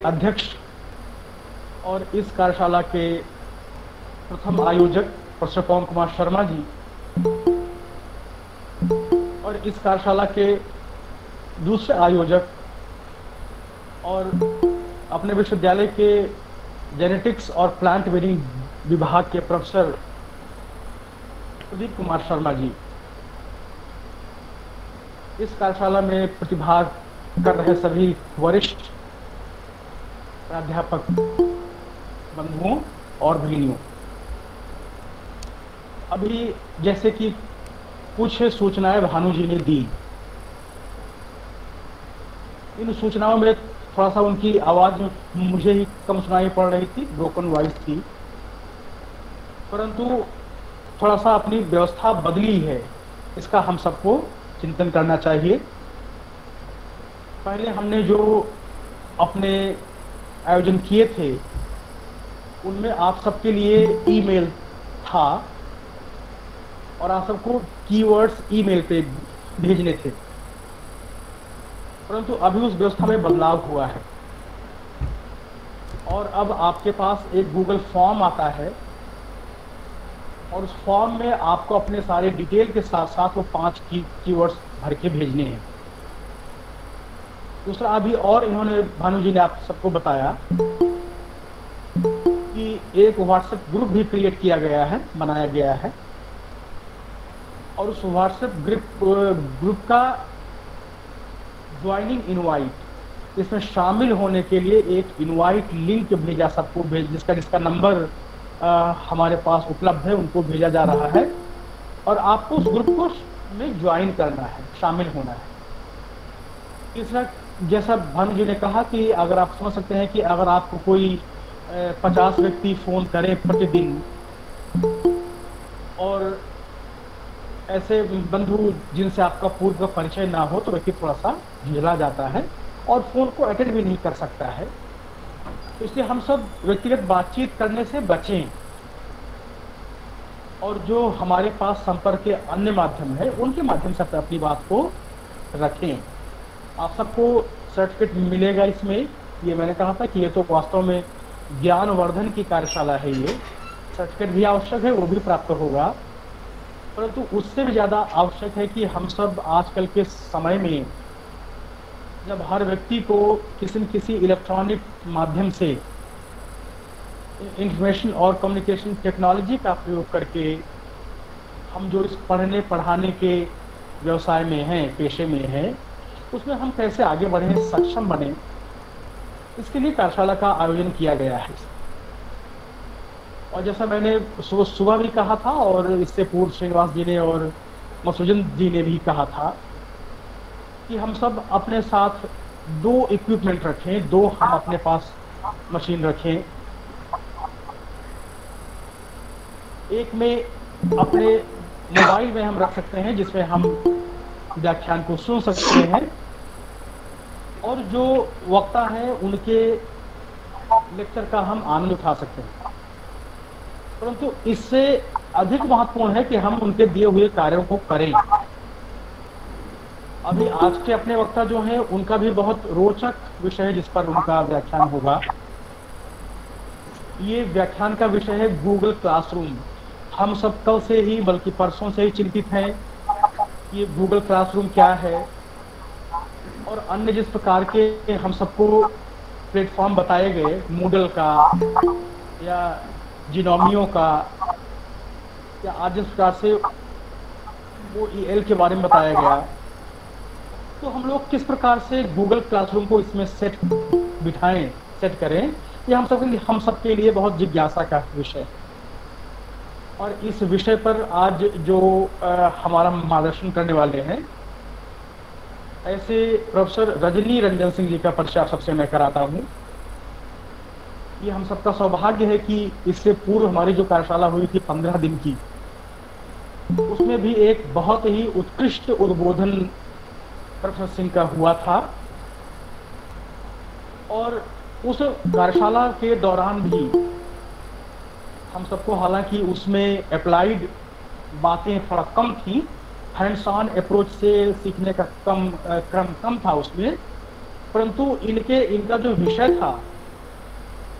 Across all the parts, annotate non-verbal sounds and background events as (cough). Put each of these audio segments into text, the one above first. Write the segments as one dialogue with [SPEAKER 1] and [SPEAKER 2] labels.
[SPEAKER 1] अध्यक्ष और इस कार्यशाला के प्रथम आयोजक प्रोफेसर पवन कुमार शर्मा जी और इस कार्यशाला के दूसरे आयोजक और अपने विश्वविद्यालय के जेनेटिक्स और प्लांट ब्रीडिंग विभाग के प्रोफेसर प्रदीप कुमार शर्मा जी इस कार्यशाला में प्रतिभाग कर रहे सभी वरिष्ठ प्राध्यापक बंधुओं और भगिनियों, अभी जैसे कि कुछ सूचनाएँ भानु जी ने दी। इन सूचनाओं में थोड़ा सा उनकी आवाज़ मुझे ही कम सुनाई पड़ रही थी ब्रोकन वॉइस थी। परंतु थोड़ा सा अपनी व्यवस्था बदली है, इसका हम सबको चिंतन करना चाहिए। पहले हमने जो अपने आयोजन किए थे, उनमें आप सबके लिए ईमेल था और आप सबको कीवर्ड्स ईमेल पे भेजने थे। परंतु अभी उस व्यवस्था में बदलाव हुआ है। और अब आपके पास एक गूगल फॉर्म आता है और उस फॉर्म में आपको अपने सारे डिटेल के साथ साथ वो पाँच की कीवर्ड्स भर के भेजने हैं। दूसरा, अभी और इन्होंने, भानु जी ने आप सबको बताया कि एक व्हाट्सएप ग्रुप भी क्रिएट किया गया है, बनाया गया है। और उस व्हाट्सएप ग्रुप ग्रुप का ज्वाइनिंग इनवाइट इसमें शामिल होने के लिए एक इनवाइट लिंक भेजा सबको भेज, जिसका जिसका नंबर हमारे पास उपलब्ध है, उनको भेजा जा रहा है। और आपको उस ग्रुप को में ज्वाइन करना है, शामिल होना है। तीसरा जैसा भानु जी ने कहा कि अगर आप समझ सकते हैं कि अगर आपको कोई पचास व्यक्ति फ़ोन करे प्रतिदिन, और ऐसे बंधु जिनसे आपका पूर्व परिचय ना हो तो व्यक्ति थोड़ा सा झिझला जाता है और फ़ोन को अटेंड भी नहीं कर सकता है। तो इसलिए हम सब व्यक्तिगत बातचीत करने से बचें। और जो हमारे पास संपर्क के अन्य माध्यम है, उनके माध्यम से अपनी बात को रखें। आप सबको सर्टिफिकेट मिलेगा इसमें। ये मैंने कहा था कि ये तो वास्तव में ज्ञानवर्धन की कार्यशाला है ये। सर्टिफिकेट भी आवश्यक है, वो भी प्राप्त होगा। परंतु उससे भी ज़्यादा आवश्यक है कि हम सब आजकल के समय में जब हर व्यक्ति को किसी न किसी इलेक्ट्रॉनिक माध्यम से इंफॉर्मेशन और कम्युनिकेशन टेक्नोलॉजी का प्रयोग करके हम जो इस पढ़ने पढ़ाने के व्यवसाय में हैं, पेशे में हैं उसमें हम कैसे आगे बढ़ें, सक्षम बने? इसके लिए कार्यशाला का आयोजन किया गया है। और जैसा मैंने सुबह सुबह भी कहा था, और इससे पूर्व श्रीनिवास जी ने और मसूजन जी ने भी कहा था कि हम सब अपने साथ दो इक्विपमेंट रखें, दो हम अपने पास मशीन रखें। एक में अपने मोबाइल में हम रख सकते हैं, जिसमें हम व्याख्यान को सुन सकते हैं। और जो वक्ता है, उनके लेक्चर का हम आनंद उठा सकते हैं। परंतु इससे अधिक महत्वपूर्ण है कि हम उनके दिए हुए कार्यों को करें। अभी आज के अपने वक्ता जो हैं, उनका भी बहुत रोचक विषय है, जिस पर उनका व्याख्यान होगा। ये व्याख्यान का विषय है गूगल क्लासरूम हम सब कल से ही, बल्कि परसों से ही चिंतित हैं। ये गूगल क्लासरूम क्या है? और अन्य जिस प्रकार के हम सबको प्लेटफॉर्म बताए गए मूडल का या जिनोमियो का, या आज जिस प्रकार से वो ई एल के बारे में बताया गया तो हम लोग किस प्रकार से गूगल क्लासरूम को इसमें सेट बिठाएँ सेट करें? ये हम सब हम सबके लिए बहुत जिज्ञासा का विषय और इस विषय पर आज जो आ, हमारा मार्गदर्शन करने वाले हैं ऐसे प्रोफेसर रजनी रंजन सिंह जी का परिचय सबसे मैं कराता हूँ। ये हम सबका सौभाग्य है कि इससे पूर्व हमारी जो कार्यशाला हुई थी पंद्रह दिन की उसमें भी एक बहुत ही उत्कृष्ट उद्बोधन प्रोफेसर सिंह का हुआ था। और उस कार्यशाला के दौरान भी हम सबको हालाँकि उसमें अप्लाइड बातें थोड़ा कम थी। हैंड्स ऑन अप्रोच से सीखने का कम क्रम कम था उसमें। परंतु इनके, इनका जो विषय था,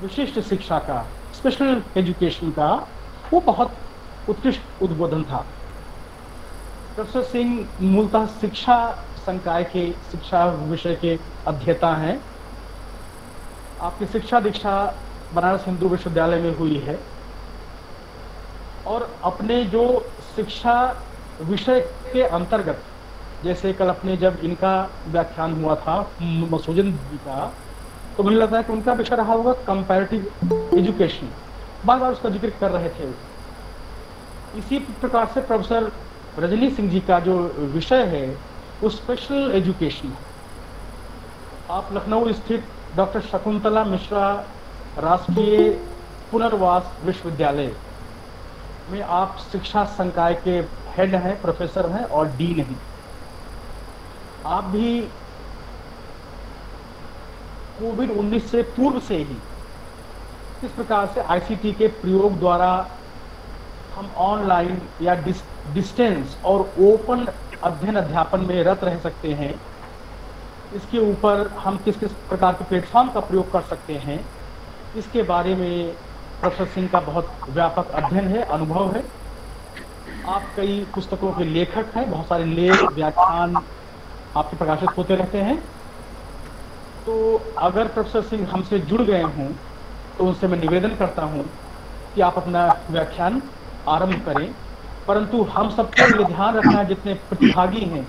[SPEAKER 1] विशिष्ट शिक्षा का स्पेशल एजुकेशन का, वो बहुत उत्कृष्ट उद्बोधन था। प्रोफेसर सिंह मूलतः शिक्षा संकाय के, शिक्षा विषय के अध्येता हैं। आपकी शिक्षा दीक्षा बनारस हिंदू विश्वविद्यालय में हुई है। और अपने जो शिक्षा विषय के अंतर्गत, जैसे कल अपने जब इनका व्याख्यान हुआ था, मसूजन जी का तो मुझे लगता है कि उनका विषय रहा होगा कंपैरेटिव एजुकेशन बार बार उसका ज़िक्र कर रहे थे। इसी प्रकार से प्रोफेसर रजनी सिंह जी का जो विषय है, वो स्पेशल एजुकेशन आप लखनऊ स्थित डॉक्टर शकुंतला मिश्रा राष्ट्रीय पुनर्वास विश्वविद्यालय में आप शिक्षा संकाय के हेड हैं प्रोफेसर हैं और डीन हैं। आप भी कोविड 19 से पूर्व से ही किस प्रकार से आईसीटी के प्रयोग द्वारा हम ऑनलाइन या डिस, डिस्टेंस और ओपन अध्ययन अध्यापन में रत रह सकते हैं इसके ऊपर हम किस किस प्रकार के प्लेटफॉर्म का प्रयोग कर सकते हैं इसके बारे में प्रोफेसर सिंह का बहुत व्यापक अध्ययन है, अनुभव है। आप कई पुस्तकों के लेखक हैं, बहुत सारे लेख, व्याख्यान आपके प्रकाशित होते रहते हैं। तो अगर प्रोफेसर सिंह हमसे जुड़ गए हों तो उनसे मैं निवेदन करता हूँ कि आप अपना व्याख्यान आरंभ करें। परंतु हम सबको ये ध्यान रखना है जितने प्रतिभागी हैं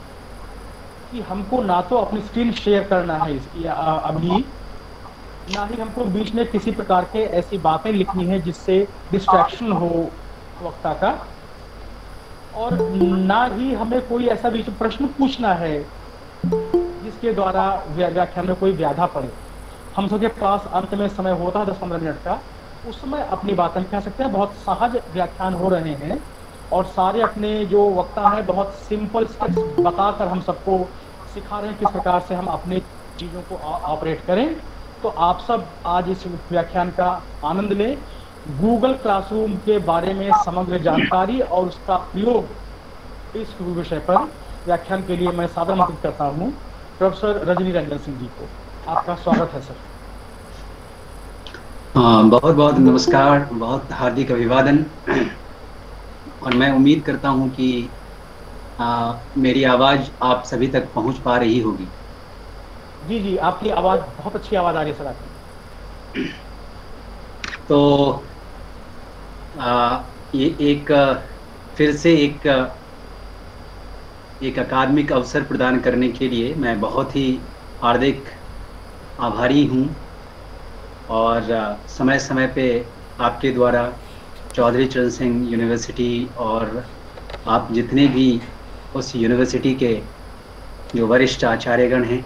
[SPEAKER 1] कि हमको ना तो अपनी स्क्रीन शेयर करना है। इसकी अभी ना ही हमको बीच में किसी प्रकार के ऐसी बातें लिखनी है जिससे डिस्ट्रैक्शन हो वक्ता का। और ना ही हमें कोई ऐसा बीच प्रश्न पूछना है जिसके द्वारा व्याख्यान में कोई व्याधा पड़े। हम सबके पास अंत में समय होता है दस पंद्रह मिनट का। उस समय अपनी बात कह सकते हैं। बहुत सहज व्याख्यान हो रहे हैं और सारे अपने जो वक्ता हैं बहुत सिंपल स्टेप्स बताकर हम सबको सिखा रहे हैं किस प्रकार से हम अपने चीज़ों को ऑपरेट करें। तो आप सब आज इस व्याख्यान का आनंद लें। गूगल क्लासरूम के बारे में समग्र जानकारी और उसका प्रयोग इस विषय पर व्याख्यान के लिए मैं सादर आमंत्रित करता हूँ प्रोफेसर रजनी रंजन सिंह जी को। आपका स्वागत है सर।
[SPEAKER 2] हाँ बहुत बहुत नमस्कार बहुत हार्दिक अभिवादन। और मैं उम्मीद करता हूँ कि आ, मेरी आवाज़ आप सभी तक पहुँच पा रही होगी।
[SPEAKER 1] जी जी आपकी आवाज़ बहुत अच्छी आवाज़ आ रही है सर आपकी।
[SPEAKER 2] तो आ, ये एक फिर से एक एक अकादमिक अवसर प्रदान करने के लिए मैं बहुत ही हार्दिक आभारी हूँ और समय समय पे आपके द्वारा चौधरी चरण सिंह यूनिवर्सिटी और आप जितने भी उस यूनिवर्सिटी के जो वरिष्ठ आचार्यगण हैं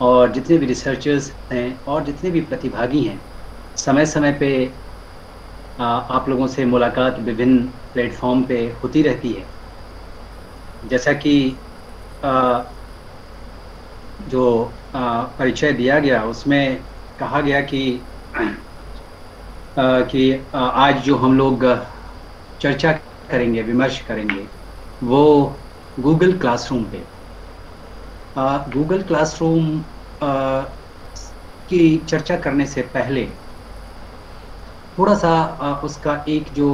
[SPEAKER 2] और जितने भी रिसर्चर्स हैं और जितने भी प्रतिभागी हैं समय समय पे आप लोगों से मुलाकात विभिन्न प्लेटफॉर्म पे होती रहती है। जैसा कि आ, जो परिचय दिया गया उसमें कहा गया कि आ, कि आ, आज जो हम लोग चर्चा करेंगे विमर्श करेंगे वो गूगल क्लासरूम पे। गूगल क्लासरूम की चर्चा करने से पहले थोड़ा सा उसका एक जो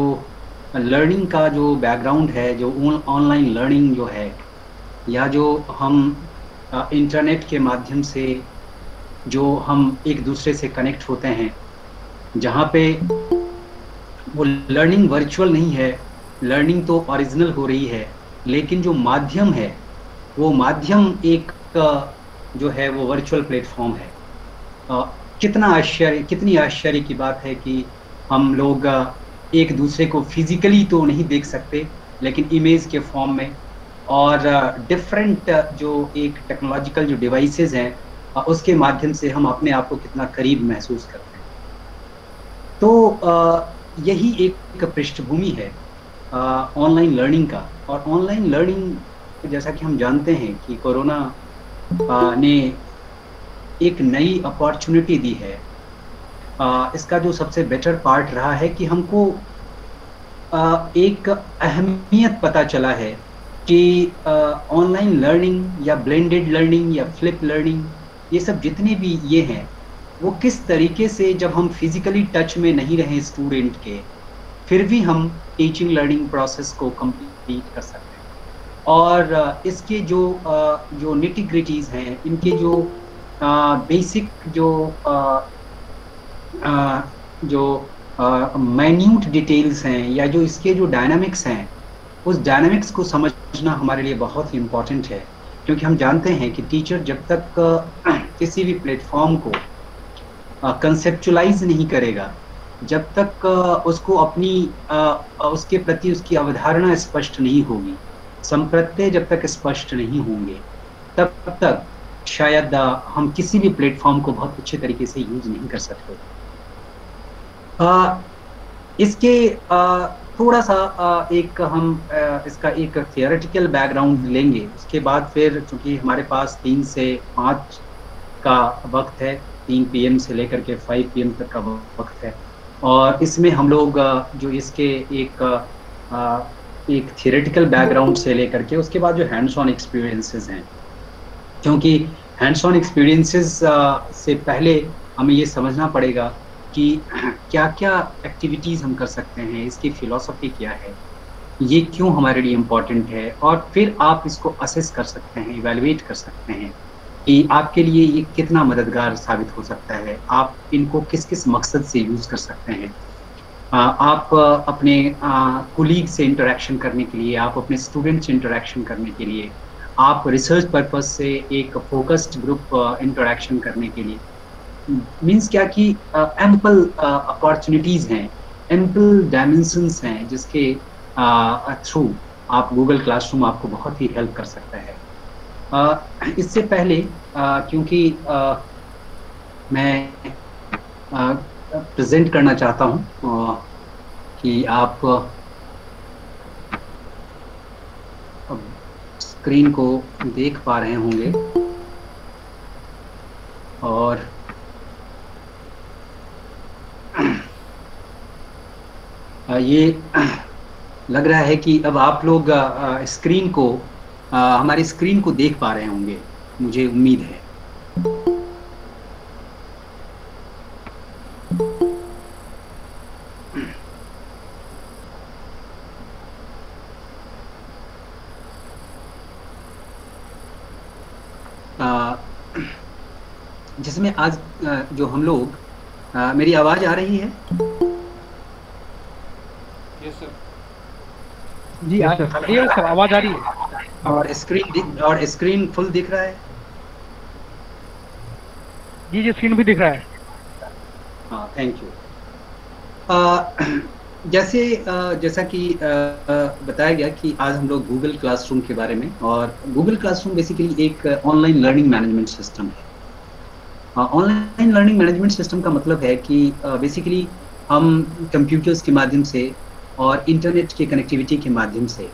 [SPEAKER 2] लर्निंग का जो बैकग्राउंड है, जो ऑनलाइन लर्निंग जो है, या जो हम इंटरनेट के माध्यम से जो हम एक दूसरे से कनेक्ट होते हैं, जहाँ पे वो लर्निंग वर्चुअल नहीं है लर्निंग तो ओरिजिनल हो रही है, लेकिन जो माध्यम है, वो माध्यम एक जो है वो वर्चुअल प्लेटफॉर्म है। आ, कितना आश्चर्य कितनी आश्चर्य की बात है कि हम लोग एक दूसरे को फिजिकली तो नहीं देख सकते लेकिन इमेज के फॉर्म में। और डिफरेंट जो एक टेक्नोलॉजिकल जो डिवाइसेस हैं उसके माध्यम से हम अपने आप को कितना करीब महसूस करते हैं। तो यही एक पृष्ठभूमि है ऑनलाइन लर्निंग का। और ऑनलाइन लर्निंग जैसा कि हम जानते हैं कि कोरोना ने एक नई अपॉर्चुनिटी दी है। इसका जो सबसे बेटर पार्ट रहा है कि हमको एक अहमियत पता चला है कि ऑनलाइन लर्निंग या ब्लेंडेड लर्निंग या फ्लिप लर्निंग ये सब जितने भी ये हैं, वो किस तरीके से जब हम फिजिकली टच में नहीं रहे स्टूडेंट के, फिर भी हम टीचिंग लर्निंग प्रोसेस को कंप्लीट कर सकते और इसके जो जो निटिग्रिटीज़ हैं, इनके जो बेसिक जो जो माइन्यूट डिटेल्स हैं, या जो इसके जो डायनामिक्स हैं, उस डायनामिक्स को समझना हमारे लिए बहुत ही इम्पोर्टेंट है। क्योंकि हम जानते हैं कि टीचर जब तक किसी भी प्लेटफॉर्म को कंसेप्चुलाइज नहीं करेगा, जब तक उसको अपनी उसके प्रति उसकी अवधारणा स्पष्ट नहीं होगी। संप्रत्यय जब तक स्पष्ट नहीं होंगे तब तक शायद हम किसी भी प्लेटफॉर्म को बहुत अच्छे तरीके से यूज़ नहीं कर सकते। आ, इसके आ, थोड़ा सा आ, एक हम आ, इसका एक थियोरेटिकल बैकग्राउंड लेंगे। उसके बाद फिर चूँकि हमारे पास तीन से पाँच का वक्त है तीन पीएम से लेकर के फाइव पीएम तक का वक्त है। और इसमें हम लोग जो इसके एक एक थियोरेटिकल बैकग्राउंड से लेकर के उसके बाद जो हैंड्स ऑन एक्सपीरियंसेस हैं। क्योंकि हैंड्स ऑन एक्सपीरियंसेस से पहले हमें ये समझना पड़ेगा कि क्या क्या एक्टिविटीज़ हम कर सकते हैं, इसकी फ़िलासफ़ी क्या है, ये क्यों हमारे लिए इम्पोर्टेंट है, और फिर आप इसको असेस कर सकते हैं इवेलुएट कर सकते हैं कि आपके लिए ये कितना मददगार साबित हो सकता है। आप इनको किस किस मकसद से यूज़ कर सकते हैं। आप अपने कुलीग से इंटरेक्शन करने के लिए, आप अपने स्टूडेंट से इंटरेक्शन करने के लिए, आप रिसर्च पर्पज से एक फोकस्ड ग्रुप इंटरेक्शन करने के लिए। मीन्स क्या कि एम्पल अपॉर्चुनिटीज़ हैं एम्पल डायमेंशंस हैं जिसके थ्रू आप गूगल क्लासरूम आपको बहुत ही हेल्प कर सकता है। इससे पहले क्योंकि मैं प्रेजेंट करना चाहता हूँ कि आप स्क्रीन को देख पा रहे होंगे। और (clears throat) ये लग रहा है कि अब आप लोग स्क्रीन को हमारी स्क्रीन को देख पा रहे होंगे। मुझे उम्मीद है। जिसमें आज जो हम लोग मेरी आवाज़ आ रही है?
[SPEAKER 1] जी आ रही है सर आवाज़ आ रही है।
[SPEAKER 2] और स्क्रीन और स्क्रीन फुल दिख रहा है।
[SPEAKER 1] जी जी स्क्रीन भी दिख रहा है।
[SPEAKER 2] हाँ थैंक यू जैसे जैसा कि बताया गया कि आज हम लोग गूगल क्लासरूम के बारे में और गूगल क्लासरूम बेसिकली एक ऑनलाइन लर्निंग मैनेजमेंट सिस्टम है। ऑनलाइन लर्निंग मैनेजमेंट सिस्टम का मतलब है कि बेसिकली हम कंप्यूटर्स के माध्यम से और इंटरनेट के कनेक्टिविटी के माध्यम से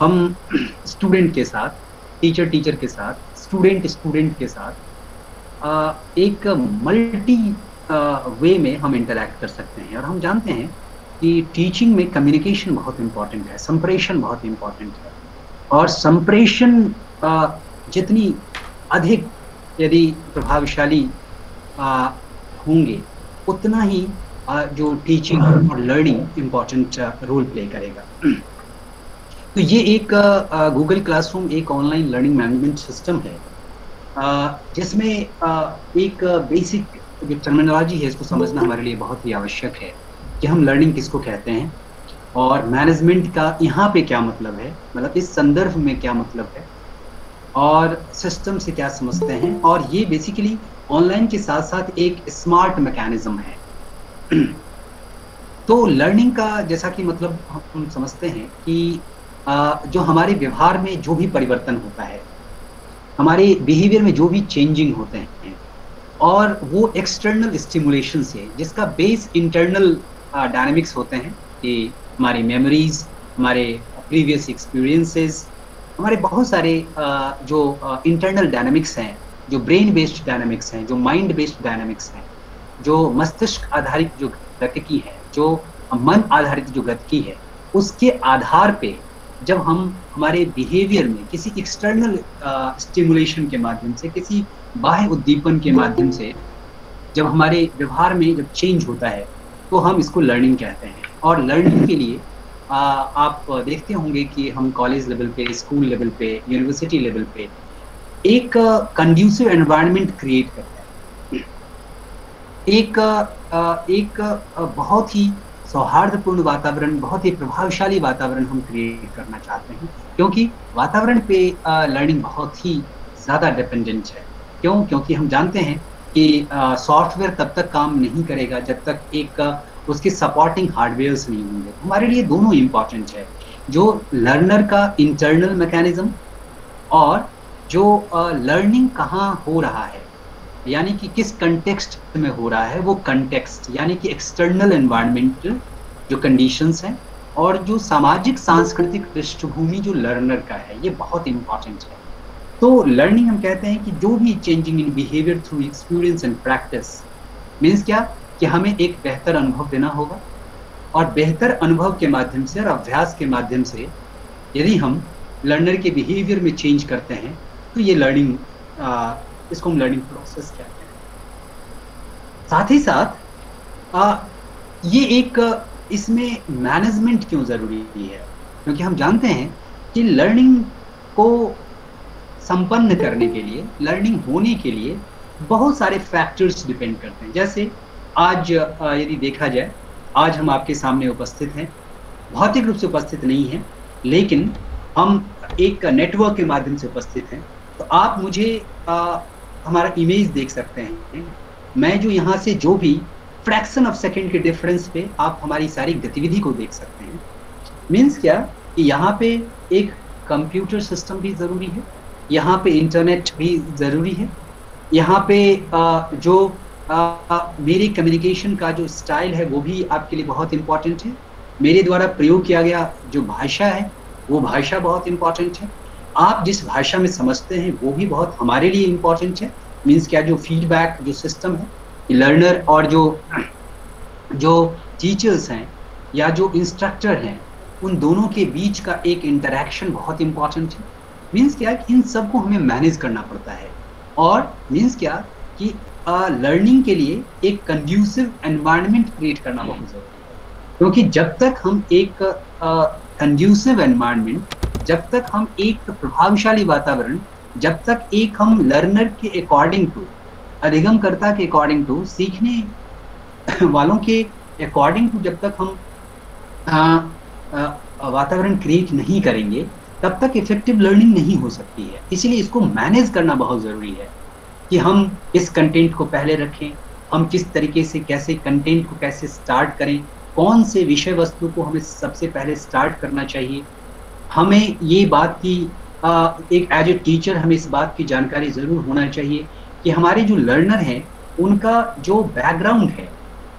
[SPEAKER 2] हम स्टूडेंट के साथ टीचर टीचर के साथ स्टूडेंट स्टूडेंट के साथ एक मल्टी वे में हम इंटरेक्ट कर सकते हैं। और हम जानते हैं कि टीचिंग में कम्युनिकेशन बहुत इंपॉर्टेंट है संप्रेषण बहुत इंपॉर्टेंट है। और संप्रेषण जितनी अधिक यदि प्रभावशाली होंगे, उतना ही जो टीचिंग और लर्निंग इंपॉर्टेंट रोल प्ले करेगा। तो ये एक गूगल क्लासरूम एक ऑनलाइन लर्निंग मैनेजमेंट सिस्टम है। जिसमें एक बेसिक जो टर्मिनोलॉजी है, इसको समझना हमारे लिए बहुत ही आवश्यक है। कि हम लर्निंग किसको कहते हैं और मैनेजमेंट का यहाँ पे क्या मतलब है? मतलब इस संदर्भ में क्या मतलब है? और सिस्टम से क्या समझते हैं? और ये बेसिकली ऑनलाइन के साथ साथ एक स्मार्ट मैकेनिज्म है। (clears throat) तो लर्निंग का जैसा कि मतलब हम समझते हैं कि जो हमारे व्यवहार में जो भी परिवर्तन होता है, हमारे बिहेवियर में जो भी चेंजिंग होते हैं, और वो एक्सटर्नल स्टिमुलेशन से, जिसका बेस इंटरनल डायनेमिक्स होते हैं कि हमारी मेमोरीज हमारे प्रीवियस एक्सपीरियंसेस हमारे बहुत सारे जो इंटरनल डायनेमिक्स हैं, जो ब्रेन बेस्ड डायनेमिक्स हैं, जो माइंड बेस्ड डायनेमिक्स हैं, जो मस्तिष्क आधारित जो गतिकी है, जो मन आधारित जो गतिकी है, उसके आधार पे जब हम हमारे बिहेवियर में किसी एक्सटर्नल स्टिमुलेशन के माध्यम से, किसी बाह्य उद्दीपन के माध्यम से जब हमारे व्यवहार में जब चेंज होता है तो हम इसको लर्निंग कहते हैं। और लर्निंग के लिए आ, आप देखते होंगे कि हम कॉलेज लेवल पे स्कूल लेवल पे यूनिवर्सिटी लेवल पे एक कंड्यूसिव एनवायरनमेंट क्रिएट करते हैं। एक एक बहुत ही सौहार्दपूर्ण वातावरण बहुत ही प्रभावशाली वातावरण हम क्रिएट करना चाहते हैं। क्योंकि वातावरण पे लर्निंग बहुत ही ज़्यादा डिपेंडेंट है। क्यों? क्योंकि हम जानते हैं कि सॉफ्टवेयर तब तक काम नहीं करेगा जब तक एक उसके सपोर्टिंग हार्डवेयर्स नहीं होंगे। हमारे लिए दोनों इंपॉर्टेंट है। जो लर्नर का इंटरनल मैकेनिज्म और जो लर्निंग कहाँ हो रहा है, यानी कि किस कंटेक्स्ट में हो रहा है, वो कंटेक्स्ट यानी कि एक्सटर्नल एनवायरमेंट जो कंडीशंस हैं और जो सामाजिक, सांस्कृतिक पृष्ठभूमि जो लर्नर का है, ये बहुत इंपॉर्टेंट है। तो लर्निंग हम कहते हैं कि जो भी changing in behaviour through experience and practice means क्या? कि हमें एक बेहतर अनुभव देना होगा और बेहतर अनुभव के माध्यम से और अभ्यास के माध्यम से यदि हम लर्नर के बिहेवियर में चेंज करते हैं तो ये लर्निंग इसको हम लर्निंग प्रोसेस कहते हैं। साथ ही साथ आ, ये एक इसमें मैनेजमेंट क्यों ज़रूरी है? क्योंकि हम जानते हैं कि लर्निंग को संपन्न करने के लिए लर्निंग होने के लिए बहुत सारे फैक्टर्स डिपेंड करते हैं। जैसे आज यदि देखा जाए आज हम आपके सामने उपस्थित हैं। भौतिक रूप से उपस्थित नहीं हैं लेकिन हम एक नेटवर्क के माध्यम से उपस्थित हैं। तो आप मुझे आ, हमारा इमेज देख सकते हैं। मैं जो यहाँ से जो भी फ्रैक्शन ऑफ़ सेकेंड के डिफरेंस पे आप हमारी सारी गतिविधि को देख सकते हैं। मीन्स क्या कि यहाँ पे एक कंप्यूटर सिस्टम भी ज़रूरी है यहाँ पे इंटरनेट भी ज़रूरी है। यहाँ पे जो मेरी कम्युनिकेशन का जो स्टाइल है, वो भी आपके लिए बहुत इंपॉर्टेंट है। मेरे द्वारा प्रयोग किया गया जो भाषा है, वो भाषा बहुत इंपॉर्टेंट है। आप जिस भाषा में समझते हैं, वो भी बहुत हमारे लिए इंपॉर्टेंट है। मीन्स क्या जो फीडबैक जो सिस्टम है लर्नर और जो जो टीचर्स हैं, या जो इंस्ट्रक्टर हैं, उन दोनों के बीच का एक इंटरेक्शन बहुत इंपॉर्टेंट है। मीन्स क्या कि इन सबको हमें मैनेज करना पड़ता है। और मीन्स क्या कि लर्निंग के लिए एक कंड्यूसिव एनवायरनमेंट क्रिएट करना बहुत ज़रूरी है। क्योंकि जब तक हम एक कंड्यूसिव एनवायरनमेंट जब तक हम एक प्रभावशाली वातावरण, जब तक एक हम लर्नर के अकॉर्डिंग टू अधिगमकर्ता के अकॉर्डिंग टू सीखने वालों के अकॉर्डिंग टू जब तक हम वातावरण क्रिएट नहीं करेंगे तब तक इफ़ेक्टिव लर्निंग नहीं हो सकती है। इसलिए इसको मैनेज करना बहुत ज़रूरी है कि हम इस कंटेंट को पहले रखें हम किस तरीके से कैसे कंटेंट को कैसे स्टार्ट करें कौन से विषय वस्तु को हमें सबसे पहले स्टार्ट करना चाहिए। हमें ये बात की आ, एक एज ए टीचर हमें इस बात की जानकारी ज़रूर होना चाहिए कि हमारे जो लर्नर हैं उनका जो बैकग्राउंड है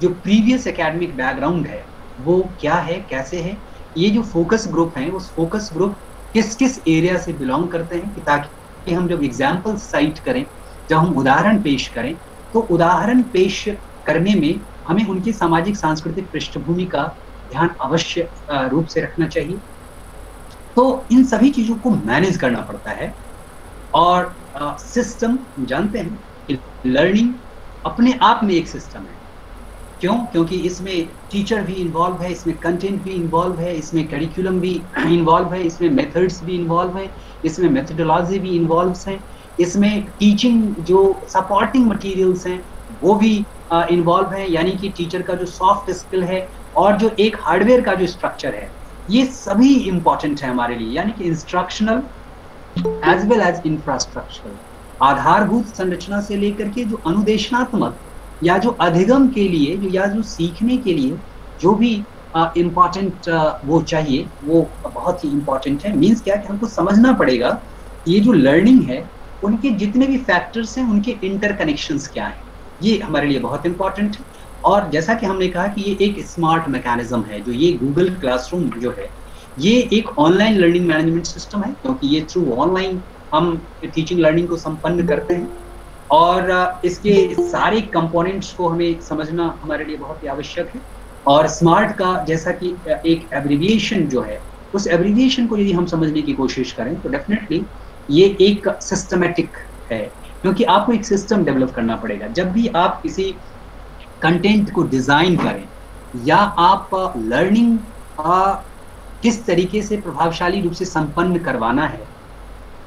[SPEAKER 2] जो प्रीवियस एकेडमिक बैकग्राउंड है वो क्या है कैसे है? ये जो फोकस ग्रुप है उस फोकस ग्रुप किस किस एरिया से बिलोंग करते हैं कि ताकि हम जब एग्ज़ाम्पल साइट करें, जब हम उदाहरण पेश करें तो उदाहरण पेश करने में हमें उनकी सामाजिक, सांस्कृतिक पृष्ठभूमि का ध्यान अवश्य रूप से रखना चाहिए। तो इन सभी चीज़ों को मैनेज करना पड़ता है और सिस्टम जानते हैं कि लर्निंग अपने आप में एक सिस्टम है। क्यों? क्योंकि इसमें टीचर भी इन्वॉल्व है, इसमें कंटेंट भी इन्वॉल्व है, इसमें करिकुलम भी इन्वॉल्व है, इसमें मेथड्स भी इन्वॉल्व है, इसमें मेथडोलॉजी भी इन्वॉल्व है। इसमें टीचिंग जो सपोर्टिंग मटेरियल्स हैं, वो भी इन्वॉल्व है। यानी कि टीचर का जो सॉफ्ट स्किल है और जो एक हार्डवेयर का जो स्ट्रक्चर है, ये सभी इंपॉर्टेंट है हमारे लिए। यानी कि instructional as well as infrastructural आधारभूत संरचना से लेकर के जो अनुदेशनात्मक या जो अधिगम के लिए, जो या जो सीखने के लिए जो भी इंपॉर्टेंट वो चाहिए, वो बहुत ही इंपॉर्टेंट है। मीन्स क्या कि हमको समझना पड़ेगा ये जो लर्निंग है, उनके जितने भी फैक्टर्स हैं, उनके इंटरकनेक्शंस क्या हैं। ये हमारे लिए बहुत इंपॉर्टेंट है। और जैसा कि हमने कहा कि ये एक स्मार्ट मैकेनिज्म है, जो ये गूगल क्लासरूम जो है, ये एक ऑनलाइन लर्निंग मैनेजमेंट सिस्टम है, क्योंकि ये थ्रू ऑनलाइन हम टीचिंग लर्निंग को संपन्न करते हैं। और इसके सारे कंपोनेंट्स को हमें समझना हमारे लिए बहुत ही आवश्यक है। और स्मार्ट का जैसा कि एक एब्रीविएशन जो है, उस एब्रीविएशन को यदि हम समझने की कोशिश करें तो डेफिनेटली ये एक सिस्टमेटिक है। क्योंकि आपको एक सिस्टम डेवलप करना पड़ेगा। जब भी आप किसी कंटेंट को डिज़ाइन करें, या आप लर्निंग किस तरीके से प्रभावशाली रूप से संपन्न करवाना है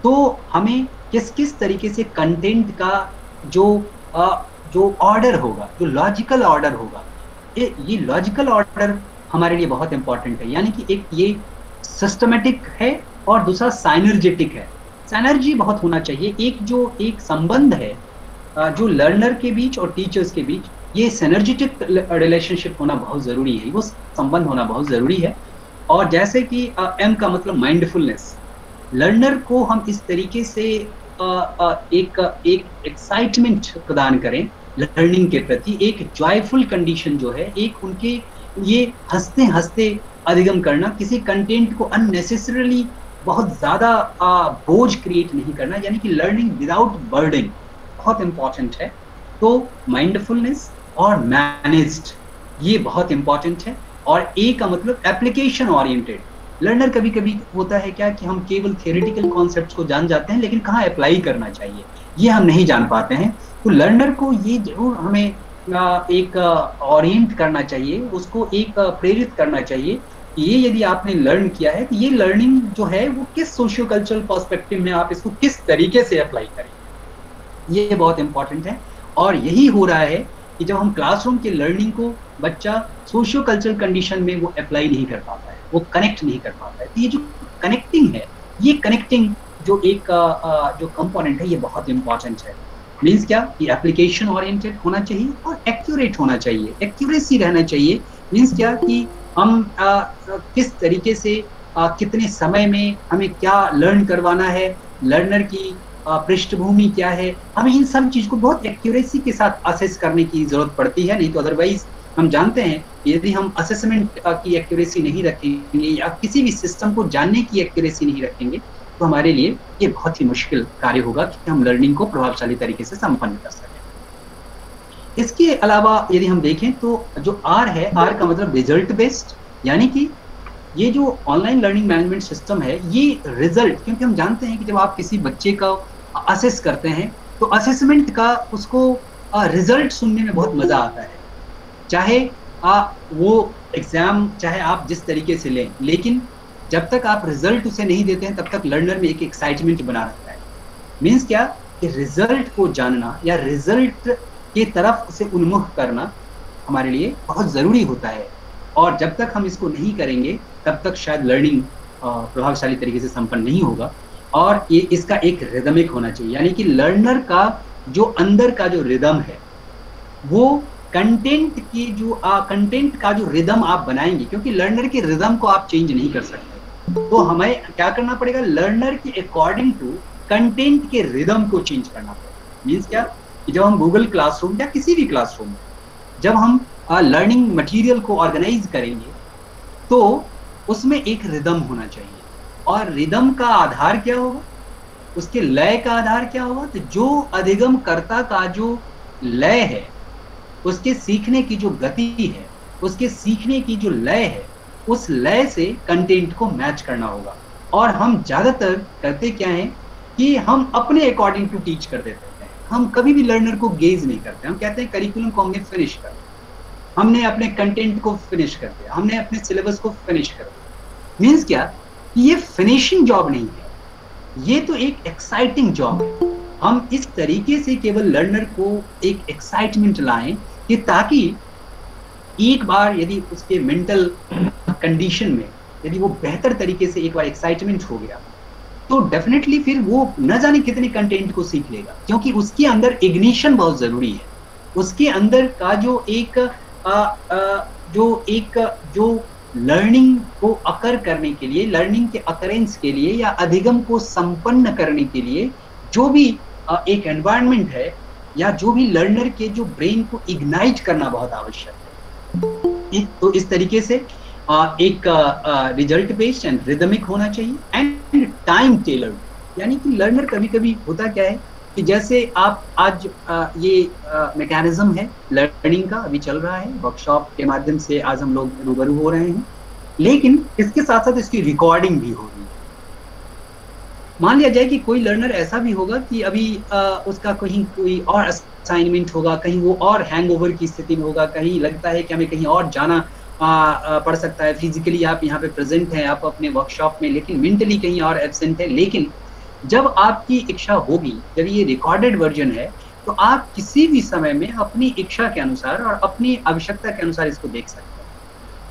[SPEAKER 2] तो हमें किस किस तरीके से कंटेंट का जो आ, जो ऑर्डर होगा जो लॉजिकल ऑर्डर होगा ये ये लॉजिकल ऑर्डर हमारे लिए बहुत इंपॉर्टेंट है। यानी कि एक ये सिस्टमेटिक है और दूसरा साइनर्जेटिक है। साइनर्जी बहुत होना चाहिए। एक जो एक संबंध है जो लर्नर के बीच और टीचर्स के बीच ये सेनर्जेटिक रिलेशनशिप होना बहुत ज़रूरी है। वो संबंध होना बहुत ज़रूरी है। और जैसे कि एम का मतलब माइंडफुलनेस लर्नर को हम इस तरीके से एक एक एक्साइटमेंट प्रदान करें लर्निंग के प्रति, एक जॉयफुल कंडीशन जो है, एक उनके ये हँसते हँसते अधिगम करना, किसी कंटेंट को अननेसेसरली बहुत ज़्यादा बोझ क्रिएट नहीं करना, यानी कि लर्निंग विदाउट बर्डन बहुत इंपॉर्टेंट है। तो माइंडफुलनेस और मैनेज्ड ये बहुत इंपॉर्टेंट है और ए का मतलब एप्लीकेशन ओरिएंटेड लर्नर कभी कभी होता है क्या कि हम केवल थियोरिटिकल कॉन्सेप्ट को जान जाते हैं, लेकिन कहाँ अप्लाई करना चाहिए? ये हम नहीं जान पाते हैं। तो लर्नर को ये ज़रूर हमें एक ओरिएंट करना चाहिए, उसको एक प्रेरित करना चाहिए ये यदि आपने लर्न किया है तो ये लर्निंग जो है, वो किस सोशियो कल्चरल पर्सपेक्टिव में आप इसको किस तरीके से अप्लाई करें? ये बहुत इंपॉर्टेंट है। और यही हो रहा है कि जब हम क्लासरूम के लर्निंग को बच्चा सोशियो कल्चरल कंडीशन में वो अप्लाई नहीं कर पाता वो कनेक्ट नहीं कर पाता है। तो ये जो कनेक्टिंग है ये कनेक्टिंग जो एक जो कंपोनेंट है ये बहुत इंपॉर्टेंट है। मीन्स क्या? कि एप्लीकेशन ओरिएंटेड होना चाहिए और एक्यूरेट होना चाहिए। एक्यूरेसी रहना चाहिए। मीन्स क्या? कि हम आ, किस तरीके से आ, कितने समय में हमें क्या लर्न करवाना है? लर्नर की पृष्ठभूमि क्या है? हमें इन सब चीज़ को बहुत एक्यूरेसी के साथ असेस करने की ज़रूरत पड़ती है नहीं तो अदरवाइज़ हम जानते हैं यदि हम असेसमेंट की एक्यूरेसी नहीं रखेंगे या किसी भी सिस्टम को जानने की एक्यूरेसी नहीं रखेंगे तो हमारे लिए ये बहुत ही मुश्किल कार्य होगा कि हम लर्निंग को प्रभावशाली तरीके से संपन्न कर सकें। इसके अलावा यदि हम देखें तो जो आर है आर का मतलब रिज़ल्ट बेस्ड यानी कि ये जो ऑनलाइन लर्निंग मैनेजमेंट सिस्टम है, ये रिज़ल्ट क्योंकि हम जानते हैं कि जब आप किसी बच्चे का असेस करते हैं तो असेसमेंट का उसको रिज़ल्ट सुनने में बहुत मज़ा आता है। चाहे आ, वो एग्ज़ाम चाहे आप जिस तरीके से लें लेकिन जब तक आप रिज़ल्ट उसे नहीं देते हैं तब तक लर्नर में एक एक्साइटमेंट बना रहता है। मीन्स क्या? कि रिज़ल्ट को जानना या रिज़ल्ट की तरफ़ उसे उन्मुख करना हमारे लिए बहुत ज़रूरी होता है। और जब तक हम इसको नहीं करेंगे तब तक शायद लर्निंग प्रभावशाली तरीके से संपन्न नहीं होगा। और ये इसका एक रिदमिक होना चाहिए। यानी कि लर्नर का जो अंदर का जो रिदम है वो कंटेंट की जो कंटेंट का जो रिदम आप बनाएँगे, क्योंकि लर्नर के रिदम को आप चेंज नहीं कर सकते। तो हमें क्या करना पड़ेगा? लर्नर के अकॉर्डिंग टू कंटेंट के रिदम को चेंज करना पड़ेगा। मीन्स क्या? कि जब हम गूगल क्लासरूम या किसी भी क्लासरूम में, जब हम लर्निंग मटेरियल को ऑर्गेनाइज करेंगे तो उसमें एक रिदम होना चाहिए। और रिदम का आधार क्या होगा? उसके लय का आधार क्या होगा? तो जो अधिगम करता का जो लय है उसके सीखने की जो गति है, उसके सीखने की जो लय है, उस लय से कंटेंट को मैच करना होगा। और हम ज़्यादातर करते क्या है कि हम अपने अकॉर्डिंग टू टीच कर देते हैं। हम कभी भी लर्नर को गेज नहीं करते। हम कहते हैं करिकुलम को हमने फिनिश कर हमने अपने कंटेंट को फिनिश कर दिया। हमने अपने सिलेबस को फिनिश कर दिया। मीन्स क्या? कि ये फिनिशिंग जॉब नहीं है। ये तो एक एक्साइटिंग जॉब है। हम इस तरीके से केवल लर्नर को एक एक्साइटमेंट लाएँ कि ताकि एक बार यदि उसके मेंटल कंडीशन में यदि वो बेहतर तरीके से एक बार एक्साइटमेंट हो गया तो डेफिनेटली फिर वो न जाने कितने कंटेंट को सीख लेगा। क्योंकि उसके अंदर इग्निशन बहुत ज़रूरी है। उसके अंदर का जो एक आ, आ, जो एक जो लर्निंग को अकर करने के लिए लर्निंग के अकरेंस के लिए या अधिगम को संपन्न करने के लिए जो भी एक एनवायरनमेंट है या जो भी लर्नर के जो ब्रेन को इग्नाइट करना बहुत आवश्यक है। तो इस तरीके से एक रिज़ल्ट बेस्ड एंड रिदमिक होना चाहिए एंड टाइम टेलर्ड यानी कि लर्नर कभी कभी होता क्या है कि जैसे आप आज आ, ये मैकेनिज्म है लर्निंग का अभी चल रहा है वर्कशॉप के माध्यम से आज हम लोग रूबरू हो रहे हैं। लेकिन इसके साथ साथ इसकी रिकॉर्डिंग भी हो रही है मान लिया जाए कि कोई लर्नर ऐसा भी होगा कि अभी आ, उसका कहीं कोई और असाइनमेंट होगा कहीं वो और हैंगओवर की स्थिति में होगा कहीं लगता है कि हमें कहीं और जाना पड़ सकता है। फिजिकली आप यहाँ पे प्रेजेंट हैं आप अपने वर्कशॉप में लेकिन मेंटली कहीं और एबसेंट है। लेकिन जब आपकी इच्छा होगी जब ये रिकॉर्डेड वर्जन है तो आप किसी भी समय में अपनी इच्छा के अनुसार और अपनी आवश्यकता के अनुसार इसको देख सकते हैं।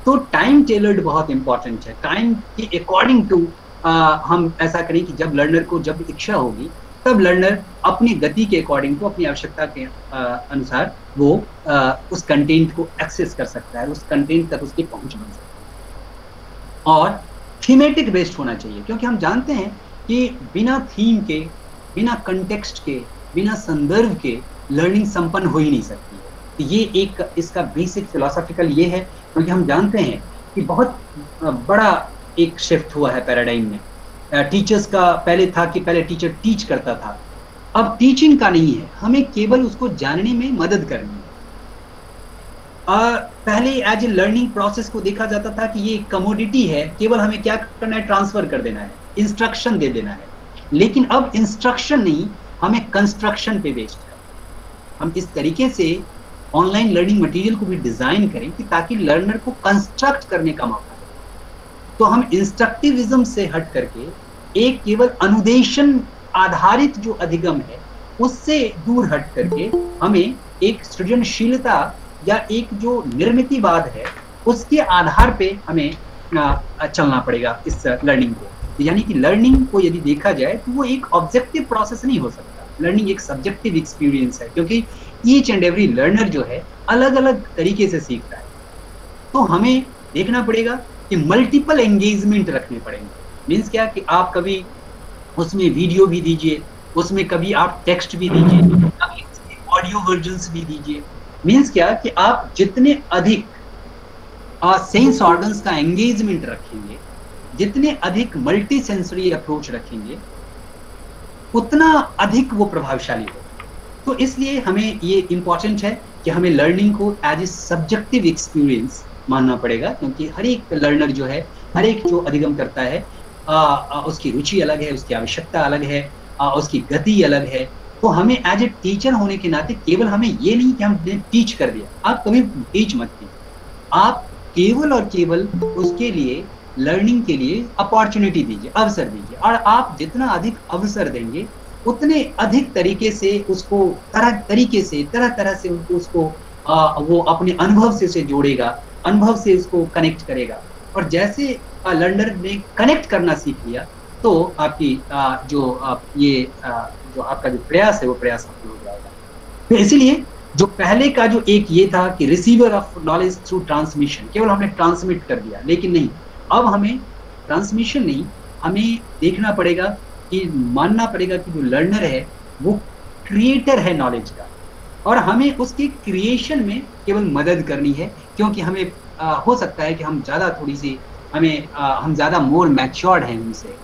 [SPEAKER 2] तो टाइम टेलर्ड बहुत इंपॉर्टेंट है। टाइम के अकॉर्डिंग टू हम ऐसा करें कि जब लर्नर को जब इच्छा होगी तब लर्नर अपनी गति के अकॉर्डिंग टू अपनी आवश्यकता के आ, अनुसार वो आ, उस कंटेंट को एक्सेस कर सकता है उस कंटेंट तक उसकी पहुँच बन सकती है। और थीमेटिक बेस्ड होना चाहिए क्योंकि हम जानते हैं कि बिना थीम के बिना कंटेक्स्ट के बिना संदर्भ के लर्निंग संपन्न हो ही नहीं सकती तो ये एक इसका बेसिक फिलोसॉफिकल ये है क्योंकि हम जानते हैं कि बहुत बड़ा एक शिफ्ट हुआ है पैराडाइम में। टीचर्स का पहले था कि पहले टीचर टीच करता था। अब टीचिंग का नहीं है। हमें केवल उसको जानने में मदद करनी है। आ, पहले एज ए लर्निंग प्रोसेस को देखा जाता था कि ये कमोडिटी है। केवल हमें क्या करना है? ट्रांसफ़र कर देना है। इंस्ट्रक्शन दे देना है। लेकिन अब इंस्ट्रक्शन नहीं हमें कंस्ट्रक्शन पे बेस्ड है। हम इस तरीके से ऑनलाइन लर्निंग मटेरियल को भी डिज़ाइन करें कि ताकि लर्नर को कंस्ट्रक्ट करने का मौका तो हम इंस्ट्रक्टिविज्म से हट करके एक केवल अनुदेशन आधारित जो अधिगम है, उससे दूर हट करके हमें एक सृजनशीलता या एक जो निर्मितिवाद है, उसके आधार पे हमें चलना पड़ेगा इस लर्निंग को। यानी कि लर्निंग को यदि देखा जाए तो वो एक ऑब्जेक्टिव प्रोसेस नहीं हो सकता। लर्निंग एक सब्जेक्टिव एक्सपीरियंस है, क्योंकि ईच एंड एवरी लर्नर जो है अलग अलग तरीके से सीखता है। तो हमें देखना पड़ेगा कि मल्टीपल एंगेजमेंट रखने पड़ेंगे। मीन्स क्या कि आप कभी उसमें वीडियो भी दीजिए, उसमें कभी आप टेक्स्ट भी दीजिए ऑडियो वर्जन भी दीजिए। मीन्स क्या कि आप जितने अधिक सेंस ऑर्गन्स का एंगेजमेंट रखेंगे, जितने अधिक मल्टी सेंसरी अप्रोच रखेंगे, उतना अधिक वो प्रभावशाली हो तो इसलिए हमें ये इंपॉर्टेंट है कि हमें लर्निंग को एज ए सब्जेक्टिव एक्सपीरियंस मानना पड़ेगा क्योंकि हर एक लर्नर जो है हर एक जो अधिगम करता है आ, आ, उसकी रुचि अलग है उसकी आवश्यकता अलग है आ, उसकी गति अलग है। तो हमें एज ए टीचर होने के नाते केवल हमें ये नहीं कि हमने टीच कर दिया। आप कभी टीच मत कीजिए आप केवल और केवल उसके लिए लर्निंग के लिए अपॉर्चुनिटी दीजिए अवसर दीजिए। और आप जितना अधिक अवसर देंगे उतने अधिक तरीके से उसको तरह तरीके से तरह तरह से उसको आ, वो अपने अनुभव से उसे जोड़ेगा। अनुभव से उसको कनेक्ट करेगा। और जैसे लर्नर ने कनेक्ट करना सीख लिया तो आपकी आ, जो आप ये आ, जो आपका जो प्रयास है वो प्रयास सफल हो जाएगा। तो इसीलिए जो पहले का जो एक ये था कि receiver of knowledge through transmission केवल हमने ट्रांसमिट कर दिया लेकिन नहीं। अब हमें ट्रांसमिशन नहीं हमें देखना पड़ेगा कि मानना पड़ेगा कि जो लर्नर है वो क्रिएटर है नॉलेज का। और हमें उसके क्रिएशन में केवल मदद करनी है क्योंकि हमें आ, हो सकता है कि हम ज़्यादा थोड़ी सी हमें आ, हम ज़्यादा मोर मैच्योर्ड हैं उनसे।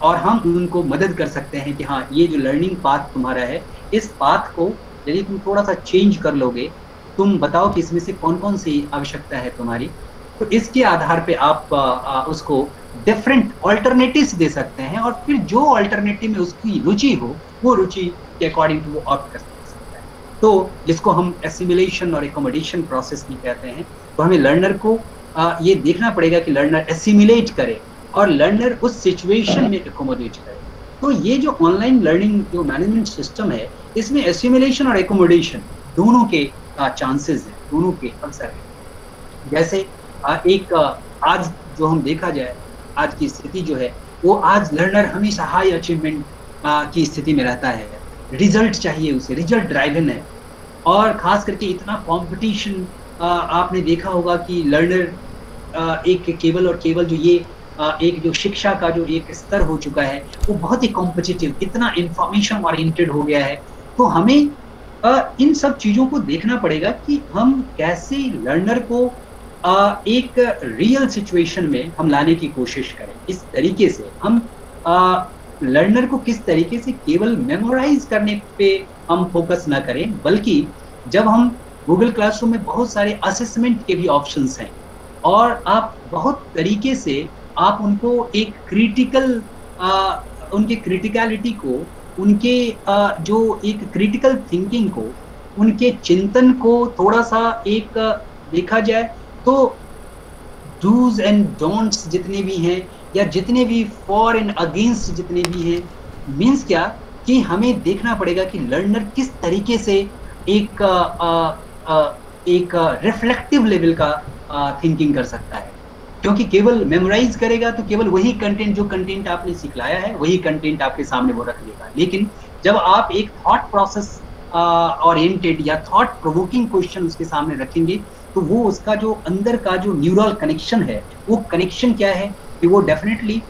[SPEAKER 2] और हम उनको मदद कर सकते हैं कि हाँ ये जो लर्निंग पाथ तुम्हारा है इस पाथ को यदि तुम थोड़ा सा चेंज कर लोगे तुम बताओ कि इसमें से कौन कौन सी आवश्यकता है तुम्हारी तो इसके आधार पे आप आ, आ, उसको डिफरेंट ऑल्टरनेटिव दे सकते हैं और फिर जो ऑल्टरनेटिव में उसकी रुचि हो वो रुचि के अकॉर्डिंग टू वो ऑप्ट कर सकते हैं। तो जिसको हम एसिमिलेशन और एकोमोडेशन प्रोसेस भी कहते हैं तो हमें लर्नर को आ, ये देखना पड़ेगा कि लर्नर एसिमिलेट करे और लर्नर उस सिचुएशन में एकोमोडेट करे। तो ये जो ऑनलाइन लर्निंग जो मैनेजमेंट सिस्टम है इसमें एसिमिलेशन और एकोमोडेशन दोनों के चांसेस हैं दोनों के अवसर हैं। जैसे आ, एक आ, आज जो हम देखा जाए आज की स्थिति जो है वो आज लर्नर हमेशा हाई अचीवमेंट की स्थिति में रहता है। रिज़ल्ट चाहिए उसे रिज़ल्ट ड्राइवन है। और खास करके इतना कंपटीशन आपने देखा होगा कि लर्नर एक केवल और केवल जो ये एक जो शिक्षा का जो एक स्तर हो चुका है, वो बहुत ही कॉम्पिटिटिव इतना इंफॉर्मेशन ओरिएंटेड हो गया है। तो हमें इन सब चीज़ों को देखना पड़ेगा कि हम कैसे लर्नर को एक रियल सिचुएशन में हम लाने की कोशिश करें। इस तरीके से हम लर्नर को किस तरीके से केवल मेमोराइज करने पे हम फोकस ना करें बल्कि जब हम गूगल क्लासरूम में बहुत सारे असेसमेंट के भी ऑप्शंस हैं और आप बहुत तरीके से आप उनको एक क्रिटिकल उनके क्रिटिकलिटी को उनके आ, जो एक क्रिटिकल थिंकिंग को उनके चिंतन को थोड़ा सा एक देखा जाए तो डूज एंड डोंट्स जितने भी हैं या जितने भी फॉर एंड अगेंस्ट जितने भी हैं मीन्स क्या? कि हमें देखना पड़ेगा कि लर्नर किस तरीके से एक आ, आ, एक रिफ्लेक्टिव लेवल का थिंकिंग कर सकता है। क्योंकि केवल मेमोराइज करेगा तो केवल वही कंटेंट जो कंटेंट आपने सिखलाया है वही कंटेंट आपके सामने वो रख लेगा लेकिन जब आप एक थॉट प्रोसेस ओरिएंटेड या थॉट प्रोवोकिंग क्वेश्चन उसके सामने रखेंगे तो वो उसका जो अंदर का जो न्यूरल कनेक्शन है वो कनेक्शन क्या है कि वो डेफिनेटली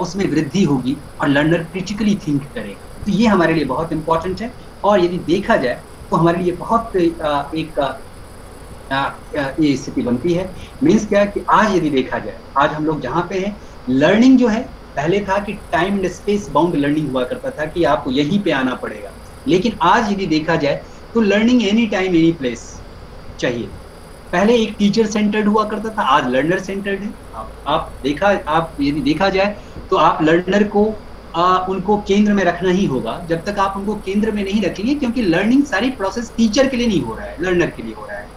[SPEAKER 2] उसमें वृद्धि होगी और लर्नर क्रिटिकली थिंक करेगा। तो ये हमारे लिए बहुत इंपॉर्टेंट है। और यदि देखा जाए तो हमारे लिए बहुत एक ये स्थिति बनती है। मीन्स क्या कि आज यदि देखा जाए आज हम लोग जहाँ पे हैं लर्निंग जो है पहले था कि time and space bound learning हुआ करता था कि आपको यहीं पे आना पड़ेगा। लेकिन आज यदि देखा जाए तो learning any time any place चाहिए। पहले एक टीचर सेंटर्ड हुआ करता था आज लर्नर सेंटर्ड है। आप, आप देखा आप यदि देखा जाए तो आप लर्नर को आ, उनको केंद्र में रखना ही होगा। जब तक आप उनको केंद्र में नहीं रखेंगे क्योंकि लर्निंग सारी प्रोसेस टीचर के लिए नहीं हो रहा है लर्नर के लिए हो रहा है।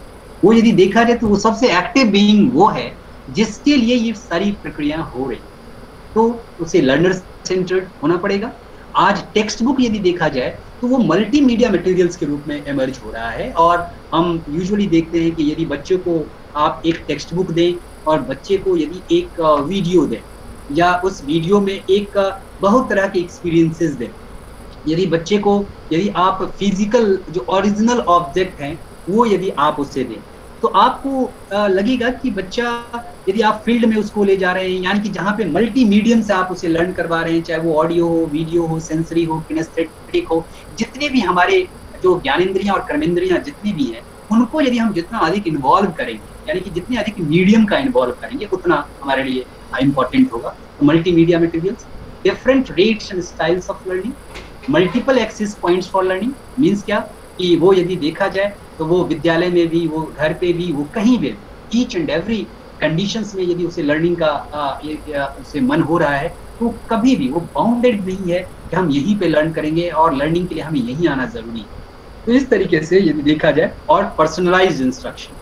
[SPEAKER 2] वो यदि देखा जाए तो वो सबसे एक्टिव बीइंग वो है जिसके लिए ये सारी प्रक्रिया हो रही तो उसे लर्नर सेंटर्ड होना पड़ेगा। आज टेक्स्ट बुक यदि देखा जाए तो वो मल्टीमीडिया मटेरियल्स के रूप में एमर्ज हो रहा है और हम यूजुअली देखते हैं कि यदि बच्चे को आप एक टेक्स्ट बुक दें और बच्चे को यदि एक वीडियो दें या उस वीडियो में एक, बहुत तरह के एक्सपीरियंसेस दें। यदि बच्चे को, यदि आप फ़िज़िकल जो ओरिजिनल ऑब्जेक्ट हैं, वो यदि आप उससे दें तो आपको लगेगा कि बच्चा यदि आप फ़ील्ड में उसको ले जा रहे हैं, यानी कि जहाँ पे मल्टी मीडियम से आप उसे लर्न करवा रहे हैं, चाहे वो ऑडियो हो वीडियो हो सेंसरी हो किनेस्थेटिक हो, जितने भी हमारे जो ज्ञानेन्द्रियाँ और कर्मेंद्रियाँ जितनी भी हैं, उनको यदि हम जितना अधिक इन्वॉल्व करेंगे, यानी कि जितने अधिक मीडियम का इन्वॉल्व करेंगे, उतना हमारे लिए इम्पोर्टेंट होगा। तो multi media materials different rates and styles of learning multiple access points for learning means क्या? कि वो यदि देखा जाए तो वो विद्यालय में भी वो घर पे भी वो कहीं भी ईच एंड एवरी कंडीशंस में यदि उसे लर्निंग का आ, ये, उसे मन हो रहा है तो कभी भी वो बाउंडेड नहीं है कि हम यहीं पे लर्न करेंगे और लर्निंग के लिए हमें यहीं आना ज़रूरी है। तो इस तरीके से यदि देखा जाए और पर्सनलाइज इंस्ट्रक्शन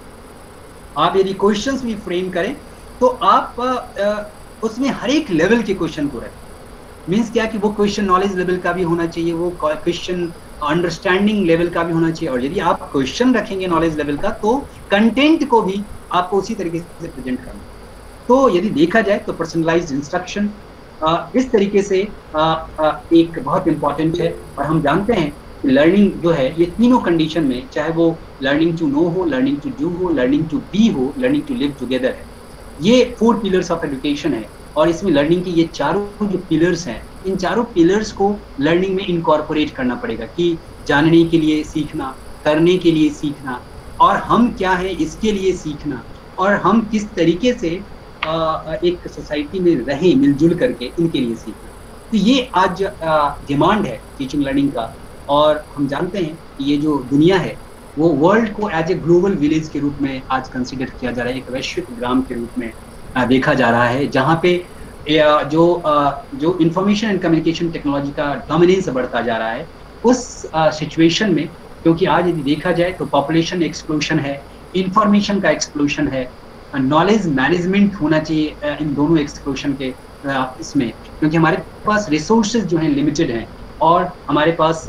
[SPEAKER 2] आप यदि क्वेश्चंस भी फ्रेम करें तो आप उसमें हर एक लेवल के क्वेश्चन को रखें। मीन्स क्या कि वो क्वेश्चन नॉलेज लेवल का भी होना चाहिए वो क्वेश्चन अंडरस्टैंडिंग लेवल का भी होना चाहिए। और यदि आप क्वेश्चन रखेंगे नॉलेज लेवल का तो कंटेंट को भी आपको उसी तरीके से प्रेजेंट करना तो यदि देखा जाए तो पर्सनलाइज इंस्ट्रक्शन इस तरीके से आ, आ, एक बहुत इंपॉर्टेंट है। और हम जानते हैं कि लर्निंग जो है ये तीनों कंडीशन में चाहे वो लर्निंग टू नो हो लर्निंग टू डू हो लर्निंग टू बी हो लर्निंग टू लिव टुगेदर है। ये फोर पिलर्स ऑफ़ एजुकेशन है और इसमें लर्निंग की ये चारों जो पिलर्स हैं, इन चारों पिलर्स को लर्निंग में इनकॉर्पोरेट करना पड़ेगा कि जानने के लिए सीखना, करने के लिए सीखना और हम क्या है, इसके लिए सीखना और हम किस तरीके से एक सोसाइटी में रहें मिलजुल करके इनके लिए सीखना। तो ये आज डिमांड है टीचिंग लर्निंग का और हम जानते हैं कि ये जो दुनिया है वो वर्ल्ड को एज ए ग्लोबल विलेज के रूप में आज कंसिडर किया जा रहा है, एक वैश्विक ग्राम के रूप में देखा जा रहा है, जहाँ पे जो जो इंफॉर्मेशन एंड कम्युनिकेशन टेक्नोलॉजी का डोमिनेंस बढ़ता जा रहा है, उस सिचुएशन में, क्योंकि आज यदि देखा जाए तो पॉपुलेशन एक्सप्लोशन है इंफॉर्मेशन का एक्सप्लोशन है नॉलेज मैनेजमेंट होना चाहिए इन दोनों एक्सप्लोशन के इसमें, क्योंकि हमारे पास रिसोर्सेज जो हैं लिमिटेड हैं, और हमारे पास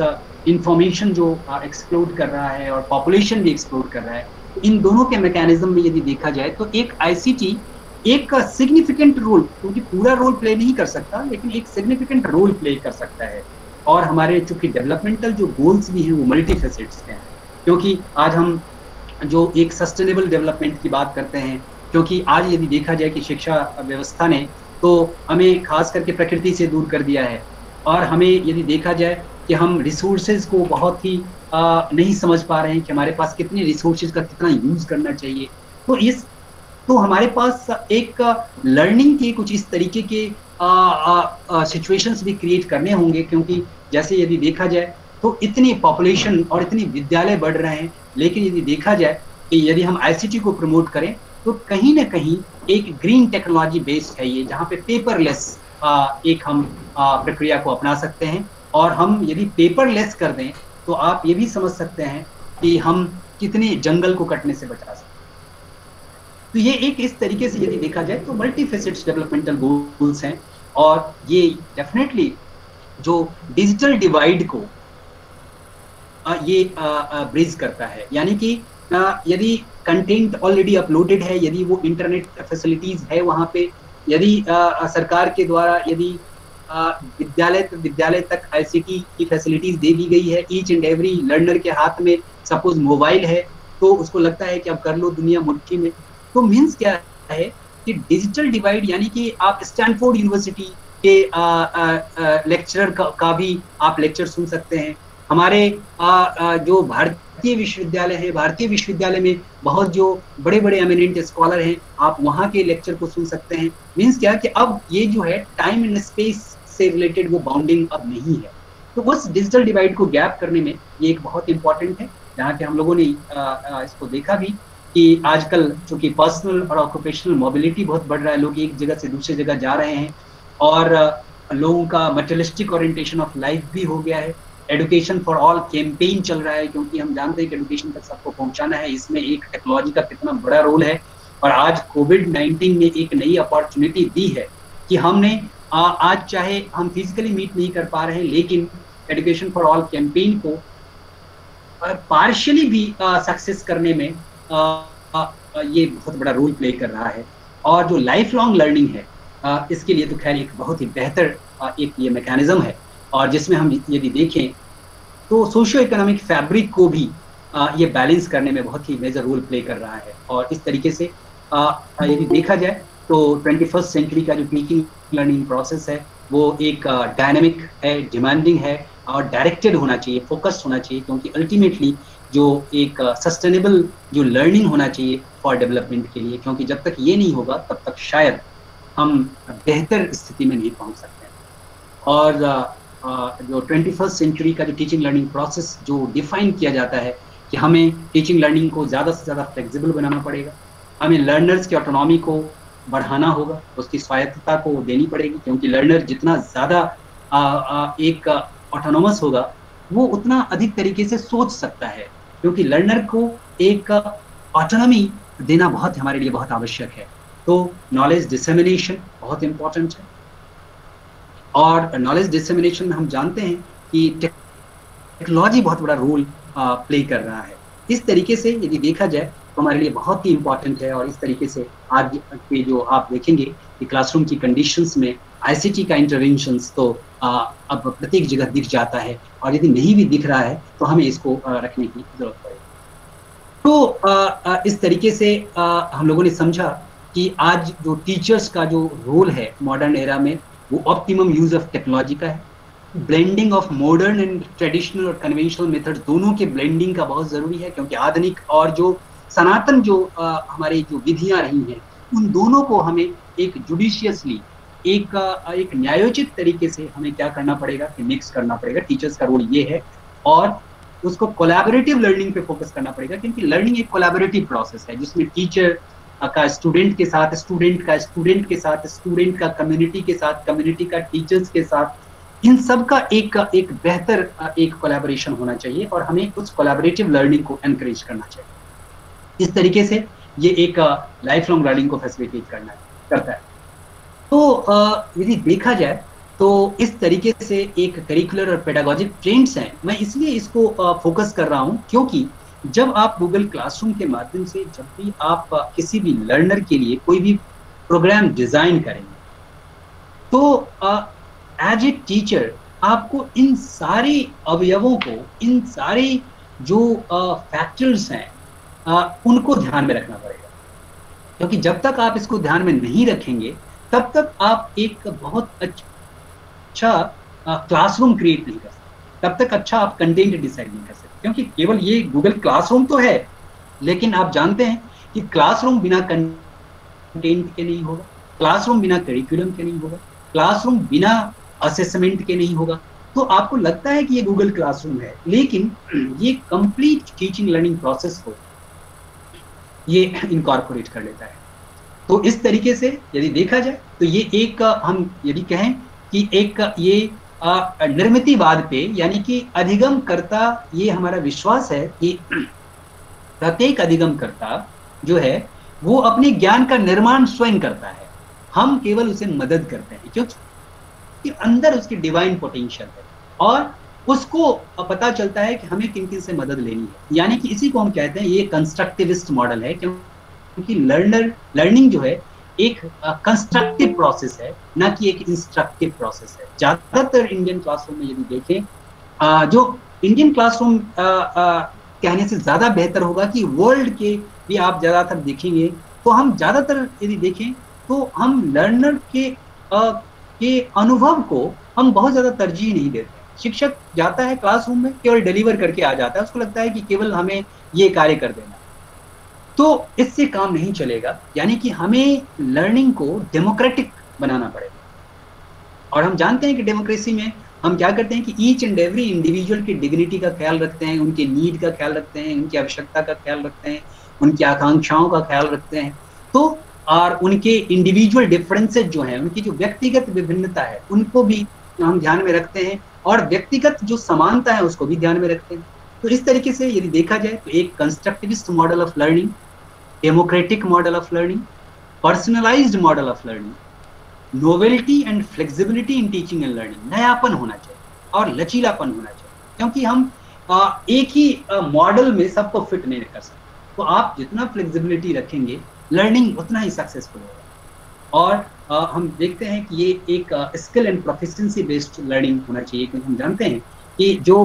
[SPEAKER 2] इंफॉर्मेशन जो एक्सप्लोर कर रहा है और पॉपुलेशन भी एक्सप्लोर कर रहा है, इन दोनों के मैकेनिज्म में यदि देखा जाए तो एक आईसीटी एक सिग्निफिकेंट रोल क्योंकि पूरा रोल प्ले नहीं कर सकता, लेकिन एक सिग्निफिकेंट रोल प्ले कर सकता है। और हमारे चूँकि डेवलपमेंटल जो गोल्स भी हैं, वो मल्टी फेसेट्स हैं। क्योंकि आज हम जो एक सस्टेनेबल डेवलपमेंट की बात करते हैं, क्योंकि आज यदि देखा जाए कि शिक्षा व्यवस्था ने तो हमें खास करके प्रकृति से दूर कर दिया है। और हमें यदि देखा जाए कि हम रिसोर्सेज को बहुत ही आ, नहीं समझ पा रहे हैं कि हमारे पास कितने रिसोर्सेज का कितना यूज़ करना चाहिए। तो इस तो हमारे पास एक लर्निंग के कुछ इस तरीके के सिचुएशंस भी क्रिएट करने होंगे क्योंकि जैसे यदि देखा जाए तो इतनी पॉपुलेशन और इतने विद्यालय बढ़ रहे हैं। लेकिन यदि देखा जाए कि यदि हम आईसीटी को प्रमोट करें तो कहीं ना कहीं एक ग्रीन टेक्नोलॉजी बेस्ड है ये जहाँ पे पेपरलेस एक हम प्रक्रिया को अपना सकते हैं। और हम यदि पेपर लेस कर दें तो आप ये भी समझ सकते हैं कि हम कितने जंगल को कटने से बचा सकते तो ये एक इस तरीके से यदि देखा जाए तो मल्टी डेवलपमेंटल गोल्स हैं और ये डेफिनेटली जो डिजिटल डिवाइड को ये ब्रिज करता है। यानी कि यदि कंटेंट ऑलरेडी अपलोडेड है, यदि वो इंटरनेट फैसिलिटीज़ है वहाँ पे, यदि सरकार के द्वारा यदि विद्यालय विद्यालय तक आईसीटी की फैसिलिटीज़ दे दी गई है। ईच एंड एवरी लर्नर के हाथ में सपोज़ मोबाइल है तो उसको लगता है कि अब कर लो दुनिया मुट्ठी में। तो मीन्स क्या है कि डिजिटल डिवाइड यानी कि आप स्टैनफोर्ड यूनिवर्सिटी के लेक्चरर का, का भी आप लेक्चर सुन सकते हैं। हमारे आ, आ, जो भारतीय विश्वविद्यालय है भारतीय विश्वविद्यालय में बहुत जो बड़े बड़े एमिनेंट स्कॉलर हैं आप वहाँ के लेक्चर को सुन सकते हैं। मीन्स क्या कि अब ये जो है टाइम एंड स्पेस से रिलेटेड वो बाउंडिंग अब नहीं है। तो उस डिजिटल डिवाइड को गैप करने में ये एक बहुत इंपॉर्टेंट है। जहाँ के हम लोगों ने इसको देखा भी कि आजकल चूँकि पर्सनल और ऑक्यूपेशनल मोबिलिटी बहुत बढ़ रहा है, लोग एक जगह से दूसरी जगह जा रहे हैं और लोगों का मटेरियलिस्टिक ओरिएंटेशन ऑफ़ लाइफ भी हो गया है। एडुकेशन फॉर ऑल कैंपेन चल रहा है क्योंकि हम जानते हैं कि एडुकेशन तक सबको पहुंचाना है। इसमें एक टेक्नोलॉजी का कितना बड़ा रोल है। और आज कोविड 19 ने एक नई अपॉर्चुनिटी दी है कि हमने आ, आज चाहे हम फिजिकली मीट नहीं कर पा रहे हैं लेकिन एडुकेशन फॉर ऑल कैंपेन को पार्शियली भी सक्सेस करने में आ, आ, ये बहुत बड़ा रोल प्ले कर रहा है। और जो लाइफ लॉन्ग लर्निंग है आ, इसके लिए तो खैर एक बहुत ही बेहतर एक ये मैकेनिज्म है। और जिसमें हम यदि देखें तो सोशियो इकोनॉमिक फैब्रिक को भी आ, ये बैलेंस करने में बहुत ही मेजर रोल प्ले कर रहा है। और इस तरीके से यदि देखा जाए तो ट्वेंटी फ़र्स्ट सेंचुरी का जो टीचिंग लर्निंग प्रोसेस है, वो एक डायनेमिक है डिमांडिंग है और डायरेक्टेड होना चाहिए फोकस्ड होना चाहिए क्योंकि अल्टीमेटली जो एक सस्टेनेबल जो लर्निंग होना चाहिए फॉर डेवलपमेंट के लिए क्योंकि जब तक ये नहीं होगा, तब तक शायद हम बेहतर स्थिति में नहीं पहुँच सकते और जो ट्वेंटी सेंचुरी का जो टीचिंग लर्निंग प्रोसेस जो डिफाइन किया जाता है कि हमें टीचिंग लर्निंग को ज़्यादा से ज़्यादा फ्लेक्सिबल बनाना पड़ेगा, हमें लर्नर्स की ऑटोनॉमी को बढ़ाना होगा, उसकी स्वायत्तता को देनी पड़ेगी, क्योंकि लर्नर जितना ज़्यादा एक ऑटोनोमस होगा, वो उतना अधिक तरीके से सोच सकता है, क्योंकि लर्नर को एक ऑटोनॉमी देना बहुत हमारे लिए बहुत आवश्यक है। तो नॉलेज डिसमिनेशन बहुत इंपॉर्टेंट है। और नॉलेज डिसमिनेशन हम जानते हैं कि टेक्नोलॉजी बहुत बड़ा रोल प्ले कर रहा है। इस तरीके से यदि देखा जाए तो हमारे लिए बहुत ही इंपॉर्टेंट है और इस तरीके से आज के जो आप देखेंगे कि क्लासरूम की कंडीशंस में आईसीटी का इंटरवेंशन तो आ, अब प्रत्येक जगह दिख जाता है और यदि नहीं भी दिख रहा है तो हमें इसको आ, रखने की ज़रूरत पड़ेगी। तो आ, इस तरीके से हम लोगों ने समझा कि आज जो टीचर्स का जो रोल है मॉडर्न एरा में वो ऑप्टिमम यूज़ ऑफ़ टेक्नोलॉजी का है। Blending of modern and traditional और कन्वेंशनल मेथड दोनों के ब्लेंडिंग का बहुत ज़रूरी है क्योंकि आधुनिक और जो सनातन जो आ, हमारी जो विधियाँ रही हैं उन दोनों को हमें एक जुडिशियसली एक एक न्यायोचित तरीके से हमें क्या करना पड़ेगा कि मिक्स करना पड़ेगा। टीचर्स का रोल ये है और उसको कोलैबोरेटिव लर्निंग पे फोकस करना पड़ेगा क्योंकि लर्निंग एक कोलैबोरेटिव प्रोसेस है जिसमें टीचर का स्टूडेंट के साथ स्टूडेंट का स्टूडेंट के साथ स्टूडेंट का कम्युनिटी के साथ कम्युनिटी का टीचर्स के साथ इन सब का एक एक बेहतर एक कोलैबोरेशन होना चाहिए और हमें उस कोलैबोरेटिव लर्निंग को एनकरेज करना चाहिए। इस तरीके से ये एक लाइफ लॉन्ग लर्निंग को फैसिलिटेट करना करता है। तो यदि देखा जाए तो इस तरीके से एक करिकुलर और पेडागोजिक ट्रेंड्स हैं। मैं इसलिए इसको फोकस कर रहा हूँ, क्योंकि जब आप गूगल क्लासरूम के माध्यम से जब भी आप किसी भी लर्नर के लिए कोई भी प्रोग्राम डिज़ाइन करेंगे तो एज ए टीचर आपको इन सारे अवयवों को, इन सारे जो फैक्टर्स हैं आ, उनको ध्यान में रखना पड़ेगा। क्योंकि जब तक आप इसको ध्यान में नहीं रखेंगे तब तक आप एक बहुत अच्छा क्लासरूम क्रिएट नहीं कर सकते। तब तक अच्छा आप कंटेंट डिसाइड नहीं कर सकते। क्योंकि केवल ये गूगल क्लासरूम तो है लेकिन आप जानते हैं कि क्लासरूम बिना कंटेंट के नहीं होगा क्लासरूम बिना करिकुलम के नहीं होगा क्लासरूम बिना असेसमेंट के नहीं होगा। तो आपको लगता है कि ये गूगल क्लासरूम है लेकिन ये कंप्लीट टीचिंग लर्निंग प्रोसेस को ये इनकॉर्पोरेट कर लेता है। तो इस तरीके से यदि देखा जाए तो ये एक, हम यदि कहें कि एक ये निर्मितिवाद पे, यानी कि अधिगम करता ये हमारा विश्वास है कि (clears throat) प्रत्येक अधिगम करता जो है, वो अपने ज्ञान का निर्माण स्वयं करता है। हम केवल उसे मदद करते हैं, क्योंकि अंदर उसकी डिवाइन पोटेंशियल है। और उसको पता चलता है कि हमें किन किन से मदद लेनी है। यानी कि इसी को हम कहते हैं ये कंस्ट्रक्टिविस्ट मॉडल है क्योंकि लर्नर लर्निंग जो है एक कंस्ट्रक्टिव प्रोसेस है ना कि एक इंस्ट्रक्टिव प्रोसेस है। ज़्यादातर इंडियन क्लासरूम में यदि देखें uh, जो इंडियन क्लासरूम कहने से ज़्यादा बेहतर होगा कि वर्ल्ड के भी आप ज़्यादातर देखेंगे तो हम ज़्यादातर यदि देखें तो हम लर्नर के आ, के अनुभव को हम बहुत ज़्यादा तरजीह नहीं देते। शिक्षक जाता है क्लासरूम में, केवल डिलीवर करके आ जाता है। उसको लगता है कि केवल हमें ये कार्य कर देना। तो इससे काम नहीं चलेगा। यानी कि हमें लर्निंग को डेमोक्रेटिक बनाना पड़ेगा। और हम जानते हैं कि डेमोक्रेसी में हम क्या करते हैं कि ईच एंड एवरी इंडिविजुअल की डिग्निटी का ख्याल रखते हैं, उनके नीड का ख्याल रखते हैं, उनकी आवश्यकता का ख्याल रखते हैं, उनकी आकांक्षाओं का ख्याल रखते हैं। तो और उनके इंडिविजुअल डिफरेंसेस जो हैं, उनकी जो व्यक्तिगत विभिन्नता है, उनको भी हम ध्यान में रखते हैं और व्यक्तिगत जो समानता है उसको भी ध्यान में रखते हैं। तो इस तरीके से यदि देखा जाए तो एक constructivist model of learning democratic model of learning personalised model of learning novelty and flexibility in teaching and learning नयापन होना चाहिए और लचीलापन होना चाहिए। क्योंकि हम आ, एक ही मॉडल में सबको फिट नहीं कर सकते। तो आप जितना फ्लेक्सिबिलिटी रखेंगे लर्निंग उतना ही सक्सेसफुल होगा। और हम देखते हैं कि ये एक skill and proficiency based learning होना चाहिए, क्योंकि हम जानते हैं कि जो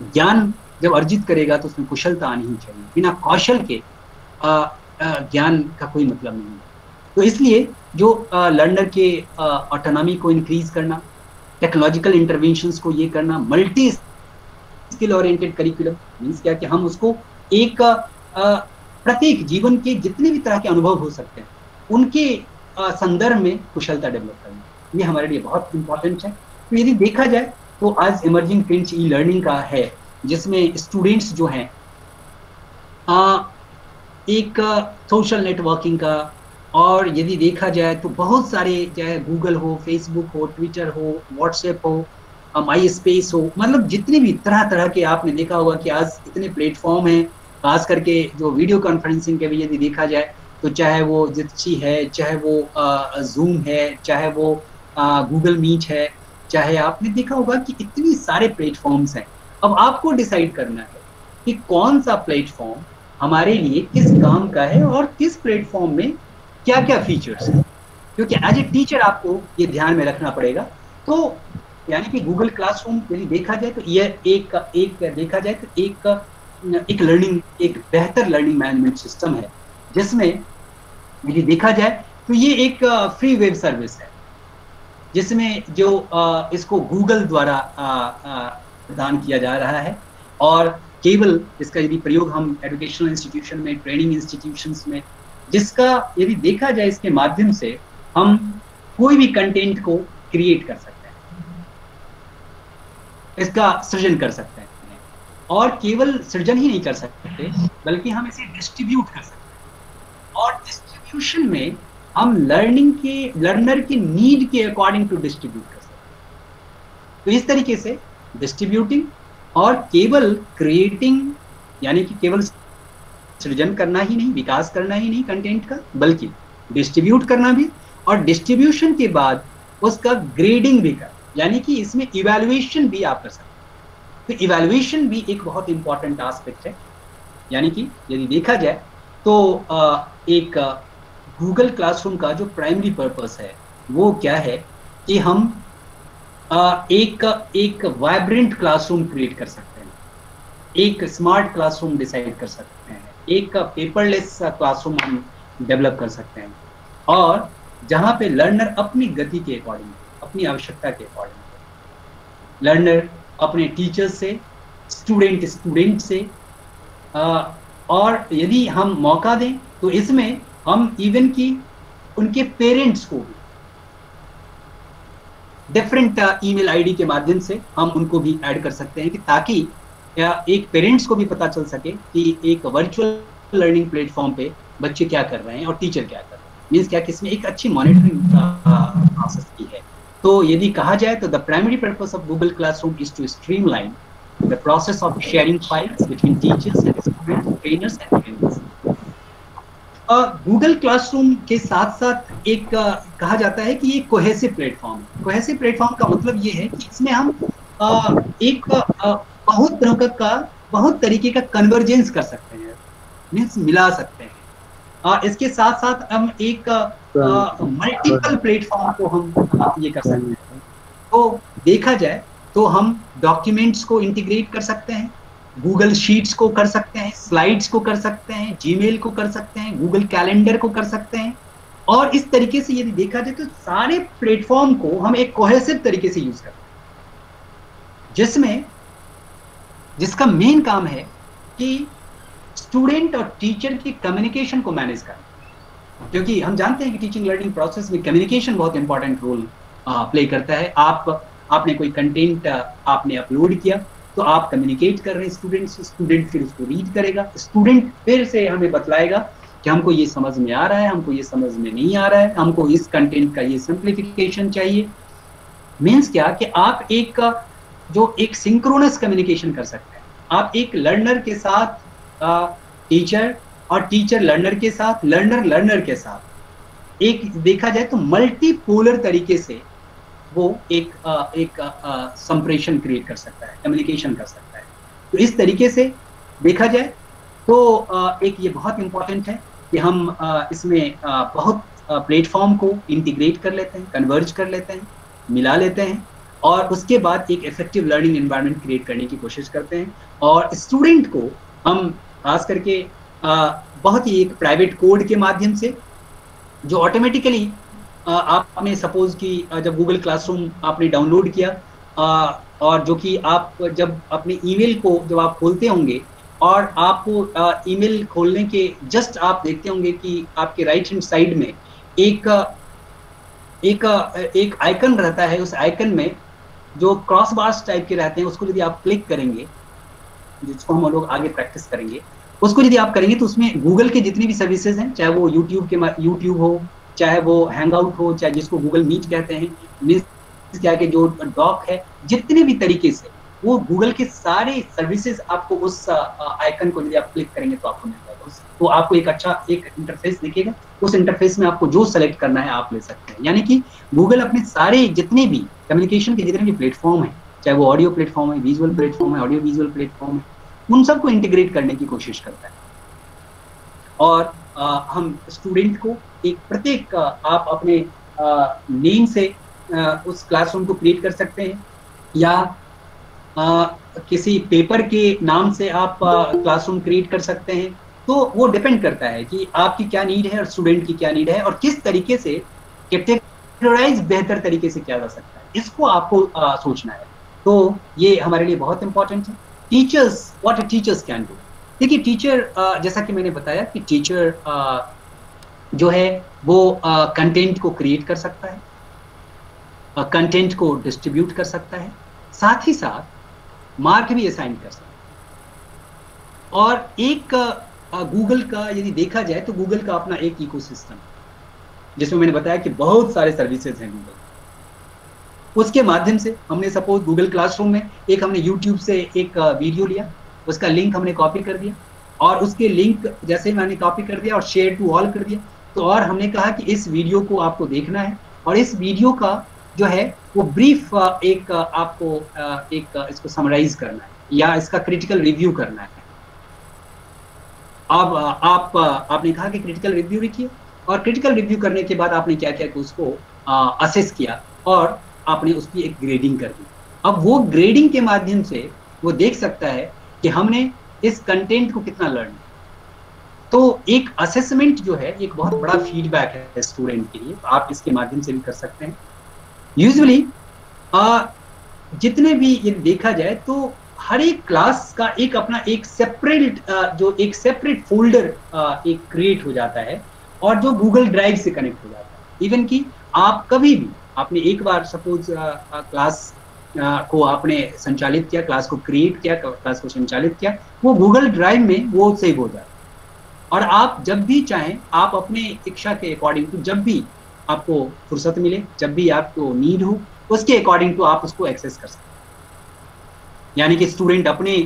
[SPEAKER 2] ज्ञान जब अर्जित करेगा तो उसमें कुशलता आनी ही चाहिए। बिना कौशल के ज्ञान का कोई मतलब नहीं तो इसलिए जो लर्नर के ऑटोनॉमी को इंक्रीज करना टेक्नोलॉजिकल इंटरवेंशन को ये करना multi skill oriented curriculum means क्या कि हम उसको एक प्रत्येक जीवन के जितने भी तरह के अनुभव हो सकते हैं, उनके संदर्भ में कुशलता डेवलप करना। ये हमारे लिए बहुत इंपॉर्टेंट है। तो यदि देखा जाए तो आज इमर्जिंग ट्रेंड्स ई लर्निंग का है, जिसमें स्टूडेंट्स जो हैं एक सोशल नेटवर्किंग का, और यदि देखा जाए तो बहुत सारे चाहे गूगल हो फेसबुक हो ट्विटर हो व्हाट्सएप हो माई स्पेस हो मतलब जितने भी तरह तरह के आपने देखा होगा कि आज इतने प्लेटफॉर्म हैं। खास करके जो वीडियो कॉन्फ्रेंसिंग के भी यदि देखा जाए तो चाहे वो जितची है, चाहे वो जूम है, चाहे वो गूगल मीट है, चाहे आपने देखा होगा कि इतनी सारे प्लेटफॉर्म्स हैं। अब आपको डिसाइड करना है कि कौन सा प्लेटफॉर्म हमारे लिए किस काम का है और किस प्लेटफॉर्म में क्या क्या फीचर्स है। क्योंकि एज ए टीचर आपको ये ध्यान में रखना पड़ेगा। तो यानी कि गूगल क्लासरूम यदि देखा जाए तो यह एक एक देखा जाए तो एक एक लर्निंग एक बेहतर लर्निंग मैनेजमेंट सिस्टम है, जिसमें यदि देखा जाए तो ये एक फ्री वेब सर्विस है। जिसमें जो इसको गूगल द्वारा प्रदान किया जा रहा है और केवल इसका यदि प्रयोग हम एजुकेशनल इंस्टीट्यूशन में ट्रेनिंग इंस्टीट्यूशंस में, जिसका यदि देखा जाए इसके माध्यम से, हम कोई भी कंटेंट को क्रिएट कर सकते हैं। इसका सृजन कर सकते हैं। और केवल सृजन ही नहीं कर सकते, बल्कि हम इसे डिस्ट्रीब्यूट कर सकते हैं। और डिस्ट्रीब्यूशन में हम लर्निंग के लर्नर की नीड के अकॉर्डिंग टू डिस्ट्रीब्यूट कर सकते तो इस तरीके से डिस्ट्रीब्यूटिंग और केवल क्रिएटिंग यानी कि केवल सृजन करना ही नहीं, विकास करना ही नहीं कंटेंट का, बल्कि डिस्ट्रीब्यूट करना भी और डिस्ट्रीब्यूशन के बाद उसका ग्रेडिंग भी कर यानी कि इसमें इवेल्युएशन भी आप कर सकते तो इवेल्युएशन भी एक बहुत इंपॉर्टेंट आस्पेक्ट है, यानी कि यदि देखा जाए तो एक गूगल क्लासरूम का जो प्राइमरी पर्पस है वो क्या है कि हम आ, एक एक वाइब्रेंट क्लासरूम क्रिएट कर सकते हैं। एक स्मार्ट क्लासरूम डिसाइड कर सकते हैं। एक पेपरलेस क्लासरूम हम डेवलप कर सकते हैं। और जहाँ पे लर्नर अपनी गति के अकॉर्डिंग अपनी आवश्यकता के अकॉर्डिंग लर्नर अपने टीचर से स्टूडेंट स्टूडेंट से आ, और यदि हम मौका दें तो इसमें हम इवन की उनके पेरेंट्स को भी। डिफरेंट ईमेल आईडी के माध्यम से हम उनको भी ऐड कर सकते हैं कि ताकि एक पेरेंट्स को भी पता चल सके कि एक वर्चुअल लर्निंग प्लेटफॉर्म पे बच्चे क्या कर रहे हैं और टीचर क्या कर रहे हैं। मीन्स क्या कि इसमें एक अच्छी मॉनिटरिंग प्रोसेस की है। तो यदि कहा जाए तो the primary purpose of Google Classroom is to streamline the process of sharing files between teachers and students trainers and trainers Google Classroom के साथ साथ एक कहा जाता है कि ये कोहेसिव प्लेटफॉर्म कोहेसिव प्लेटफॉर्म का मतलब ये है कि इसमें हम एक बहुत तरह का बहुत तरीके का कन्वर्जेंस कर सकते हैं। मीन्स मिला सकते हैं। इसके साथ साथ हम एक मल्टीपल प्लेटफॉर्म को हम ये कर सकते हैं। तो देखा जाए तो हम डॉक्यूमेंट्स को इंटीग्रेट कर सकते हैं। गूगल शीट्स को कर सकते हैं, स्लाइड्स को कर सकते हैं जीमेल को कर सकते हैं, गूगल कैलेंडर को कर सकते हैं। और इस तरीके से यदि देखा जाए तो सारे प्लेटफॉर्म को हम एक कोहेसिव तरीके से यूज़ करते हैं। जिसमें, जिसका मेन काम है कि स्टूडेंट और टीचर की कम्युनिकेशन को मैनेज करना। क्योंकि हम जानते हैं कि टीचिंग लर्निंग प्रोसेस में कम्युनिकेशन बहुत इंपॉर्टेंट रोल प्ले करता है। आप, आपने कोई कंटेंट आपने अपलोड किया तो आप कम्युनिकेट कर रहे हैं स्टूडेंट से स्टूडेंट फिर उसको रीड करेगा। स्टूडेंट फिर से हमें बतलाएगा कि हमको ये समझ में आ रहा है, हमको ये समझ में नहीं आ रहा है, हमको इस कंटेंट का ये सिंप्लीफिकेशन चाहिए। मीन्स क्या कि आप एक, जो एक सिंक्रोनस कम्युनिकेशन कर सकते हैं। आप एक लर्नर के साथ टीचर और टीचर लर्नर के साथ लर्नर लर्नर के साथ। एक देखा जाए तो मल्टीपोलर तरीके से वो एक एक संप्रेषण क्रिएट कर सकता है कम्युनिकेशन कर सकता है। तो इस तरीके से देखा जाए तो एक ये बहुत इंपॉर्टेंट है कि हम इसमें बहुत प्लेटफॉर्म को इंटीग्रेट कर लेते हैं कन्वर्ज कर लेते हैं, मिला लेते हैं और उसके बाद एक इफ़ेक्टिव लर्निंग एनवायरनमेंट क्रिएट करने की कोशिश करते हैं और स्टूडेंट को हम, खास करके बहुत ही एक प्राइवेट कोड के माध्यम से जो ऑटोमेटिकली आपने सपोज़ कि जब गूगल क्लासरूम आपने डाउनलोड किया और जो कि आप जब अपने ईमेल को जब आप खोलते होंगे, और आपको ईमेल खोलने के जस्ट आप देखते होंगे कि आपके राइट हैंड साइड में एक एक एक आइकन रहता है, उस आइकन में जो क्रॉस बार्स टाइप के रहते हैं, उसको यदि आप क्लिक करेंगे, जिसको हम लोग आगे प्रैक्टिस करेंगे, उसको यदि आप करेंगे तो उसमें गूगल के जितनी भी सर्विसेज़ हैं, चाहे वो यूट्यूब के यूट्यूब हो चाहे वो हैंग आउट हो, चाहे जिसको गूगल मीट कहते हैं मीन्स क्या के जो डॉक है, जितने भी तरीके से, वो गूगल के सारे सर्विसेज़ आपको उस आइकन को यदि आप क्लिक करेंगे तो आपको मिल जाएगा। तो आपको एक अच्छा एक इंटरफेस दिखेगा। उस इंटरफेस में आपको जो सेलेक्ट करना है, आप ले सकते हैं। यानी कि गूगल अपने सारे जितने भी कम्युनिकेशन के जितने भी प्लेटफॉर्म है, चाहे वो ऑडियो प्लेटफॉर्म है विजुअल प्लेटफॉर्म है ऑडियो विजुअल प्लेटफॉर्म है, उन सबको इंटीग्रेट करने की कोशिश करता है। और हम स्टूडेंट को एक प्रत्येक आप अपने नेम से उस क्लासरूम को क्रिएट कर सकते हैं। या किसी पेपर के नाम से आप क्लासरूम क्रिएट कर सकते हैं। तो वो डिपेंड करता है कि आपकी क्या नीड है और स्टूडेंट की क्या नीड है और किस तरीके से कैटेगराइज बेहतर तरीके से किया जा सकता है। इसको आपको आ, सोचना है। तो ये हमारे लिए बहुत इंपॉर्टेंट है। Teachers what teachers can do देखिए टीचर जैसा कि मैंने बताया कि टीचर जो है, वो कंटेंट को क्रिएट कर सकता है कंटेंट को डिस्ट्रीब्यूट कर सकता है, साथ ही साथ मार्क भी असाइन कर सकता है। और एक गूगल का यदि देखा जाए तो गूगल का अपना एक इकोसिस्टम जिसमें मैंने बताया कि बहुत सारे सर्विसेज़ हैं गूगल उसके माध्यम से हमने सपोज़ गूगल क्लासरूम में एक हमने यूट्यूब से एक वीडियो लिया। उसका लिंक हमने कॉपी कर दिया और उसके लिंक जैसे मैंने कॉपी कर दिया और शेयर टू ऑल कर दिया तो और हमने कहा कि इस वीडियो को आपको देखना है और इस वीडियो का जो है, वो ब्रीफ एक आपको एक इसको समराइज करना है या इसका क्रिटिकल रिव्यू करना है। अब आप आपने कहा कि क्रिटिकल रिव्यू लिखिए और क्रिटिकल रिव्यू करने के बाद आपने क्या किया कि उसको असेस किया और आपने उसकी एक ग्रेडिंग कर दी। अब वो ग्रेडिंग के माध्यम से वो देख सकता है कि हमने इस कंटेंट को कितना लर्न तो एक असेसमेंट जो है एक बहुत बड़ा फीडबैक है स्टूडेंट के लिए। आप इसके माध्यम से भी कर सकते हैं। यूजली जितने भी ये देखा जाए तो हर एक क्लास का एक अपना एक सेपरेट जो एक सेपरेट फोल्डर एक क्रिएट हो जाता है और जो गूगल ड्राइव से कनेक्ट हो जाता है। इवन कि आप कभी भी, आपने एक बार सपोज़ क्लास को आपने संचालित किया क्लास को क्रिएट किया क्लास को संचालित किया, वो गूगल ड्राइव में वो सेव हो जाता और आप जब भी चाहें, आप अपने इच्छा के अकॉर्डिंग टू जब भी आपको फुर्सत मिले, जब भी आपको नीड हो, उसके अकॉर्डिंग टू आप उसको एक्सेस कर सकते यानी कि स्टूडेंट अपने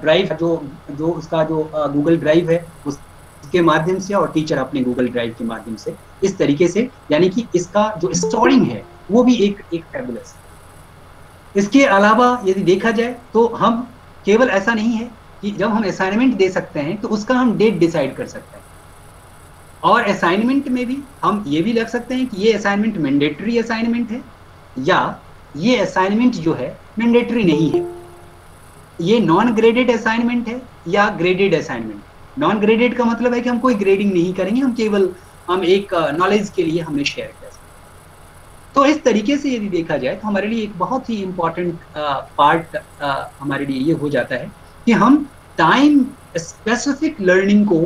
[SPEAKER 2] ड्राइव जो जो उसका जो गूगल ड्राइव है, उसके माध्यम से और टीचर अपने गूगल ड्राइव के माध्यम से, इस तरीके से, यानी कि इसका जो स्टोरिंग है वो भी एक एक फैबुलस इसके अलावा यदि देखा जाए तो हम केवल ऐसा नहीं है कि जब हम असाइनमेंट दे सकते हैं तो उसका हम डेट डिसाइड कर सकते हैं। और असाइनमेंट में भी हम ये भी लग सकते हैं कि ये असाइनमेंट मैंडेटरी असाइनमेंट है, या ये असाइनमेंट जो है मैंडेटरी नहीं है। ये नॉन ग्रेडेड असाइनमेंट है, या ग्रेडेड असाइनमेंट नॉन ग्रेडेड का मतलब है कि हम कोई ग्रेडिंग नहीं करेंगे, हम केवल, हम एक नॉलेज के लिए हमने शेयर किया तो इस तरीके से यदि देखा जाए तो हमारे लिए एक बहुत ही इंपॉर्टेंट पार्ट हमारे लिए ये हो जाता है कि हम टाइम स्पेसिफिक लर्निंग को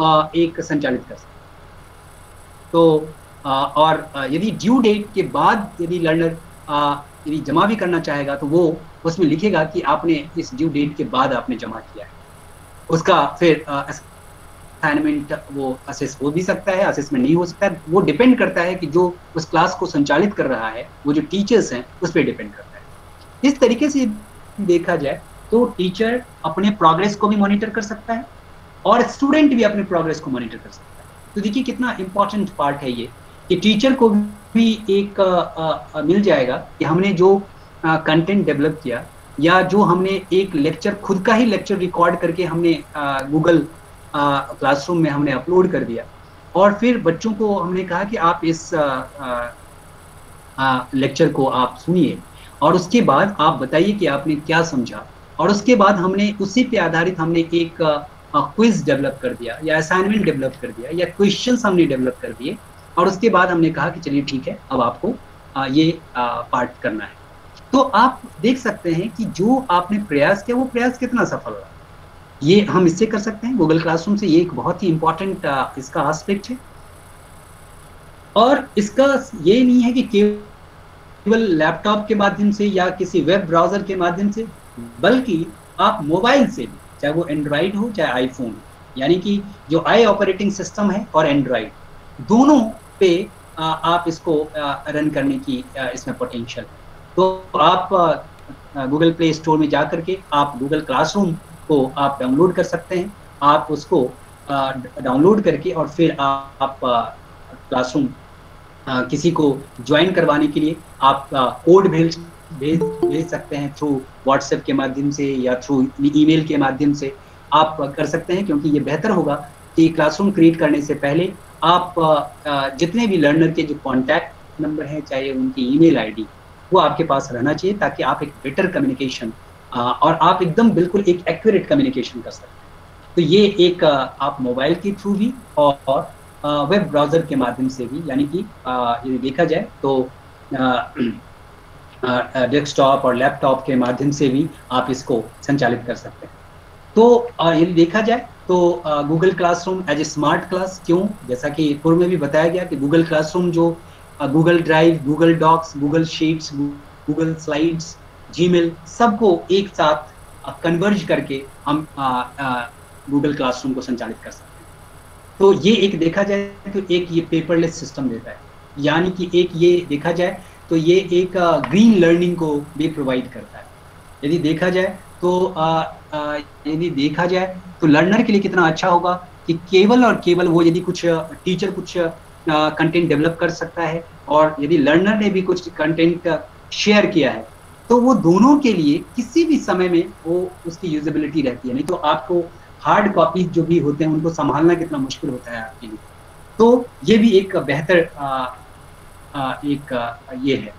[SPEAKER 2] uh, एक संचालित कर सकते तो uh, और यदि ड्यू डेट के बाद यदि लर्नर यदि जमा भी करना चाहेगा तो वो उसमें लिखेगा कि आपने इस ड्यू डेट के बाद आपने जमा किया है। उसका फिर असाइनमेंट वो असेस हो भी सकता है असेसमेंट नहीं हो सकता है। वो डिपेंड करता है कि जो उस क्लास को संचालित कर रहा है वो जो टीचर्स हैं उस पर डिपेंड करता है। इस तरीके से देखा जाए तो टीचर अपने प्रोग्रेस को भी मॉनिटर कर सकता है और स्टूडेंट भी अपने प्रोग्रेस को मॉनिटर कर सकता है। तो देखिए कितना इंपॉर्टेंट पार्ट है ये कि टीचर को भी एक आ, आ, मिल जाएगा कि हमने जो कंटेंट डेवलप किया या जो हमने एक लेक्चर खुद का ही लेक्चर रिकॉर्ड करके हमने गूगल क्लासरूम में हमने अपलोड कर दिया। और फिर बच्चों को हमने कहा कि आप इस लेक्चर को आप सुनिए। और उसके बाद आप बताइए कि आपने क्या समझा। और उसके बाद हमने उसी पे आधारित हमने एक क्विज डेवलप कर दिया या असाइनमेंट डेवलप कर दिया या क्वेश्चंस हमने डेवलप कर दिए। और उसके बाद हमने कहा कि चलिए ठीक है अब आपको आ, ये आ, पार्ट करना है। तो आप देख सकते हैं कि जो आपने प्रयास किया वो प्रयास कितना सफल रहा? ये हम इससे कर सकते हैं। गूगल क्लासरूम से ये एक बहुत ही इंपॉर्टेंट इसका एस्पेक्ट है। और इसका ये नहीं है कि केवल लैपटॉप के माध्यम से या किसी वेब ब्राउज़र के माध्यम से बल्कि आप मोबाइल से चाहे वो एंड्रॉइड हो चाहे आईफोन यानी कि जो आई ऑपरेटिंग सिस्टम है और एंड्रॉइड दोनों पे आ, आप इसको रन करने की आ, इसमें पोटेंशियल तो आप गूगल प्ले स्टोर में जा करके आप गूगल क्लासरूम को आप डाउनलोड कर सकते हैं। आप उसको डाउनलोड करके और फिर आप क्लासरूम किसी को ज्वाइन करवाने के लिए आप कोड भेज भेज भेज सकते हैं थ्रू व्हाट्सएप के माध्यम से या थ्रू ईमेल के माध्यम से। आप कर सकते हैं क्योंकि ये बेहतर होगा कि क्लासरूम क्रिएट करने से पहले आप जितने भी लर्नर के जो कॉन्टैक्ट नंबर हैं, चाहे उनकी ईमेल आईडी वो आपके पास रहना चाहिए ताकि आप एक बेटर कम्युनिकेशन और आप एकदम बिल्कुल एक एक्यूरेट कम्युनिकेशन कर सकते हैं। तो ये एक आप मोबाइल के थ्रू भी और वेब ब्राउज़र के माध्यम से भी, यानी कि यदि देखा जाए तो डेस्कटॉप और लैपटॉप के माध्यम से भी आप इसको संचालित कर सकते हैं। तो यदि देखा जाए तो Google Classroom as a smart class क्यों? जैसा कि पूर्व में भी बताया गया कि गूगल क्लासरूम जो Google Drive Google Docs Google Sheets Google Slides Gmail सबको एक साथ कन्वर्ज करके हम गूगल क्लासरूम को संचालित कर सकते हैं। तो ये एक देखा जाए तो एक ये पेपरलेस सिस्टम देता है। यानी कि एक ये देखा जाए तो ये एक ग्रीन लर्निंग को भी प्रोवाइड करता है। यदि देखा जाए तो यदि देखा जाए तो लर्नर के लिए कितना अच्छा होगा कि केवल और केवल वो यदि कुछ टीचर कुछ कंटेंट डेवलप कर सकता है और यदि लर्नर ने भी कुछ कंटेंट शेयर किया है तो वो दोनों के लिए किसी भी समय में वो उसकी यूजेबिलिटी रहती है। नहीं तो आपको हार्ड कॉपी जो भी होते हैं उनको संभालना कितना मुश्किल होता है आपके लिए। तो ये भी एक बेहतर एक आ, ये है।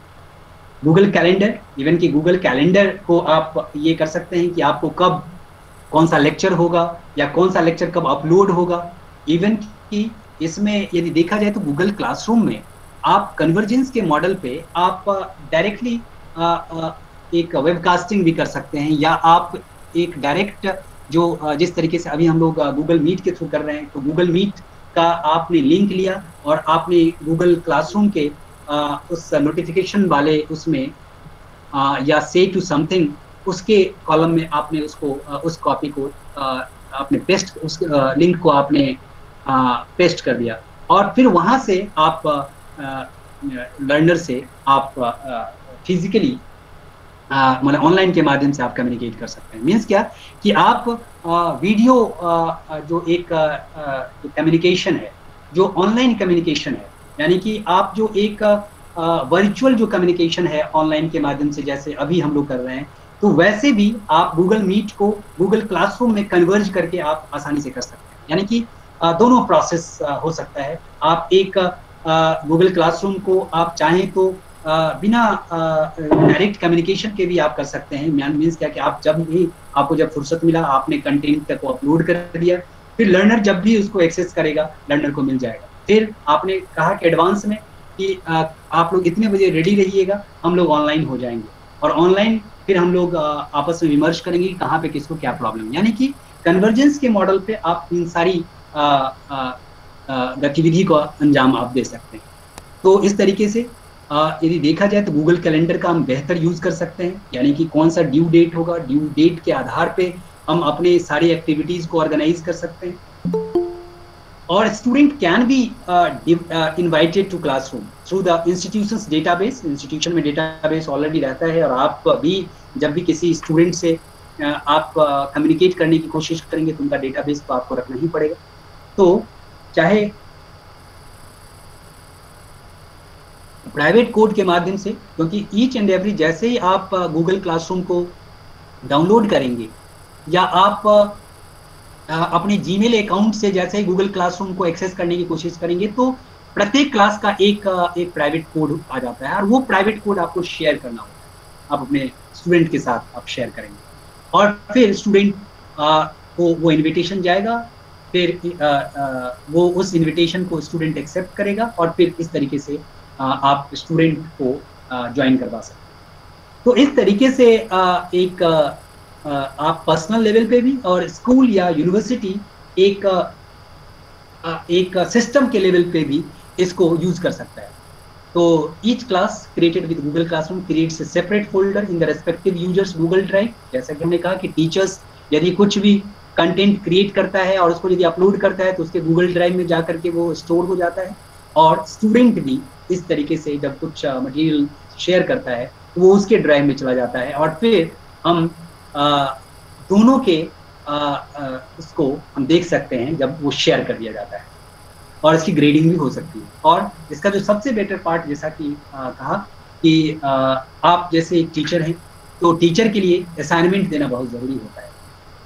[SPEAKER 2] गूगल कैलेंडर इवन कि गूगल कैलेंडर को आप ये कर सकते हैं कि आपको कब कौन सा लेक्चर होगा या कौन सा लेक्चर कब अपलोड होगा। इवन कि इसमें यदि देखा जाए तो गूगल क्लासरूम में आप कन्वर्जेंस के मॉडल पे आप डायरेक्टली एक वेबकास्टिंग भी कर सकते हैं, या आप एक डायरेक्ट जो जिस तरीके से अभी हम लोग गूगल मीट के थ्रू कर रहे हैं तो गूगल मीट का आपने लिंक लिया और आपने गूगल क्लासरूम के उस नोटिफिकेशन वाले उसमें या से टू समथिंग उसके कॉलम में आपने उसको उस कॉपी को आपने पेस्ट उस लिंक को आपने पेस्ट कर दिया। और फिर वहाँ से आप लर्नर से आप फिजिकली मतलब ऑनलाइन के माध्यम से आप कम्युनिकेट कर सकते हैं। मीन्स क्या? कि आप आ, वीडियो आ, जो एक कम्युनिकेशन है जो ऑनलाइन कम्युनिकेशन है यानी कि आप जो एक वर्चुअल जो कम्युनिकेशन है ऑनलाइन के माध्यम से जैसे अभी हम लोग कर रहे हैं तो वैसे भी आप गूगल मीट को गूगल क्लासरूम में कन्वर्ज करके आप आसानी से कर सकते हैं। यानी कि दोनों प्रोसेस हो सकता है। आप एक गूगल क्लासरूम को आप चाहें तो बिना डायरेक्ट कम्युनिकेशन के भी आप कर सकते हैं। मीन्स क्या कि आप जब भी, आपको जब फुर्सत मिला, आपने कंटेंट को अपलोड कर दिया, फिर लर्नर जब भी उसको एक्सेस करेगा लर्नर को मिल जाएगा। फिर आपने कहा कि एडवांस में कि आप लोग इतने बजे रेडी रहिएगा, हम लोग ऑनलाइन हो जाएँगे। और ऑनलाइन फिर हम लोग आपस में विमर्श करेंगे कि कहाँ पे किसको क्या प्रॉब्लम यानी कि कन्वर्जेंस के मॉडल पे आप इन सारी गतिविधि को अंजाम आप दे सकते हैं। तो इस तरीके से यदि देखा जाए तो गूगल कैलेंडर का हम बेहतर यूज़ कर सकते हैं। यानी कि कौन सा ड्यू डेट होगा ड्यू डेट के आधार पे हम अपने सारी एक्टिविटीज़ को ऑर्गेनाइज कर सकते हैं। और student can be invited to classroom through the institution database institution में डेटाबेस ऑलरेडी रहता है और आप भी जब भी किसी स्टूडेंट से uh, आप कम्युनिकेट uh, करने की कोशिश करेंगे तो उनका डेटाबेस तो आपको रखना ही पड़ेगा। तो चाहे प्राइवेट कोड के माध्यम से क्योंकि ईच एंड एवरी जैसे ही आप गूगल क्लासरूम को डाउनलोड करेंगे या आप अपने जीमेल अकाउंट से जैसे ही गूगल क्लासरूम को एक्सेस करने की कोशिश करेंगे तो प्रत्येक क्लास का एक एक प्राइवेट कोड आ जाता है और वो प्राइवेट कोड आपको शेयर करना होता है। आप अपने स्टूडेंट के साथ आप शेयर करेंगे। और फिर स्टूडेंट को वो इनविटेशन जाएगा फिर आ, आ, वो उस इनविटेशन को स्टूडेंट एक्सेप्ट करेगा और फिर इस तरीके से आप स्टूडेंट को ज्वाइन करवा सकते तो इस तरीके से एक आप पर्सनल लेवल पे भी और स्कूल या यूनिवर्सिटी एक एक सिस्टम के लेवल पे भी इसको यूज़ कर सकता है। तो each class created with Google Classroom creates separate folder in the respective users Google Drive जैसा कि हमने कहा कि टीचर्स यदि कुछ भी कंटेंट क्रिएट करता है और उसको यदि अपलोड करता है तो उसके गूगल ड्राइव में जा करके वो स्टोर हो जाता है। और स्टूडेंट भी इस तरीके से जब कुछ मटेरियल शेयर करता है तो वो उसके ड्राइव में चला जाता है। और फिर हम आ, दोनों के आ, आ, उसको हम देख सकते हैं जब वो शेयर कर दिया जाता है। और इसकी ग्रेडिंग भी हो सकती है। और इसका जो सबसे बेटर पार्ट जैसा कि कहा कि आ, आप जैसे एक टीचर हैं तो टीचर के लिए असाइनमेंट देना बहुत ज़रूरी होता है।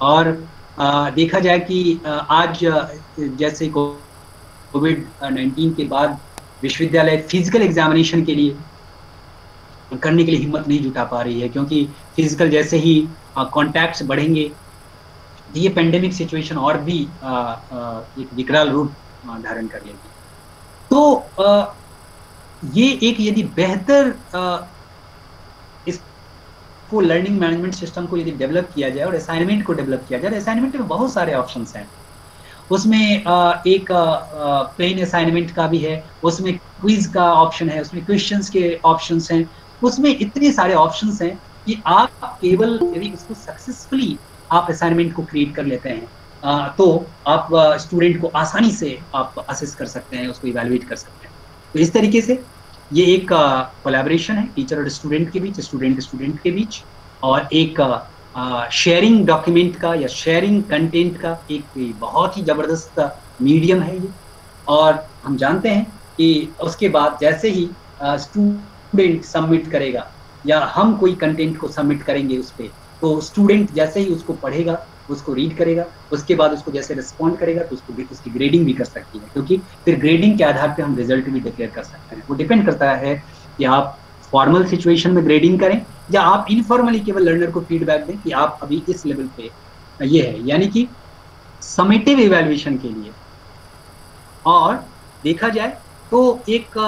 [SPEAKER 2] और आ, देखा जाए कि आ, आज जैसे कोविड नाइन्टीन के बाद विश्वविद्यालय फ़िज़िकल एग्जामिनेशन के लिए करने के लिए हिम्मत नहीं जुटा पा रही है क्योंकि फ़िज़िकल जैसे ही कॉन्टैक्ट्स बढ़ेंगे ये पेंडेमिक सिचुएशन और भी आ, आ, एक विकराल रूप धारण कर लेगी। तो आ, ये एक यदि बेहतर इसको लर्निंग मैनेजमेंट सिस्टम को यदि डेवलप किया जाए और असाइनमेंट को डेवलप किया जाए असाइनमेंट में बहुत सारे ऑप्शन हैं। उसमें एक प्लेन असाइनमेंट का भी है, उसमें क्विज का ऑप्शन है, उसमें क्वेश्चंस के ऑप्शंस हैं, उसमें इतने सारे ऑप्शंस हैं कि आप केवल यदि उसको सक्सेसफुली आप असाइनमेंट को क्रिएट कर लेते हैं। तो आप स्टूडेंट को आसानी से आप असेस कर सकते हैं, उसको इवेलुएट कर सकते हैं। तो इस तरीके से ये एक कोलैबोरेशन है टीचर और स्टूडेंट के बीच स्टूडेंट स्टूडेंट के बीच, और एक शेयरिंग डॉक्यूमेंट का या शेयरिंग कंटेंट का एक बहुत ही ज़बरदस्त मीडियम है ये। और हम जानते हैं कि उसके बाद जैसे ही स्टूडेंट सबमिट करेगा या हम कोई कंटेंट को सबमिट करेंगे उस पर तो स्टूडेंट जैसे ही उसको पढ़ेगा, उसको रीड करेगा, उसके बाद उसको जैसे रिस्पॉन्ड करेगा तो उसको उसकी ग्रेडिंग भी कर सकती है। क्योंकि फिर ग्रेडिंग के आधार पर हम रिज़ल्ट भी डिक्लेयर कर सकते हैं। वो डिपेंड करता है कि आप फॉर्मल सिचुएशन में ग्रेडिंग करें या आप इनफॉर्मली केवल लर्नर को फीडबैक दें कि आप अभी इस लेवल पे ये है। यानी कि समेटिव इवेल्युएशन के लिए। और देखा जाए तो एक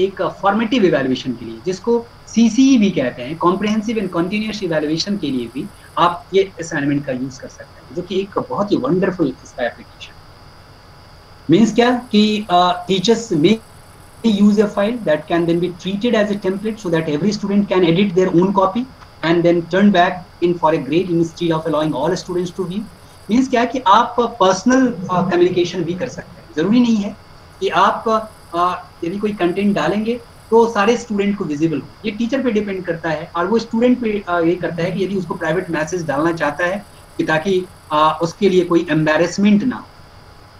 [SPEAKER 2] एक फॉर्मेटिव इवेल्युएशन के लिए, जिसको सीसीई भी कहते हैं कॉम्प्रिहेंसिव एंड कंटिन्यूस इवेल्युएशन के लिए भी आप ये असाइनमेंट का यूज़ कर सकते हैं, जो कि एक बहुत ही वंडरफुल इसका एप्लीकेशन मीन्स क्या? कि टीचर्स में use a file that can then be treated as a template so that every student can edit their own copy and then turn back in for a grade instead of allowing all students to view. Means क्या है कि आप personal communication भी कर सकते हैं। ज़रूरी नहीं है कि आप यदि कोई कंटेंट डालेंगे तो सारे स्टूडेंट को विजिबल हो। ये टीचर पे डिपेंड करता है और वो स्टूडेंट पे ये करता है कि यदि उसको प्राइवेट मैसेज डालना चाहता है कि ताकि उसके लिए कोई एम्बेरसमेंट ना हो।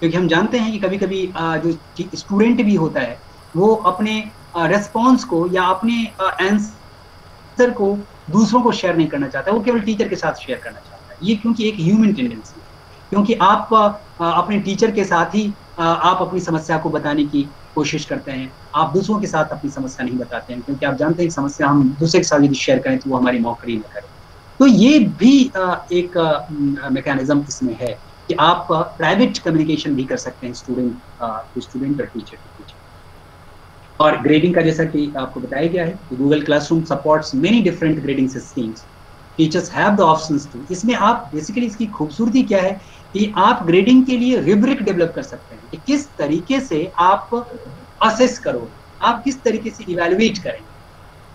[SPEAKER 2] क्योंकि हम जानते हैं कि कभी कभी जो स्टूडेंट भी होता है वो अपने रेस्पॉन्स को या अपने आंसर को दूसरों को शेयर नहीं करना चाहता, वो केवल टीचर के साथ शेयर करना चाहता है। ये क्योंकि एक ह्यूमन टेंडेंसी है। क्योंकि आप अपने टीचर के साथ ही आप अपनी समस्या को बताने की कोशिश करते हैं। आप दूसरों के साथ अपनी समस्या नहीं बताते हैं, क्योंकि आप जानते हैं समस्या हम दूसरे के साथ यदि शेयर करें तो वो हमारी नौकरी न करें तो ये भी एक मैकेनिज्म इसमें है कि आप प्राइवेट कम्युनिकेशन भी कर सकते हैं स्टूडेंट स्टूडेंट और टीचर और ग्रेडिंग का जैसा कि आपको बताया गया है Google Classroom supports many different grading systems teachers have the options to इसमें आप बेसिकली इसकी खूबसूरती क्या है कि आप ग्रेडिंग के लिए रिब्रिक डेवलप कर सकते हैं कि किस तरीके से आप असेस करो आप किस तरीके से इवेलुएट करेंगे।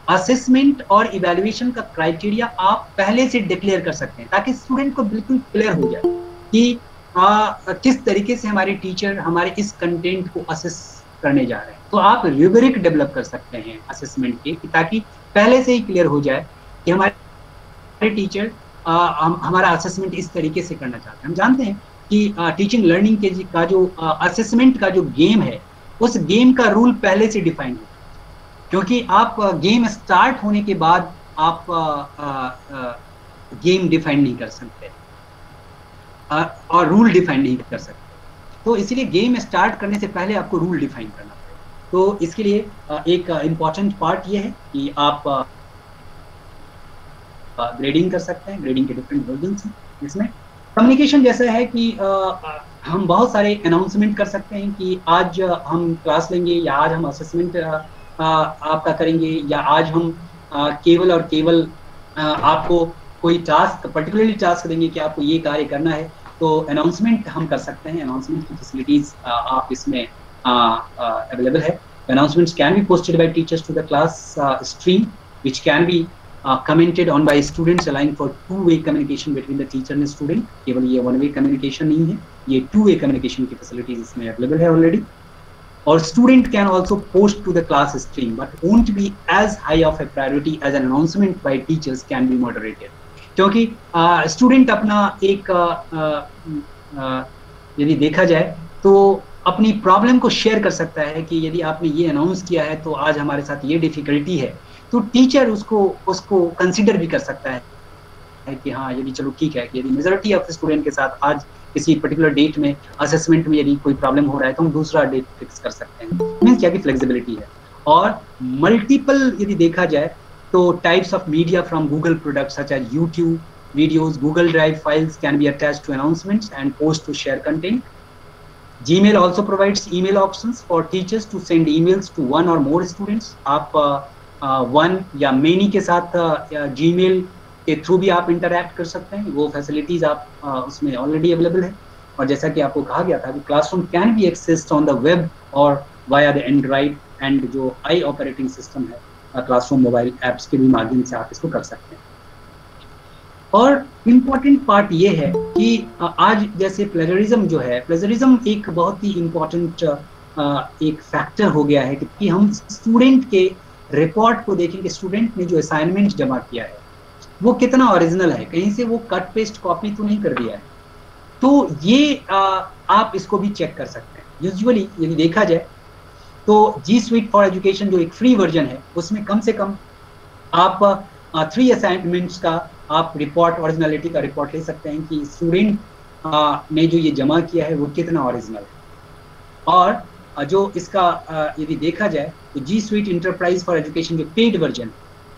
[SPEAKER 2] असेसमेंट और इवेल्युएशन का क्राइटेरिया आप पहले से डिक्लेयर कर सकते हैं ताकि स्टूडेंट को बिल्कुल क्लियर हो जाए कि आ, किस तरीके से हमारे टीचर हमारे इस कंटेंट को असेस करने जा रहे हैं। तो आप रिबरिक डेवलप कर सकते हैं असेसमेंट के ताकि पहले से ही क्लियर हो जाए कि हमारे टीचर हम हमारा असेसमेंट इस तरीके से करना चाहते हैं। हम जानते हैं कि टीचिंग लर्निंग के का जो असेसमेंट का जो गेम है उस गेम का रूल पहले से डिफाइन हो क्योंकि आप गेम स्टार्ट होने के बाद आप आ, आ, आ, गेम डिफाइन नहीं कर सकते। और रूल डिफाइन नहीं कर सकते। तो इसीलिए गेम स्टार्ट करने से पहले आपको रूल डिफाइन करना तो इसके लिए एक इंपॉर्टेंट पार्ट ये है कि आप ग्रेडिंग कर सकते हैं ग्रेडिंग के डिफरेंट वर्जन हैं। इसमें कम्युनिकेशन जैसा है कि हम बहुत सारे अनाउंसमेंट कर सकते हैं कि आज हम क्लास लेंगे या आज हम असेसमेंट आपका करेंगे या आज हम केवल और केवल आपको कोई टास्क पर्टिकुलरली टास्क देंगे कि आपको ये कार्य करना है तो अनाउंसमेंट हम कर सकते हैं। अनाउंसमेंट की फैसिलिटीज़ आप इसमें अवेलेबल है announcements can be posted by teachers to the class uh, stream which can be uh, commented on by students allowing for two way communication between the teacher and student केवल ये one way communication नहीं है ये two way communication की facilities इसमें available है already और student can also post to the class stream but won't be as high of a priority as an announcement by teachers can be moderated क्योंकि student uh, अपना एक uh, uh, यदि देखा जाए तो अपनी प्रॉब्लम को शेयर कर सकता है कि यदि आपने ये अनाउंस किया है तो आज हमारे साथ ये डिफिकल्टी है। तो टीचर उसको उसको कंसिडर भी कर सकता है कि हाँ यदि चलो ठीक है कि यदि मेजोरिटी ऑफ़ स्टूडेंट के साथ आज किसी पर्टिकुलर डेट में असेसमेंट में यदि कोई प्रॉब्लम हो रहा है तो हम दूसरा डेट फिक्स कर सकते हैं। मीन क्या की फ्लेक्सिबिलिटी है। और मल्टीपल यदि देखा जाए तो types of media from Google product such as YouTube videos, google drive files can be attached to announcements and post to share content gmail also provides email options for teachers to send emails to one or more students. आप uh, one या many के साथ Gmail के through भी आप interact कर सकते हैं। वो फैसिलिटीज़ आप उसमें ऑलरेडी अवेलेबल है। और जैसा कि आपको कहा गया था कि classroom can be accessed on the web और वाया द एंड्रॉइड एंड जो आई ऑपरेटिंग सिस्टम है क्लासरूम मोबाइल एप्स के भी माध्यम से आप इसको कर सकते हैं। और इंपॉर्टेंट पार्ट ये है कि आज जैसे प्लेजरिज्म जो है प्लेजरिज्म एक बहुत ही इम्पोर्टेंट एक फैक्टर हो गया है कि हम स्टूडेंट के रिपोर्ट को देखें कि स्टूडेंट ने जो असाइनमेंट जमा किया है वो कितना ओरिजिनल है? कहीं से वो कट पेस्ट कॉपी तो नहीं कर दिया है। तो ये आ, आप इसको भी चेक कर सकते हैं। यूजुअली यदि देखा जाए तो जी स्वीट फॉर एजुकेशन जो एक फ्री वर्जन है उसमें कम से कम आप थ्री असाइनमेंट्स का आप रिपोर्ट ओरिजिनलिटी का रिपोर्ट ले सकते हैं कि स्टूडेंट ने जो ये जमा किया है वो कितना ओरिजिनल है। और जो इसका यदि देखा जाए तो G suite enterprise for education जो पेड वर्जन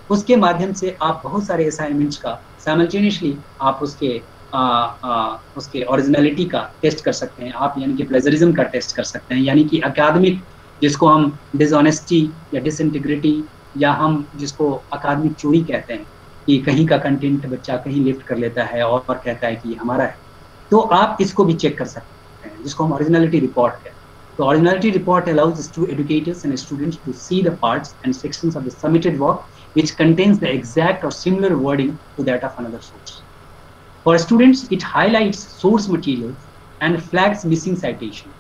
[SPEAKER 2] उसके माध्यम से आप बहुत सारे असाइनमेंट्स का साइमल्टेनियसली आप उसके आ, आ, उसके ओरिजिनलिटी का टेस्ट कर सकते हैं। आप यानी कि प्लेजरिज्म का टेस्ट कर सकते हैं। यानी कि अकादमिक जिसको हम डिसऑनेस्टी या डिसइंटीग्रिटी या हम जिसको अकादमिक चोरी कहते हैं कि कहीं का कंटेंट बच्चा कहीं लिफ्ट कर लेता है और पर कहता है कि हमारा है। तो आप इसको भी चेक कर सकते हैं, जिसको हम ऑरिजिनलिटी रिपोर्ट कहते हैं। तो originality report allows to educators and students to see the parts and sections of the work which contains the exact or similar wording to that of another source for students it highlights source material and flags missing citation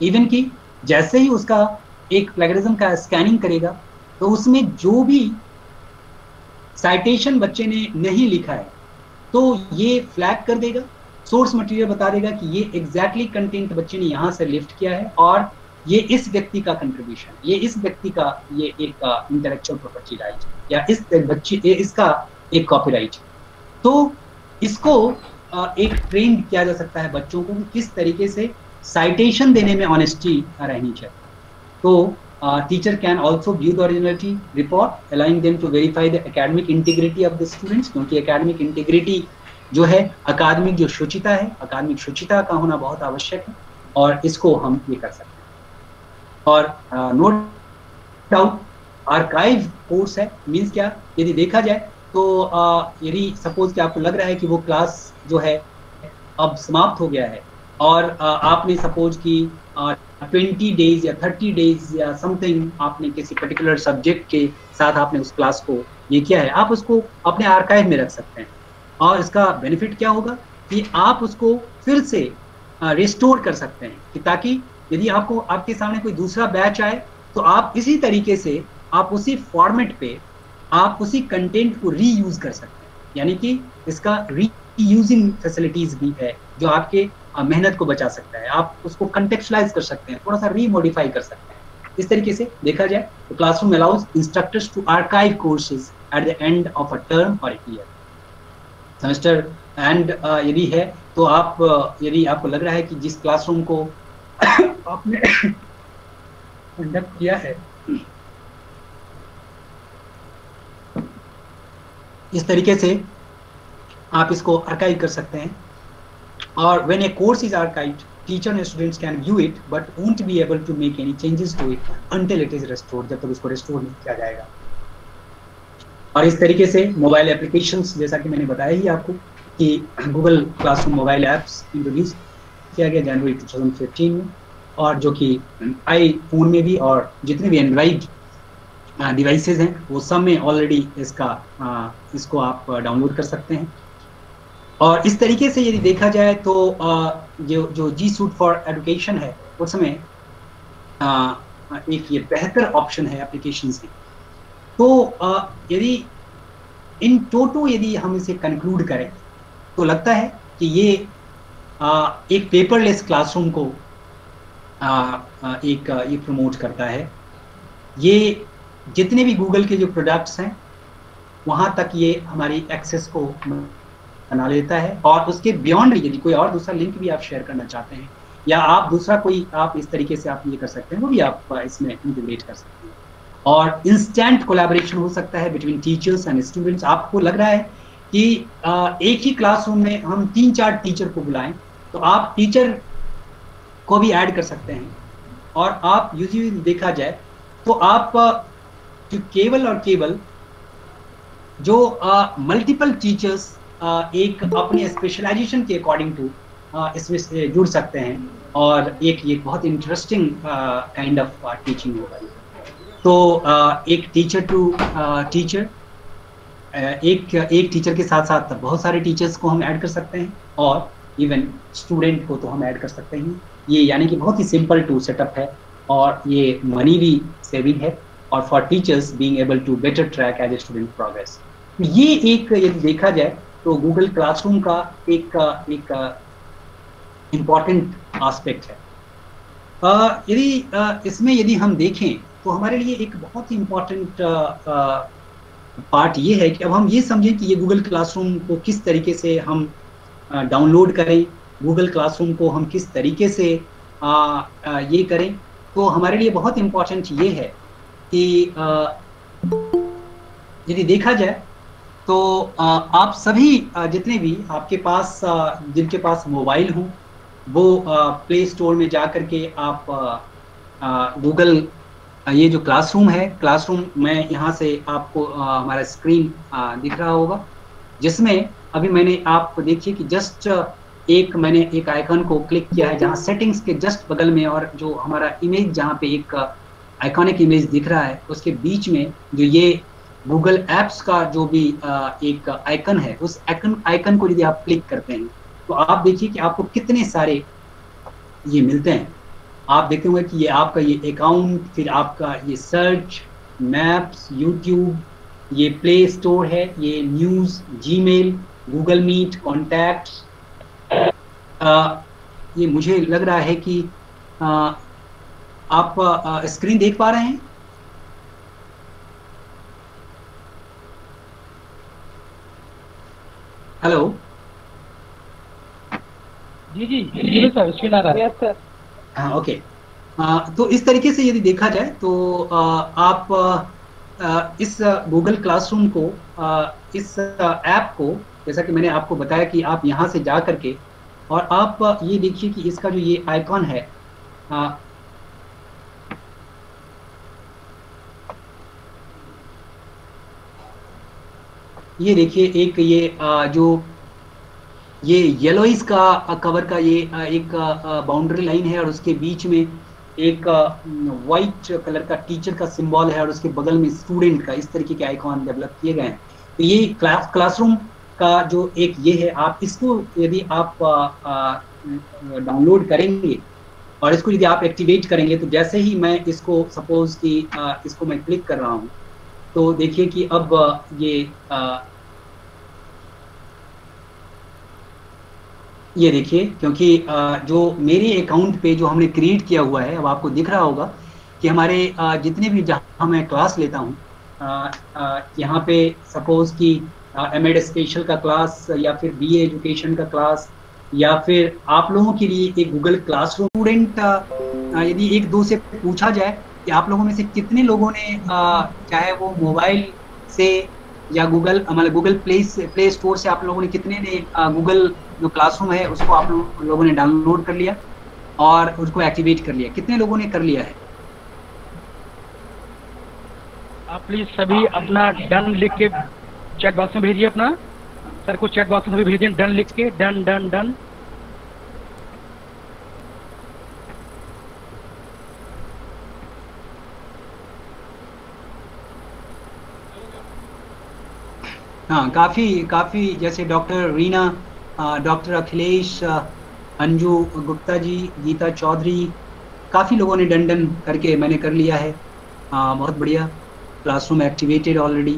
[SPEAKER 2] even की जैसे ही उसका एक plagiarism का scanning करेगा तो उसमें जो भी साइटेशन बच्चे ने नहीं लिखा है। तो ये फ्लैग कर देगा सोर्स मटेरियल बता देगा कि ये एग्जैक्टली exactly कंटेंट बच्चे ने यहाँ से लिफ्ट किया है और ये इस व्यक्ति का कंट्रीब्यूशन ये इस व्यक्ति का ये एक इंटेलेक्चुअल प्रॉपर्टी राइट या इस बच्चे इसका एक कॉपीराइट तो इसको एक ट्रेन किया जा सकता है बच्चों को किस तरीके से साइटेशन देने में ऑनेस्टी रहनी चाहिए। तो teacher can also view the originality report allowing them to verify the academic integrity of the students क्योंकि एकेडमिक इंटीग्रिटी जो है अकादमिक जो शुचिता है अकादमिक शुचिता का होना बहुत आवश्यक है, और इसको हम ये कर सकते हैं। और नो डाउट आर्काइव कोर्स है मीन्स क्या, यदि देखा जाए तो यदि सपोज़ कि आपको लग रहा है कि वो क्लास जो है, अब समाप्त हो गया है, और आपने सपोज़ कि ट्वेंटी डेज़ या थर्टी डेज़ या समथिंग आपने किसी पर्टिकुलर सब्जेक्ट के साथ आपने उस क्लास को ये किया है, आप उसको अपने आर्काइव में रख सकते हैं। और इसका बेनिफिट क्या होगा कि आप उसको फिर से रिस्टोर कर सकते हैं कि ताकि यदि आपको, आपके सामने कोई दूसरा बैच आए तो आप इसी तरीके से आप उसी फॉर्मेट पे आप उसी कंटेंट को रीयूज कर सकते हैं। यानी कि इसका रीयूजिंग फैसिलिटीज़ भी है, जो आपके मेहनत को बचा सकता है। आप उसको कंटेक्चुलाइज कर सकते हैं, थोड़ा सा रीमोडिफाई कर सकते हैं। इस तरीके से देखा जाए तो classroom allows instructors to archive courses at the end of a term or year semester and यदि है तो आप यदि आपको लग रहा है कि जिस क्लासरूम को (coughs) आपने (coughs) कंडक्ट किया है, इस तरीके से आप इसको archive कर सकते हैं। और when a course is archived, teacher and students can view it, but won't be able to make any changes to it until it is restored. जब तक उसको restore नहीं किया जाएगा। और इस तरीके से मोबाइल एप्लीकेशंस जैसा कि मैंने बताया ही आपको कि Google Classroom mobile apps introduce किया गया जनवरी 2015 में। और जो कि आई फ़ोन में भी और जितने भी एंड्रॉइड डिवाइसेस हैं, वो सब में ऑलरेडी इसका इसको आप डाउनलोड कर सकते हैं। और इस तरीके से यदि देखा जाए तो जो जो जी सूट फॉर एडुकेशन है उसमें एक ये बेहतर ऑप्शन है एप्लीकेशन से तो यदि इन टोटो यदि हम इसे कंक्लूड करें तो लगता है कि ये एक पेपरलेस क्लासरूम को एक, ये प्रमोट करता है। ये जितने भी गूगल के जो प्रोडक्ट्स हैं, वहाँ तक ये हमारी एक्सेस को बना लेता है। और उसके बियॉन्ड यदि कोई और दूसरा लिंक भी आप शेयर करना चाहते हैं, या आप दूसरा कोई, आप इस तरीके से आप ये कर सकते हैं, वो भी आप इसमें इंटीग्रेट कर सकते हैं। और इंस्टेंट कोलैबोरेशन हो सकता है बिटवीन टीचर्स एंड स्टूडेंट्स आपको लग रहा है कि एक ही क्लासरूम में हम तीन चार टीचर को बुलाएँ तो आप टीचर को भी ऐड कर सकते हैं। और आप यूजली देखा जाए तो आप केवल और केवल जो मल्टीपल टीचर्स एक अपने स्पेशलाइजेशन के अकॉर्डिंग टू इसमें जुड़ सकते हैं और एक ये बहुत इंटरेस्टिंग काइंड ऑफ़ टीचिंग होगा। तो एक टीचर टू टीचर एक एक टीचर के साथ साथ बहुत सारे टीचर्स को हम ऐड कर सकते हैं और इवन स्टूडेंट को तो हम ऐड कर सकते हैं। ये यानी कि बहुत ही सिंपल टू सेटअप है और ये मनी भी सेविंग है और for teachers being able to better track as a student progress ये एक यदि देखा जाए तो गूगल क्लासरूम का एक एक इंपॉर्टेंट आस्पेक्ट है। यदि इसमें यदि हम देखें तो हमारे लिए एक बहुत ही इंपॉर्टेंट पार्ट ये है कि अब हम ये समझें कि ये गूगल क्लासरूम को किस तरीके से हम डाउनलोड करें गूगल क्लासरूम को हम किस तरीके से आ, आ, ये करें तो हमारे लिए बहुत इंपॉर्टेंट ये है कि यदि देखा जाए तो आप सभी जितने भी आपके पास जिनके पास मोबाइल हो, वो प्ले स्टोर में जा करके आप गूगल ये जो क्लासरूम है क्लासरूम में यहाँ से आपको हमारा स्क्रीन दिख रहा होगा, जिसमें अभी मैंने आप देखिए कि जस्ट एक मैंने एक आइकन को क्लिक किया है, जहाँ सेटिंग्स के जस्ट बगल में और जो हमारा इमेज जहाँ पे एक आइकॉनिक इमेज दिख रहा है, उसके बीच में जो ये गूगल एप्स का जो भी एक आइकन है उस आइकन आइकन को यदि आप क्लिक करते हैं तो आप देखिए कि आपको कितने सारे ये मिलते हैं। आप देखते होंगे कि ये आपका ये अकाउंट फिर आपका ये सर्च मैप्स यूट्यूब ये प्ले स्टोर है ये news Gmail Google Meet contact ये मुझे लग रहा है कि आ, आप स्क्रीन देख पा रहे हैं? हेलो
[SPEAKER 1] जी जी जी सर है।
[SPEAKER 2] सर हाँ ओके आ, तो इस तरीके से यदि देखा जाए तो आ, आप आ, इस गूगल क्लासरूम को आ, इस ऐप को जैसा कि मैंने आपको बताया कि आप यहाँ से जा करके और आप ये देखिए कि इसका जो ये आइकॉन है ये देखिए एक ये आ, जो ये येलोइस का कवर का ये एक बाउंड्री लाइन है और उसके बीच में एक वाइट कलर का टीचर का सिंबल है और उसके बगल में स्टूडेंट का इस तरीके के आइकॉन डेवलप किए गए हैं। तो ये क्लास क्लासरूम का जो एक ये है आप इसको यदि आप डाउनलोड करेंगे और इसको यदि आप एक्टिवेट करेंगे तो जैसे ही मैं इसको सपोज़ कि इसको मैं क्लिक कर रहा हूँ तो देखिए कि अब ये आ, ये देखिए क्योंकि आ, जो मेरे अकाउंट पे जो हमने क्रिएट किया हुआ है अब आपको दिख रहा होगा कि हमारे आ, जितने भी जहाँ मैं क्लास लेता हूँ यहाँ पे सपोज़ कि एम एड स्पेशल का क्लास या फिर बी एजुकेशन का क्लास या फिर आप लोगों के लिए एक गूगल क्लासरूम स्टूडेंट यदि एक दो से पूछा जाए कि आप लोगों में से कितने लोगों ने चाहे वो मोबाइल से या गूगल मतलब गूगल प्ले प्ले स्टोर से आप लोगों ने कितने ने गूगल जो क्लासरूम है उसको आप लोगों ने डाउनलोड कर लिया और उसको एक्टिवेट कर लिया। कितने लोगों ने कर लिया है?
[SPEAKER 1] आप प्लीज़ सभी अपना डन लिख के चैट बॉक्स में भेजिए अपना। सर को चैट बॉक्स में भेजिए, डन लिख के, डन डन डन।
[SPEAKER 2] हाँ काफ़ी काफ़ी जैसे डॉक्टर रीना डॉक्टर अखिलेश अंजू गुप्ता जी गीता चौधरी काफ़ी लोगों ने डंडन करके मैंने कर लिया है। आ, बहुत बढ़िया। Classroom activated already.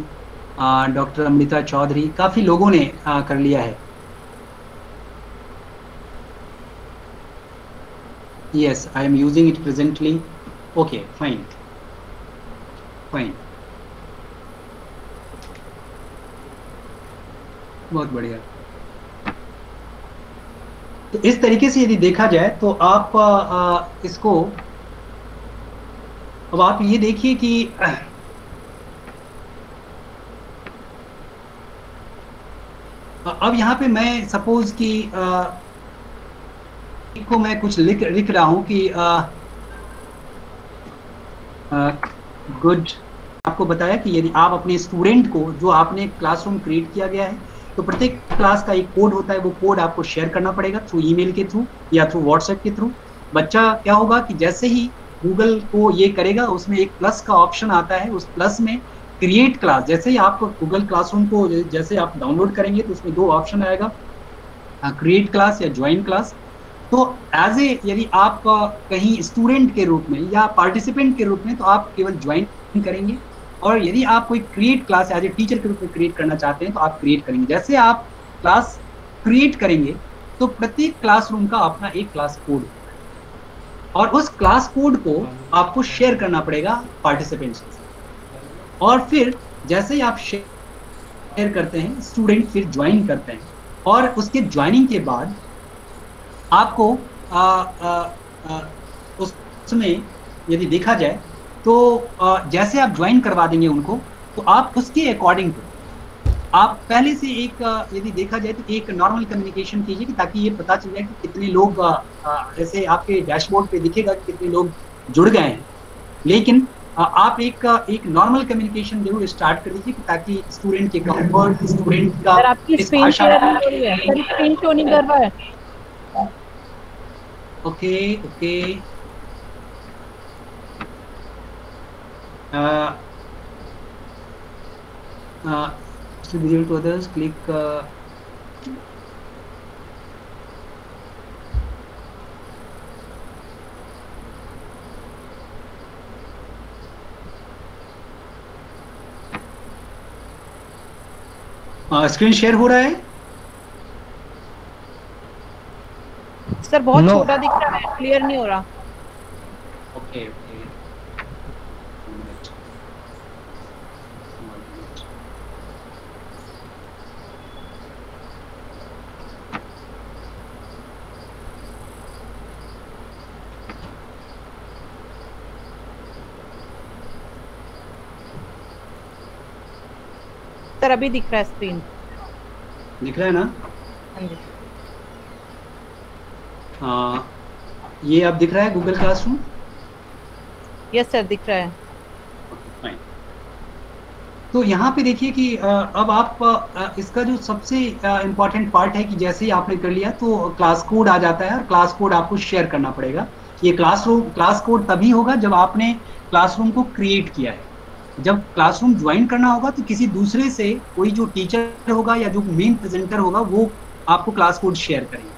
[SPEAKER 2] Doctor Amrita Chaudhary काफ़ी लोगों ने आ, कर लिया है। Yes i am using it presently. Okay fine. Fine. बहुत बढ़िया। तो इस तरीके से यदि देखा जाए तो आप आ, इसको अब आप ये देखिए कि अब यहाँ पे मैं सपोज़ कि को मैं कुछ लिख लिख रहा हूँ कि गुड आपको बताया कि यदि आप अपने स्टूडेंट को जो आपने क्लासरूम क्रिएट किया गया है तो प्रत्येक क्लास का एक कोड होता है, वो कोड आपको शेयर करना पड़ेगा थ्रू ईमेल के थ्रू या थ्रू व्हाट्सएप के थ्रू बच्चा क्या होगा कि जैसे ही गूगल को ये करेगा, उसमें एक प्लस का ऑप्शन आता है, उस प्लस में क्रिएट क्लास जैसे ही आप गूगल क्लासरूम को जैसे आप डाउनलोड करेंगे तो उसमें दो ऑप्शन आएगा क्रिएट क्लास या ज्वाइन क्लास तो एज ए यदि आप कहीं स्टूडेंट के रूप में या पार्टिसिपेंट के रूप में तो आप केवल ज्वाइन करेंगे। और यदि आप कोई create class as a teacher के रूप में क्रिएट करना चाहते हैं तो आप क्रिएट करेंगे। जैसे आप क्लास क्रिएट करेंगे तो प्रत्येक क्लासरूम का अपना एक क्लास कोड और उस क्लास कोड को आपको शेयर करना पड़ेगा पार्टिसिपेंट्स और फिर जैसे ही आप शेयर करते हैं स्टूडेंट फिर ज्वाइन करते हैं और उसके ज्वाइनिंग के बाद आपको आ, आ, आ, उसमें यदि देखा जाए तो जैसे आप ज्वाइन करवा देंगे उनको तो आप उसके अकॉर्डिंग टू आप पहले से एक यदि देखा जाए तो एक नॉर्मल कम्युनिकेशन कीजिए कि ताकि ये पता चल जाए कि कितने लोग जैसे आपके डैशबोर्ड पे दिखेगा कि कितने लोग जुड़ गए हैं। लेकिन आप एक एक नॉर्मल कम्युनिकेशन ज़रूर स्टार्ट कर दीजिए ताकि स्टूडेंट के कंफर्ट स्टूडेंट का
[SPEAKER 3] आपकी स्क्रीन शो नहीं कर रहा है।
[SPEAKER 2] Okay okay uh, to visible to others click uh, screen share हो रहा है?
[SPEAKER 3] सर बहुत
[SPEAKER 1] No.
[SPEAKER 3] छोटा दिख रहा है क्लियर नहीं हो रहा।
[SPEAKER 2] ओके ओके
[SPEAKER 3] सर अभी दिख रहा है स्क्रीन
[SPEAKER 2] दिख रहा है ना?
[SPEAKER 3] हाँ जी.
[SPEAKER 2] आ, ये अब दिख रहा है गूगल क्लासरूम
[SPEAKER 3] यस सर दिख रहा है.
[SPEAKER 2] तो यहाँ पे देखिए कि अब आप इसका जो सबसे इम्पोर्टेंट पार्ट है कि जैसे ही आपने कर लिया तो क्लास कोड आ जाता है और क्लास कोड आपको शेयर करना पड़ेगा। ये क्लासरूम क्लास कोड तभी होगा जब आपने क्लासरूम को क्रिएट किया है। जब क्लासरूम ज्वाइन करना होगा तो किसी दूसरे से कोई जो टीचर होगा या जो मेन प्रेजेंटर होगा, वो आपको क्लास कोड शेयर करेंगे।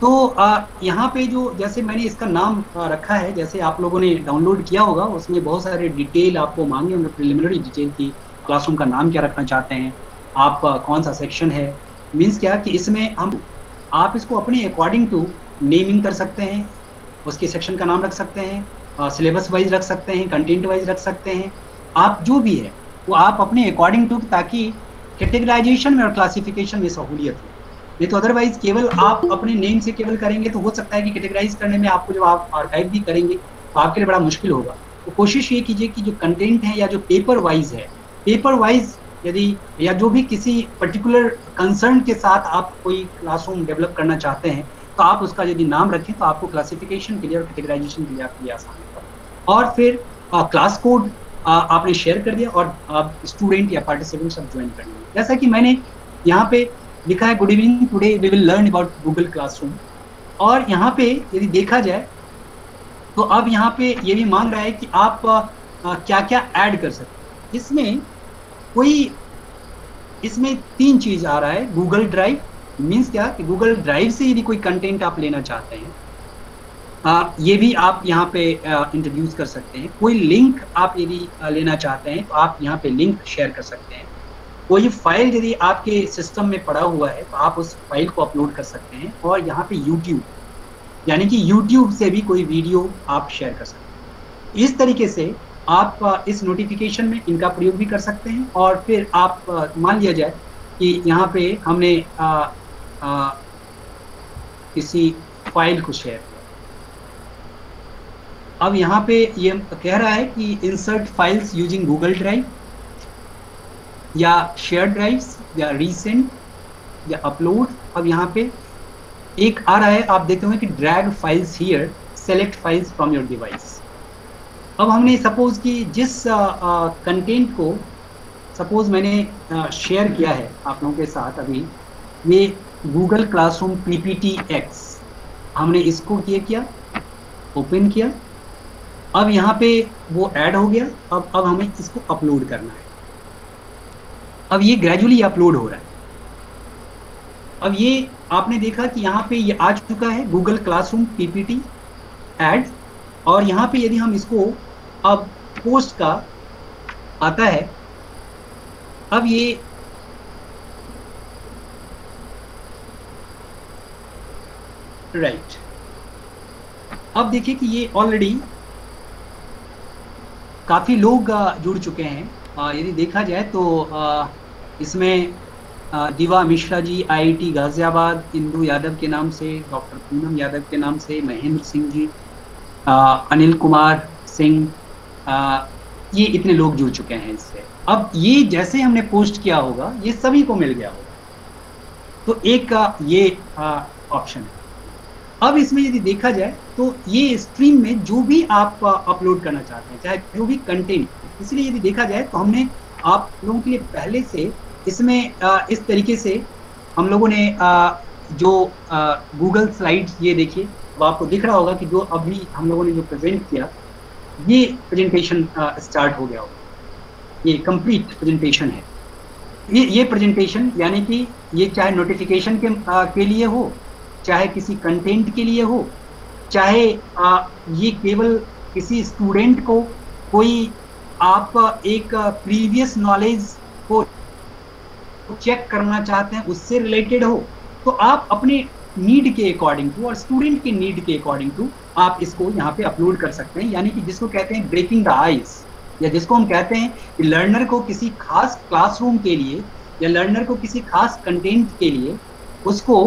[SPEAKER 2] तो यहाँ पे जो, जैसे मैंने इसका नाम रखा है, जैसे आप लोगों ने डाउनलोड किया होगा, उसमें बहुत सारे डिटेल आपको मांगे होंगे। प्रिलिमिनरी डिटेल की क्लासरूम का नाम क्या रखना चाहते हैं, आप कौन सा सेक्शन है। मीन्स क्या कि इसमें हम, आप इसको अपने अकॉर्डिंग टू नेमिंग कर सकते हैं, उसके सेक्शन का नाम रख सकते हैं। सिलेबस वाइज रख सकते हैं कंटेंट वाइज रख सकते हैं। आप जो भी है, वो आप अपने अकॉर्डिंग टू ताकि कैटेगराइजेशन में और क्लासिफिकेशन में सहूलियत हो। नहीं तो अदरवाइज़ केवल आप अपने नेम से केवल करेंगे तो हो सकता है कि कैटेगराइज करने में आपको जब आप आर्काइव भी करेंगे तो आपके लिए बड़ा मुश्किल होगा। तो कोशिश ये कीजिए कि जो कंटेंट है या जो पेपर वाइज है पेपर वाइज यदि या जो भी किसी पर्टिकुलर कंसर्न के साथ आप कोई क्लासरूम डेवलप करना चाहते हैं तो आप उसका यदि नाम रखें तो आपको क्लासिफिकेशन के लिए और कैटेगराइजेशन के लिए आपके लिए आसान और फिर क्लास कोड आपने शेयर कर दिया और आप स्टूडेंट या पार्टिसिपेंट सब ज्वाइन कर लिए जैसा कि मैंने यहाँ पे लिखा है good evening today we will learn about Google Classroom और यहाँ पे यदि देखा जाए तो अब यहाँ पे ये भी मांग रहा है कि आप आ, क्या क्या ऐड कर सकते इसमें कोई इसमें तीन चीज़ आ रहा है गूगल ड्राइव मीन्स क्या? कि गूगल ड्राइव से यदि कोई कंटेंट आप लेना चाहते हैं आ, ये भी आप यहाँ पे इंट्रोड्यूस कर सकते हैं। कोई लिंक आप यदि लेना चाहते हैं तो आप यहाँ पे लिंक शेयर कर सकते हैं। कोई फ़ाइल यदि आपके सिस्टम में पड़ा हुआ है तो आप उस फ़ाइल को अपलोड कर सकते हैं और यहाँ पे यूट्यूब यानी कि यूट्यूब से भी कोई वीडियो आप शेयर कर सकते हैं। इस तरीके से आप इस नोटिफिकेशन में इनका प्रयोग भी कर सकते हैं और फिर आप मान लिया जाए कि यहाँ पे हमने आ, आ, किसी फ़ाइल को शेयर अब यहाँ पे ये कह रहा है कि insert files using Google Drive या शेयर ड्राइव्स या रीसेंट या अपलोड अब यहाँ पे एक आ रहा है, आप देखते होंगे कि drag files here select files from your device अब हमने सपोज़ कि जिस कंटेंट को सपोज़ मैंने शेयर किया है आप लोगों के साथ अभी, ये गूगल क्लासरूम पीपीटी एक्स हमने इसको ये किया ओपन किया अब यहाँ पे वो ऐड हो गया। अब अब हमें इसको अपलोड करना है। अब ये ग्रेजुअली अपलोड हो रहा है। अब ये आपने देखा कि यहाँ पे ये आ चुका है गूगल क्लासरूम पीपीटी एड और यहाँ पे यदि हम इसको अब पोस्ट का आता है, अब ये राइट right. अब देखिए कि ये ऑलरेडी काफ़ी लोग जुड़ चुके हैं। यदि देखा जाए तो इसमें दिवा मिश्रा जी, आईआईटी गाजियाबाद, इंदू यादव के नाम से, डॉक्टर पूनम यादव के नाम से, महेंद्र सिंह जी अनिल कुमार सिंह ये इतने लोग जुड़ चुके हैं इससे। अब ये जैसे हमने पोस्ट किया होगा, ये सभी को मिल गया होगा। तो एक ये ऑप्शन है। अब इसमें यदि देखा जाए तो ये स्ट्रीम में जो भी आप अपलोड करना चाहते हैं चाहे जो भी कंटेंट इसलिए यदि देखा जाए तो हमने आप लोगों के लिए पहले से इसमें इस तरीके से हम लोगों ने जो गूगल स्लाइड्स ये देखिए वो आपको दिख रहा होगा कि जो अभी हम लोगों ने जो प्रेजेंट किया ये प्रेजेंटेशन स्टार्ट हो गया होगा। ये कंप्लीट प्रेजेंटेशन है। ये ये प्रेजेंटेशन यानी कि ये चाहे नोटिफिकेशन के आ, के लिए हो चाहे किसी कंटेंट के लिए हो चाहे आ, ये केवल किसी स्टूडेंट को कोई आप एक प्रीवियस नॉलेज को चेक करना चाहते हैं उससे रिलेटेड हो तो आप अपने नीड के अकॉर्डिंग टू और स्टूडेंट के नीड के अकॉर्डिंग टू आप इसको यहाँ पे अपलोड कर सकते हैं। यानी कि जिसको कहते हैं ब्रेकिंग द आइस या जिसको हम कहते हैं कि लर्नर को किसी खास क्लासरूम के लिए या लर्नर को किसी खास कंटेंट के लिए उसको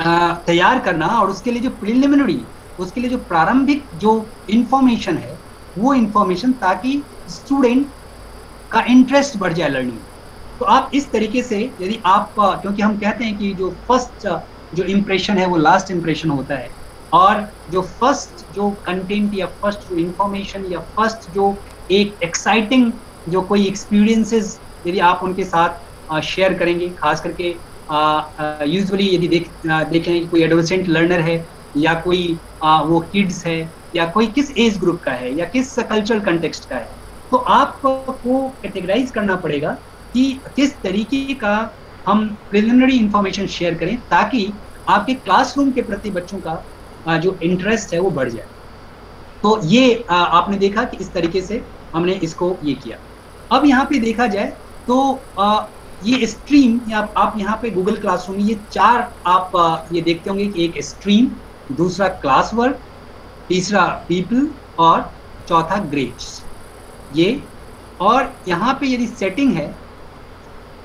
[SPEAKER 2] तैयार करना और उसके लिए जो प्रिलिमिनरी उसके लिए जो प्रारंभिक जो इंफॉर्मेशन है, वो इंफॉर्मेशन ताकि स्टूडेंट का इंटरेस्ट बढ़ जाए लर्निंग तो आप इस तरीके से यदि आप, क्योंकि हम कहते हैं कि जो फ़र्स्ट जो इम्प्रेशन है, वो लास्ट इम्प्रेशन होता है। और जो फ़र्स्ट जो कंटेंट या फ़र्स्ट जो इंफॉर्मेशन या फ़र्स्ट जो एक एक्साइटिंग जो कोई एक्सपीरियंसेस यदि आप उनके साथ शेयर करेंगे, खास करके यूजुअली यदि देख देखें कोई एडोसेंट लर्नर है या कोई आ, वो किड्स है या कोई किस एज ग्रुप का है या किस कल्चरल कंटेक्स्ट का है तो आपको कैटेगराइज करना पड़ेगा कि किस तरीके का हम प्रिलिमिनरी इंफॉर्मेशन शेयर करें ताकि आपके क्लासरूम के प्रति बच्चों का जो इंटरेस्ट है वो बढ़ जाए। तो ये आपने देखा कि इस तरीके से हमने इसको ये किया। अब यहाँ पे देखा जाए तो ये स्ट्रीम आप, आप यहाँ पे गूगल क्लासरूम ये चार आप ये देखते होंगे कि एक स्ट्रीम दूसरा क्लास वर्क तीसरा पीपल और चौथा ग्रेड्स ये और यहाँ पे यदि सेटिंग है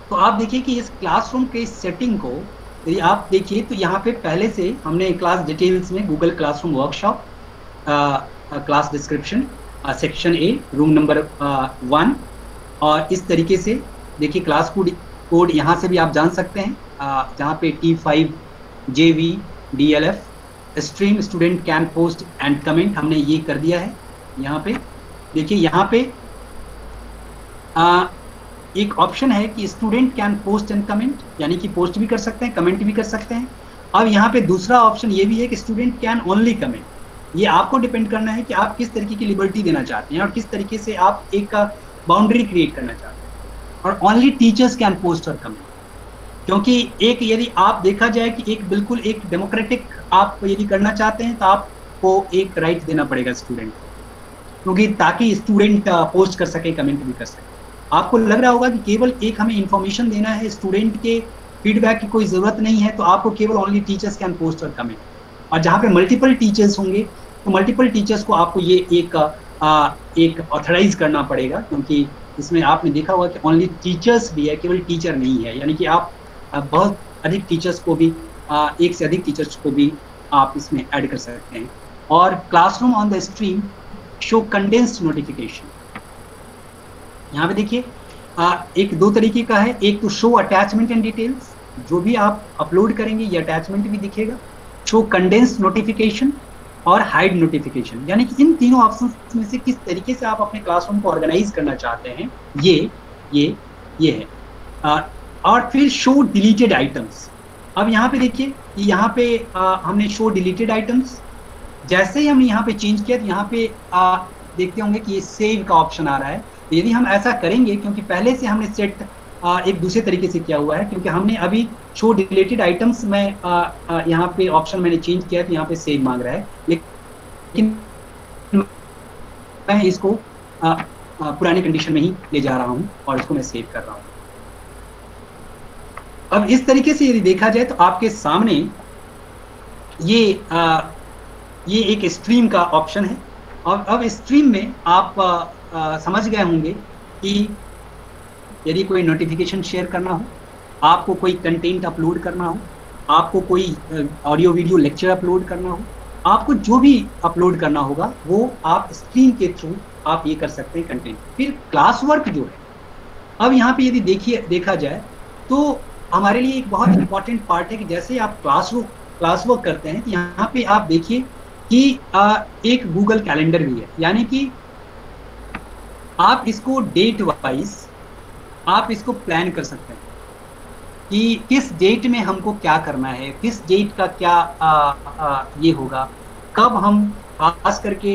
[SPEAKER 2] तो आप देखिए कि इस क्लासरूम के सेटिंग को यदि आप देखिए तो यहाँ पे पहले से हमने क्लास डिटेल्स में Google Classroom workshop class description section A room number one और इस तरीके से देखिए क्लास कोड कोड यहाँ से भी आप जान सकते हैं। जहाँ पे T five J V D L F stream student can post and comment हमने ये कर दिया है यहाँ पे। देखिए यहाँ पे आ, एक ऑप्शन है कि student can post and comment यानी कि पोस्ट भी कर सकते हैं कमेंट भी कर सकते हैं। अब यहाँ पे दूसरा ऑप्शन ये भी है कि स्टूडेंट कैन ओनली कमेंट ये आपको डिपेंड करना है कि आप किस तरीके की लिबर्टी देना चाहते हैं और किस तरीके से आप एक बाउंड्री क्रिएट करना चाहते हैं। और ओनली टीचर्स कैन पोस्ट और कमेंट क्योंकि एक यदि आप देखा जाए कि एक बिल्कुल एक डेमोक्रेटिक आप यदि करना चाहते हैं तो आपको एक राइट देना पड़ेगा स्टूडेंट क्योंकि ताकि स्टूडेंट पोस्ट कर सके कमेंट भी कर सके। आपको लग रहा होगा कि केवल एक हमें इंफॉर्मेशन देना है स्टूडेंट के फीडबैक की कोई ज़रूरत नहीं है तो आपको केवल ओनली टीचर्स कैन पोस्ट और कमेंट और जहाँ पे मल्टीपल टीचर्स होंगे तो मल्टीपल टीचर्स को आपको ये एक आ, एक ऑथराइज करना पड़ेगा क्योंकि इसमें आपने देखा होगा कि ओनली टीचर्स भी है, केवल टीचर नहीं है। यानी कि आप बहुत अधिक टीचर्स को भी एक से अधिक टीचर्स को भी आप इसमें ऐड कर सकते हैं। और classroom on the stream show condensed notification यहाँ पे देखिए एक दो तरीके का है। एक तो शो अटैचमेंट एंड डिटेल्स जो भी आप अपलोड करेंगे, ये अटैचमेंट भी दिखेगा। शो कंडेंस्ड नोटिफिकेशन और हाइड नोटिफिकेशन यानी कि इन तीनों ऑप्शन में से किस तरीके से आप अपने क्लासरूम को ऑर्गेनाइज करना चाहते हैं ये ये ये है। आ, और फिर शो डिलीटेड आइटम्स अब यहाँ पे देखिए यहाँ पे आ, हमने शो डिलीटेड आइटम्स जैसे ही हमने यहाँ पे चेंज किया तो यहाँ पे आ, देखते होंगे कि ये सेव का ऑप्शन आ रहा है। यदि हम ऐसा करेंगे क्योंकि पहले से हमने सेट एक दूसरे तरीके से किया हुआ है क्योंकि हमने अभी शो डिलेटेड आइटम्स में यहाँ पे ऑप्शन मैंने चेंज किया तो यहाँ पे सेव मांग रहा है। लेकिन मैं इसको आ, आ, पुराने कंडीशन में ही ले जा रहा हूँ और इसको मैं सेव कर रहा हूँ। अब इस तरीके से यदि देखा जाए तो आपके सामने ये आ, ये एक स्ट्रीम का ऑप्शन है। और अब स्ट्रीम में आप आ, आ, समझ गए होंगे कि यदि कोई नोटिफिकेशन शेयर करना हो आपको कोई कंटेंट अपलोड करना हो आपको कोई ऑडियो वीडियो लेक्चर अपलोड करना हो आपको जो भी अपलोड करना होगा वो आप स्क्रीन के थ्रू आप ये कर सकते हैं कंटेंट फिर क्लास वर्क जो है अब यहाँ पे यदि देखिए देखा जाए तो हमारे लिए एक बहुत इंपॉर्टेंट पार्ट है कि जैसे आप क्लास वर्क क्लास वर्क करते हैं तो यहाँ पे आप देखिए कि आ, एक गूगल कैलेंडर भी है। यानी कि आप इसको डेट वाइज आप इसको प्लान कर सकते हैं। कि किस डेट में हमको क्या करना है किस डेट का क्या आ, आ, ये होगा। कब हम खास करके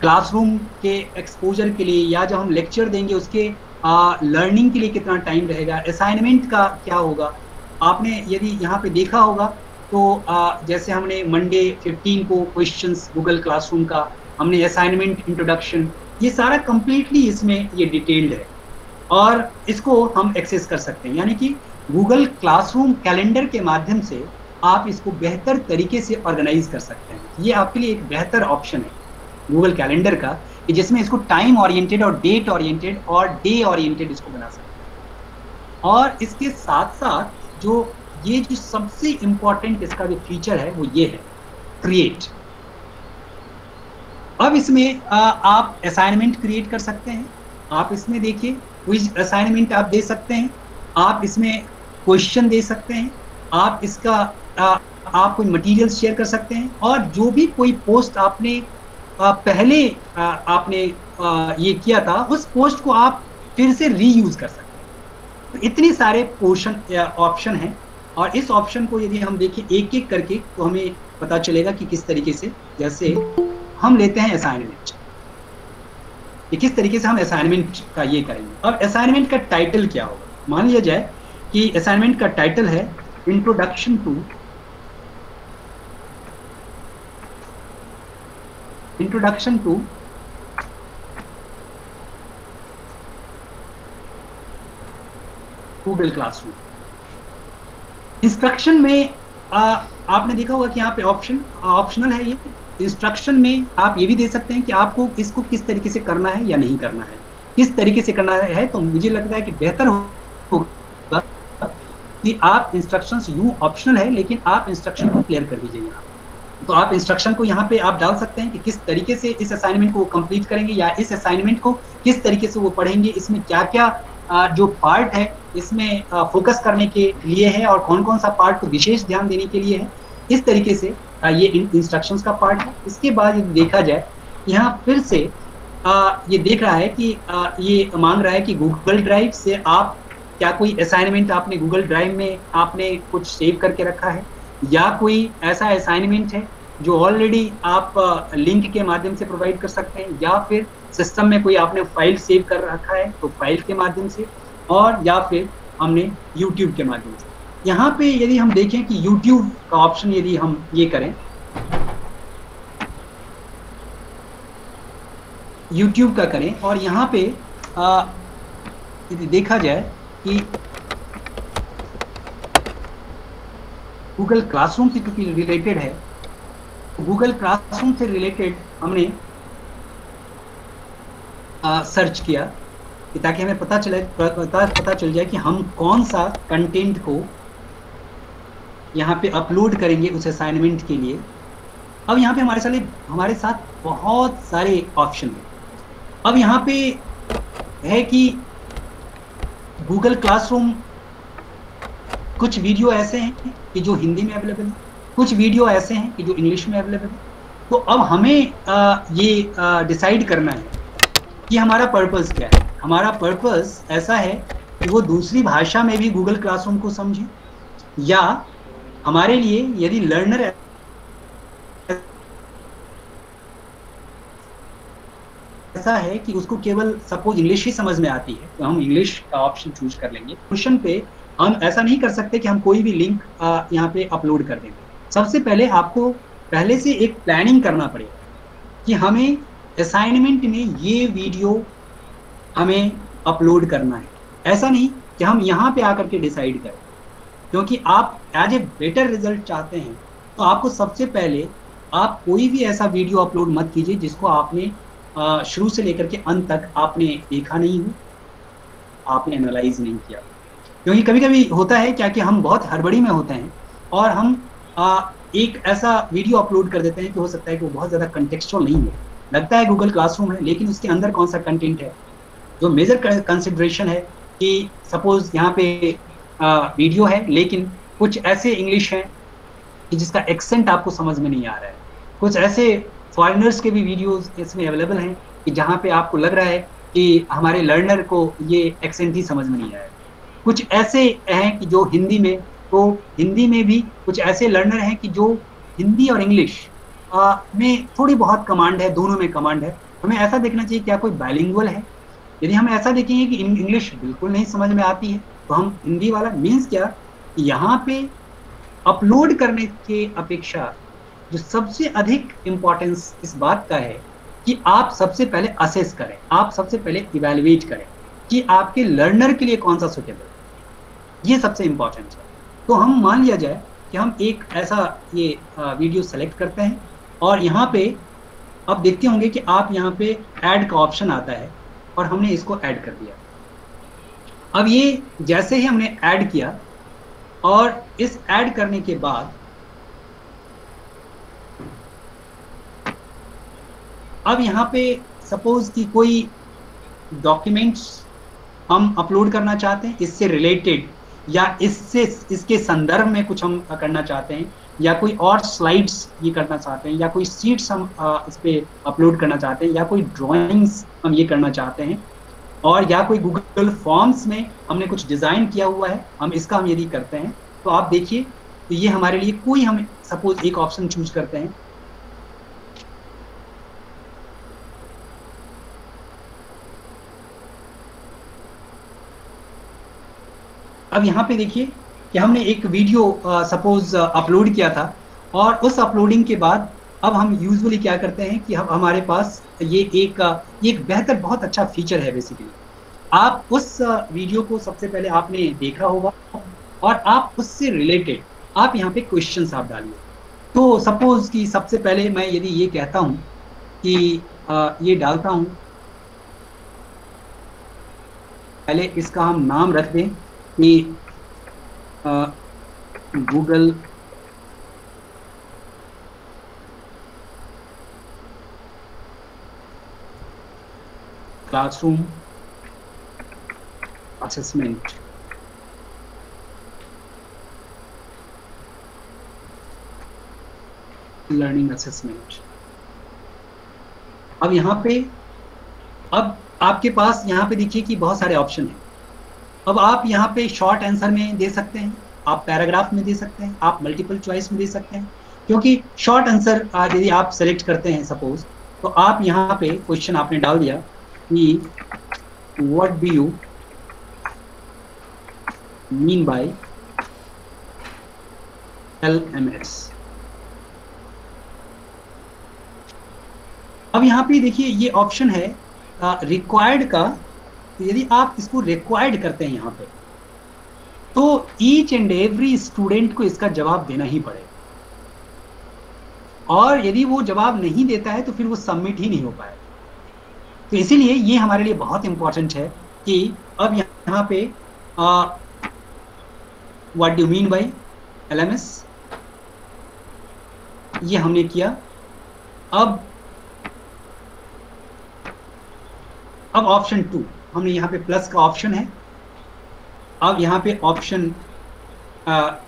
[SPEAKER 2] क्लासरूम के एक्सपोजर के लिए या जब हम लेक्चर देंगे उसके लर्निंग के लिए कितना टाइम रहेगा असाइनमेंट का क्या होगा। आपने यदि यहाँ पे देखा होगा तो आ, जैसे हमने मंडे 15 को क्वेश्चंस गूगल क्लासरूम का हमने असाइनमेंट इंट्रोडक्शन ये सारा कम्प्लीटली इसमें ये डिटेल्ड है। और इसको हम एक्सेस कर सकते हैं। यानी कि गूगल क्लासरूम कैलेंडर के माध्यम से आप इसको बेहतर तरीके से ऑर्गेनाइज कर सकते हैं। ये आपके लिए एक बेहतर ऑप्शन है गूगल कैलेंडर का, कि जिसमें इसको टाइम ओरिएंटेड और डेट ओरिएंटेड और डे ओरिएंटेड इसको बना सकते हैं। और इसके साथ साथ जो ये जो सबसे इंपॉर्टेंट इसका जो फीचर है, वो ये है क्रिएट अब इसमें आप असाइनमेंट क्रिएट कर सकते हैं। आप इसमें देखिए क्विज असाइनमेंट आप दे सकते हैं। आप इसमें क्वेश्चन दे सकते हैं। आप इसका आ, आप कोई मटेरियल शेयर कर सकते हैं। और जो भी कोई पोस्ट आपने आ, पहले आ, आपने आ, ये किया था उस पोस्ट को आप फिर से रीयूज कर सकते हैं। तो इतने सारे पोर्शन ऑप्शन हैं। और इस ऑप्शन को यदि हम देखें एक एक करके तो हमें पता चलेगा कि किस तरीके से जैसे हम लेते हैं असाइनमेंट कि किस तरीके से हम असाइनमेंट का ये करेंगे। अब असाइनमेंट का टाइटल क्या होगा? मान लिया जाए कि असाइनमेंट का टाइटल है introduction to introduction to Google Classroom instruction में आ, आपने देखा होगा कि यहाँ पे ऑप्शन ऑप्शनल है ये। इंस्ट्रक्शन में आप ये भी दे सकते हैं कि आपको इसको किस तरीके से करना है या नहीं करना है। किस तरीके से करना है तो मुझे लगता है कि बेहतर होगा कि आप इंस्ट्रक्शंस यूँ ऑप्शनल है, लेकिन आप इंस्ट्रक्शन को क्लियर कर दीजिए तो आप इंस्ट्रक्शन को यहाँ पे आप डाल सकते हैं कि किस तरीके से इस असाइनमेंट को कंप्लीट करेंगे या इस असाइनमेंट को किस तरीके से वो पढ़ेंगे, इसमें क्या क्या जो पार्ट है, इसमें फोकस करने के लिए है और कौन कौन सा पार्ट को विशेष ध्यान देने के लिए है, इस तरीके से ये इंस्ट्रक्शंस का पार्ट है। इसके बाद यदि देखा जाए यहाँ फिर से आ, ये देख रहा है कि आ, ये मांग रहा है कि गूगल ड्राइव से आप क्या कोई असाइनमेंट आपने गूगल ड्राइव में आपने कुछ सेव करके रखा है? या कोई ऐसा असाइनमेंट है जो ऑलरेडी आप लिंक के माध्यम से प्रोवाइड कर सकते हैं? या फिर सिस्टम में कोई आपने फ़ाइल सेव कर रखा है तो फ़ाइल के माध्यम से? और या फिर हमने यूट्यूब के माध्यम से? यहाँ पे यदि हम देखें कि यूट्यूब का ऑप्शन यदि हम ये करें। यूट्यूब का करें और यहाँ पे यदि देखा जाए कि गूगल क्लासरूम से क्योंकि रिलेटेड है गूगल क्लासरूम से रिलेटेड हमने आ, सर्च किया कि ताकि हमें पता चले पता पता चल जाए कि हम कौन सा कंटेंट को यहाँ पे अपलोड करेंगे उस असाइनमेंट के लिए। अब यहाँ पे हमारे साथ हमारे साथ बहुत सारे ऑप्शन हैं। अब यहाँ पे है कि गूगल क्लासरूम कुछ वीडियो ऐसे हैं कि जो हिंदी में अवेलेबल है कुछ वीडियो ऐसे हैं कि जो इंग्लिश में अवेलेबल है। तो अब हमें आ, ये डिसाइड करना है कि हमारा पर्पस क्या है। हमारा पर्पस ऐसा है कि वो दूसरी भाषा में भी गूगल क्लासरूम को समझे या हमारे लिए यदि लर्नर ऐसा है कि उसको केवल सपोज़ इंग्लिश ही समझ में आती है तो हम इंग्लिश का ऑप्शन चूज़ कर लेंगे। क्वेश्चन पे हम ऐसा नहीं कर सकते कि हम कोई भी लिंक यहाँ पे अपलोड कर देंगे। सबसे पहले आपको पहले से एक प्लानिंग करना पड़ेगा कि हमें असाइनमेंट में ये वीडियो हमें अपलोड करना है। ऐसा नहीं कि हम यहाँ पे आकर के डिसाइड करें। क्योंकि आप एज ए बेटर रिज़ल्ट चाहते हैं तो आपको सबसे पहले आप कोई भी ऐसा वीडियो अपलोड मत कीजिए जिसको आपने शुरू से लेकर के अंत तक आपने देखा नहीं हो आपने एनालाइज नहीं किया। क्योंकि कभी कभी होता है क्या कि हम बहुत हड़बड़ी में होते हैं और हम आ, एक ऐसा वीडियो अपलोड कर देते हैं कि हो सकता है कि वो बहुत ज़्यादा कंटेक्चुअल नहीं है। लगता है गूगल क्लासरूम है लेकिन उसके अंदर कौन सा कंटेंट है? जो मेजर कंसिड्रेशन है कि सपोज़ यहाँ पे वीडियो है, लेकिन कुछ ऐसे इंग्लिश हैं कि जिसका एक्सेंट आपको समझ में नहीं आ रहा है। कुछ ऐसे फॉरेनर्स के भी वीडियोस इसमें अवेलेबल हैं कि जहाँ पे आपको लग रहा है कि हमारे लर्नर को ये एक्सेंट ही समझ में नहीं आया कुछ ऐसे हैं कि जो हिंदी में तो हिंदी में भी कुछ ऐसे लर्नर हैं कि जो हिंदी और इंग्लिश में थोड़ी बहुत कमांड है, दोनों में कमांड है। हमें ऐसा देखना चाहिए क्या कोई बायलिंगुअल है? यदि हम ऐसा देखेंगे कि इंग्लिश बिल्कुल नहीं समझ में आती है तो हम हिंदी वाला मीन्स क्या? यहाँ पे अपलोड करने के अपेक्षा जो सबसे अधिक इम्पोर्टेंस इस बात का है कि आप सबसे पहले असेस करें, आप सबसे पहले इवेलुएट करें कि आपके लर्नर के लिए कौन सा सुटेबल ये सबसे इम्पोर्टेंट है। तो हम मान लिया जाए कि हम एक ऐसा ये वीडियो सेलेक्ट करते हैं और यहाँ पे आप देखते होंगे कि आप यहाँ पे ऐड का ऑप्शन आता है और हमने इसको ऐड कर दिया। अब ये जैसे ही हमने ऐड किया, और इस ऐड करने के बाद, अब यहाँ पे सपोज़ कि कोई डॉक्यूमेंट्स हम अपलोड करना चाहते हैं, इससे रिलेटेड या इससे, इसके संदर्भ में कुछ हम करना चाहते हैं, या कोई और स्लाइड्स ये करना चाहते हैं, या कोई सीट्स हम इस पर अपलोड करना चाहते हैं, या कोई ड्राइंग्स हम ये करना चाहते हैं और या कोई गूगल फॉर्म्स में हमने कुछ डिज़ाइन किया हुआ है, हम इसका हम यदि करते हैं तो आप देखिए तो ये हमारे लिए कोई हम सपोज़ एक ऑप्शन चूज़ करते हैं। अब यहाँ पे देखिए कि हमने एक वीडियो सपोज़ अपलोड किया था और उस अपलोडिंग के बाद अब हम यूजुअली क्या करते हैं कि हम हमारे पास ये एक एक बेहतर बहुत अच्छा फीचर है बेसिकली आप उस वीडियो को सबसे पहले आपने देखा होगा और आप उससे रिलेटेड आप यहाँ पे क्वेश्चंस आप डालिए। तो सपोज़ कि सबसे पहले मैं यदि ये कहता हूँ कि आ, ये डालता हूँ। पहले इसका हम नाम रख दें कि Google Classroom assessment learning assessment अब यहाँ पे, अब आपके पास यहाँ पे देखिए कि बहुत सारे ऑप्शन हैं। अब आप यहाँ पे शॉर्ट आंसर में दे सकते हैं, आप पैराग्राफ में दे सकते हैं, आप मल्टीपल चॉइस में दे सकते हैं। क्योंकि शॉर्ट आंसर यदि आप सेलेक्ट करते हैं सपोज़ तो आप यहाँ पे क्वेश्चन आपने डाल दिया। Do you mean by L M S अब यहाँ पे देखिए, ये ऑप्शन है रिक्वायर्ड का। तो यदि आप इसको रिक्वायर्ड करते हैं यहाँ पे तो ईच एंड एवरी स्टूडेंट को इसका जवाब देना ही पड़ेगा। और यदि वो जवाब नहीं देता है तो फिर वो सबमिट ही नहीं हो पाएगा। तो इसीलिए ये हमारे लिए बहुत इंपॉर्टेंट है कि अब यहाँ पे what do mean by L ये हमने किया। अब अब ऑप्शन टू हमने यहाँ पे प्लस का ऑप्शन है। अब यहाँ पे ऑप्शन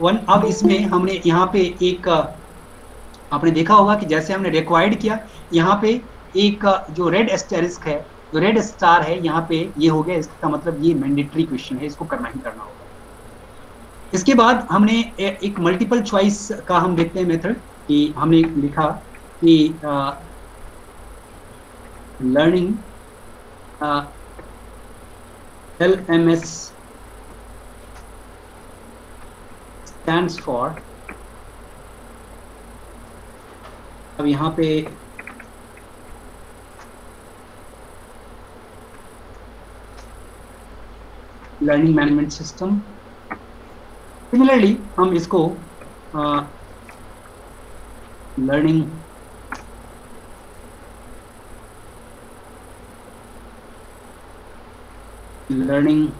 [SPEAKER 2] वन अब इसमें हमने यहाँ पे एक, आपने देखा होगा कि जैसे हमने रिक्वायर्ड किया, यहाँ पे एक, जो रेड एस्टेरिस्क है, जो रेड स्टार है, यहाँ पे ये हो गया, इसका मतलब ये मैंडेटरी क्वेश्चन है, इसको करना ही करना होगा। इसके बाद हमने एक मल्टीपल चॉइस का हम देखते हैं मेथड कि हमने लिखा कि learning L M S stands for, अब यहाँ पे लर्निंग मैनेजमेंट सिस्टम सिमिलरली हम इसको लर्निंग learning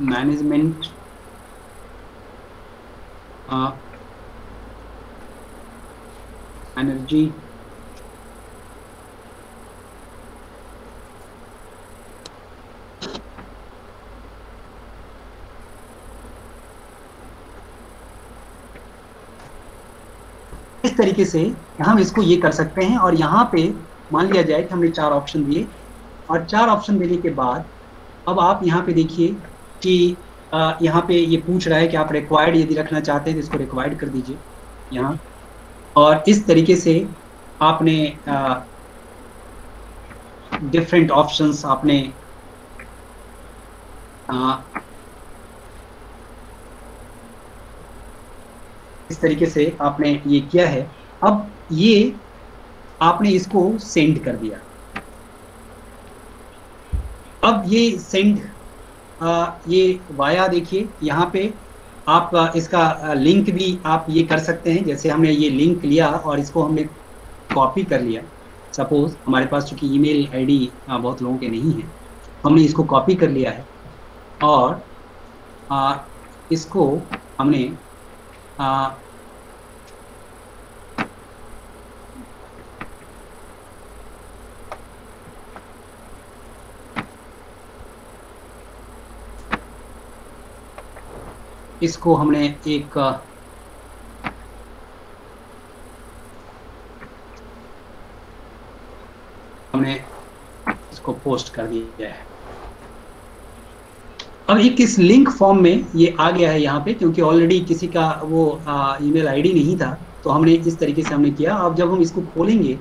[SPEAKER 2] management uh, तरीके से हम इसको ये कर सकते हैं और यहाँ पे मान लिया जाए कि हमने चार ऑप्शन दिए और चार ऑप्शन देने के बाद अब आप यहाँ पे देखिए कि यहाँ पे ये पूछ रहा है कि आप रिक्वायर्ड यदि रखना चाहते हैं तो इसको रिक्वायर्ड कर दीजिए यहाँ। और इस तरीके से आपने डिफरेंट ऑप्शंस आपने आ, इस तरीके से आपने ये किया है। अब ये आपने इसको सेंड कर दिया। अब ये सेंड ये वाया देखिए यहाँ पे आप इसका लिंक भी आप ये कर सकते हैं। जैसे हमने ये लिंक लिया और इसको हमने कॉपी कर लिया। सपोज़ हमारे पास चूँकि ईमेल आईडी बहुत लोगों के नहीं है। हमने इसको कॉपी कर लिया है और आ, इसको हमने आ, इसको हमने एक हमने इसको पोस्ट कर दिया है। अब एक इस लिंक फॉर्म में ये आ गया है यहाँ पे? क्योंकि ऑलरेडी किसी का वो ईमेल आईडी नहीं था तो हमने इस तरीके से हमने किया। अब जब हम इसको खोलेंगे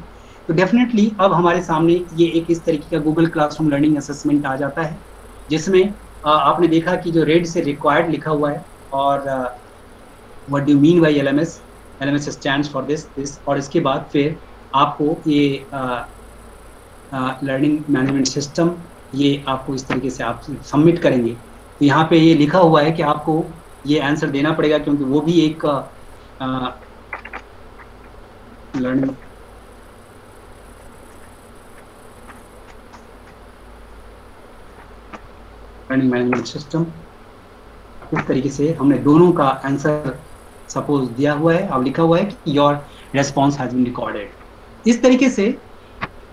[SPEAKER 2] तो डेफिनेटली अब हमारे सामने ये एक इस तरीके का गूगल क्लासरूम लर्निंग असेसमेंट आ जाता है, जिसमें आपने देखा कि जो रेड से रिक्वायर्ड लिखा हुआ है और what do mean by LMS LMS stands for this this और इसके बाद फिर आपको ये लर्निंग मैनेजमेंट सिस्टम ये आपको इस तरीके से आप सबमिट करेंगे। तो यहाँ पे ये लिखा हुआ है कि आपको ये आंसर देना पड़ेगा क्योंकि वो भी एक लर्निंग लर्निंग मैनेजमेंट सिस्टम इस तरीके से हमने दोनों का आंसर सपोज़ दिया हुआ है अब लिखा हुआ है कि your response has been recorded इस तरीके से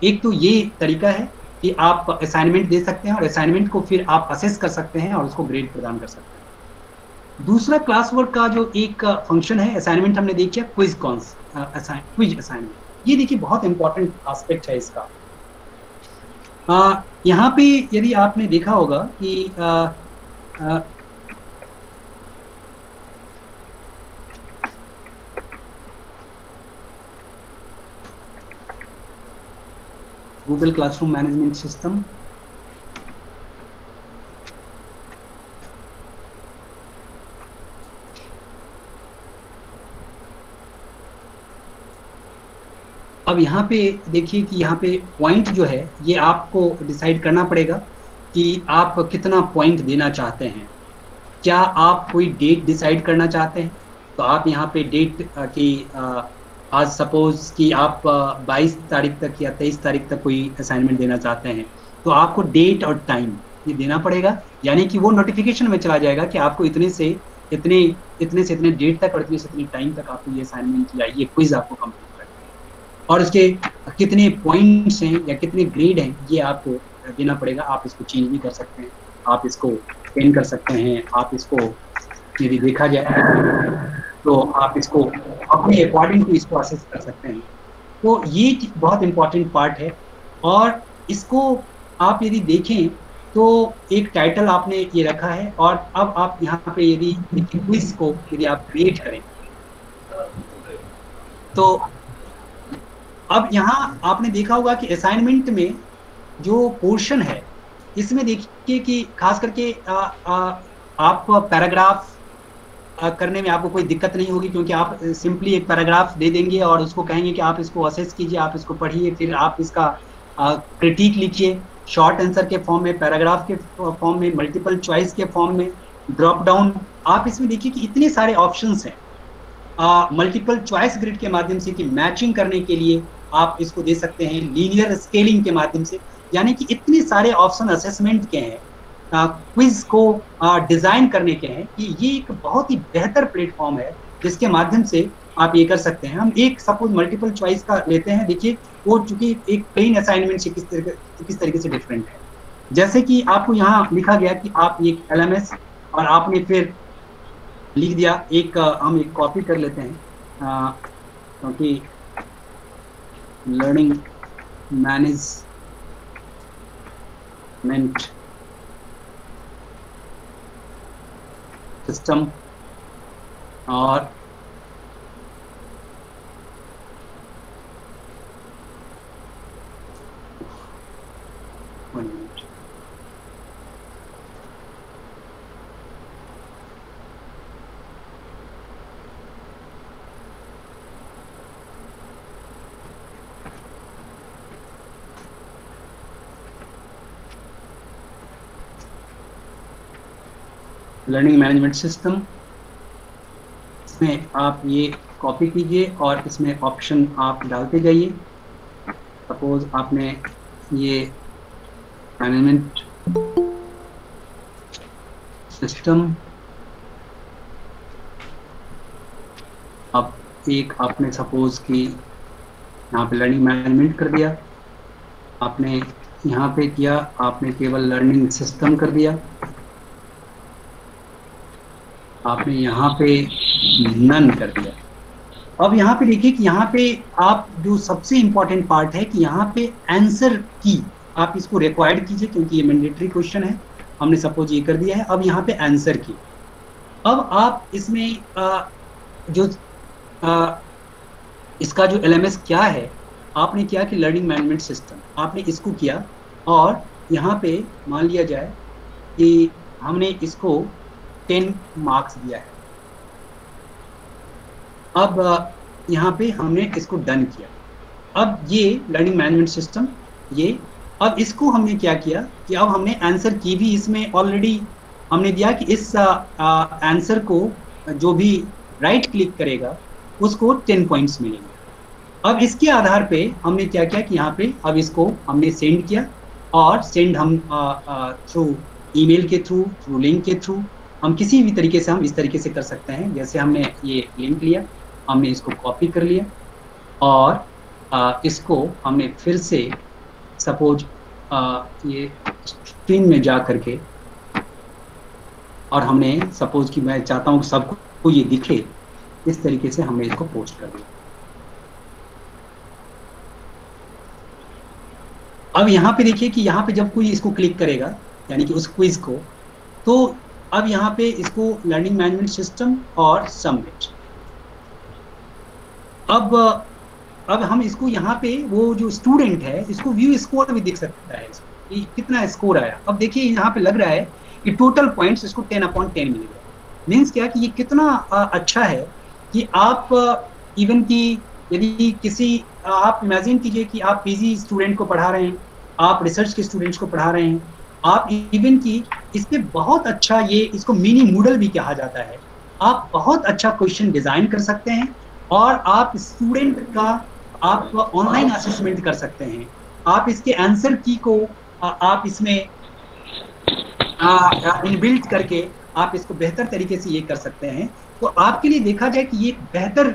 [SPEAKER 2] एक तो ये तरीका है कि आप असाइनमेंट दे सकते हैं और असाइनमेंट को फिर आप असेस कर सकते हैं और उसको ग्रेड प्रदान कर सकते हैं। दूसरा क्लास वर्क का जो एक फ़ंक्शन है असाइनमेंट हमने देखिए क्विज कॉन्स क्विज असाइनमेंट ये देखिए बहुत इंपॉर्टेंट आस्पेक्ट है इसका। यहाँ पे यदि आपने देखा होगा कि आ, आ, Google Classroom Management System. अब यहाँ पे देखिए कि यहाँ पे पॉइंट जो है, ये आपको डिसाइड करना पड़ेगा कि आप कितना पॉइंट देना चाहते हैं क्या आप कोई डेट डिसाइड करना चाहते हैं तो आप यहाँ पे डेट की आज सपोज़ कि आप 22 तारीख तक या 23 तारीख तक कोई असाइनमेंट देना चाहते हैं तो आपको डेट और टाइम ये देना पड़ेगा। यानी कि वो नोटिफिकेशन में चला जाएगा कि आपको इतने से, इतने इतने से इतने डेट तक और इतने से इतने टाइम तक आपको ये असाइनमेंट या ये क्विज आपको कंप्लीट करना है। और उसके कितने पॉइंट्स हैं या कितने ग्रेड हैं, ये आपको देना पड़ेगा। आप इसको चेंज भी कर सकते हैं, आप इसको पेन कर सकते हैं, आप इसको यदि देखा जाए। तो आप इसको अपने अकॉर्डिंग टू इसको असेस कर सकते हैं। तो ये बहुत इंपॉर्टेंट पार्ट है और इसको आप यदि देखें तो एक टाइटल आपने ये रखा है और अब आप यहाँ पे यदि क्विज को यदि आप क्रिएट करें। तो अब यहाँ आपने देखा होगा कि असाइनमेंट में जो पोर्शन है इसमें देखिए कि खास करके आ, आ, आप पैराग्राफ करने में आपको कोई दिक्कत नहीं होगी क्योंकि आप सिंपली एक पैराग्राफ दे देंगे और उसको कहेंगे कि आप इसको असेस कीजिए, आप इसको पढ़िए, फिर आप इसका क्रिटिक लिखिए। शॉर्ट आंसर के फॉर्म में पैराग्राफ के फॉर्म में मल्टीपल चॉइस के फॉर्म में ड्रॉप डाउन आप इसमें देखिए कि इतने सारे ऑप्शन हैं। मल्टीपल चॉइस ग्रिड के माध्यम से कि मैचिंग करने के लिए आप इसको दे सकते हैं। लीनियर स्केलिंग के माध्यम से। यानी कि इतने सारे ऑप्शन असेसमेंट के हैं। क्विज को डिज़ाइन करने के हैं कि ये एक बहुत ही बेहतर प्लेटफॉर्म है जिसके माध्यम से आप ये कर सकते हैं। हम एक सपोज़ मल्टीपल चॉइस का लेते हैं। देखिए, वो चूँकि एक प्लेन असाइनमेंट से किस तरीके किस तरीके से डिफरेंट है। जैसे कि आपको यहाँ लिखा गया कि आप एक एलएमएस और आपने फिर लिख दिया, एक हम एक कॉपी कर लेते हैं। क्योंकि लर्निंग मैनेजमेंट सिस्टम और one minute. Learning management system इसमें आप ये कॉपी कीजिए और इसमें ऑप्शन आप डालते जाइए। सपोज़ आपने ये मैनेजमेंट सिस्टम अब एक आपने सपोज़ कि यहाँ पे लर्निंग मैनेजमेंट कर दिया। आपने यहाँ पे किया, आपने केवल लर्निंग सिस्टम कर दिया। आपने यहाँ पे नन कर दिया। अब यहाँ पे देखिए कि यहाँ पे आप जो सबसे इंपॉर्टेंट पार्ट है कि यहाँ पे आंसर की आप इसको रिक्वायर्ड कीजिए क्योंकि ये मैंडेटरी क्वेश्चन है। हमने सपोज़ ये कर दिया है। अब यहाँ पे आंसर की। अब आप इसमें आ, जो आ, इसका जो एलएमएस क्या है आपने किया कि लर्निंग मैनेजमेंट सिस्टम आपने इसको किया और यहाँ पे मान लिया जाए कि हमने इसको टेन मार्क्स दिया है। अब यहाँ पे हमने इसको डन किया? अब ये लर्निंग मैनेजमेंट सिस्टम ये, अब इसको हमने क्या किया कि अब हमने आंसर की भी इसमें ऑलरेडी हमने दिया कि इस आंसर को जो भी राइट right क्लिक करेगा, उसको टेन पॉइंट्स मिलेंगे। अब इसके आधार पे हमने क्या किया कि यहाँ पे अब इसको हमने सेंड किया और सेंड हम थ्रू ईमेल के थ्रू थ्रू लिंक के थ्रू हम किसी भी तरीके से हम इस तरीके से कर सकते हैं। जैसे हमने ये लिंक लिया हमने इसको कॉपी कर लिया और आ, इसको हमने फिर से सपोज़ ये स्क्रीन में जा करके और हमने सपोज़ कि मैं चाहता हूँ सबको ये दिखे इस तरीके से हमने इसको पोस्ट कर दिया। अब यहाँ पे देखिए कि यहाँ पे जब कोई इसको क्लिक करेगा यानी कि उस क्विज को तो अब यहाँ पे इसको लर्निंग मैनेजमेंट सिस्टम और सबमिट अब अब हम इसको यहाँ पे वो जो स्टूडेंट है, इसको व्यू स्कोर भी दिख सकता है कि कितना स्कोर आया। अब देखिए यहाँ पे लग रहा है कि टोटल पॉइंट्स इसको टेन अपॉन टेन मिल गया। मीन्स क्या कि ये कितना अच्छा है कि आप इवन की यदि किसी आप इमेजिन कीजिए कि आप पीजी स्टूडेंट को पढ़ा रहे हैं, आप रिसर्च के स्टूडेंट्स को पढ़ा रहे हैं आप इवन की इससे बहुत अच्छा ये इसको मिनी मूडल भी कहा जाता है। आप बहुत अच्छा क्वेश्चन डिज़ाइन कर सकते हैं और आप स्टूडेंट का आप ऑनलाइन असेसमेंट कर सकते हैं। आप इसके आंसर की को आ, आप इसमें इनबिल्ट करके आप इसको बेहतर तरीके से ये कर सकते हैं। तो आपके लिए देखा जाए कि ये बेहतर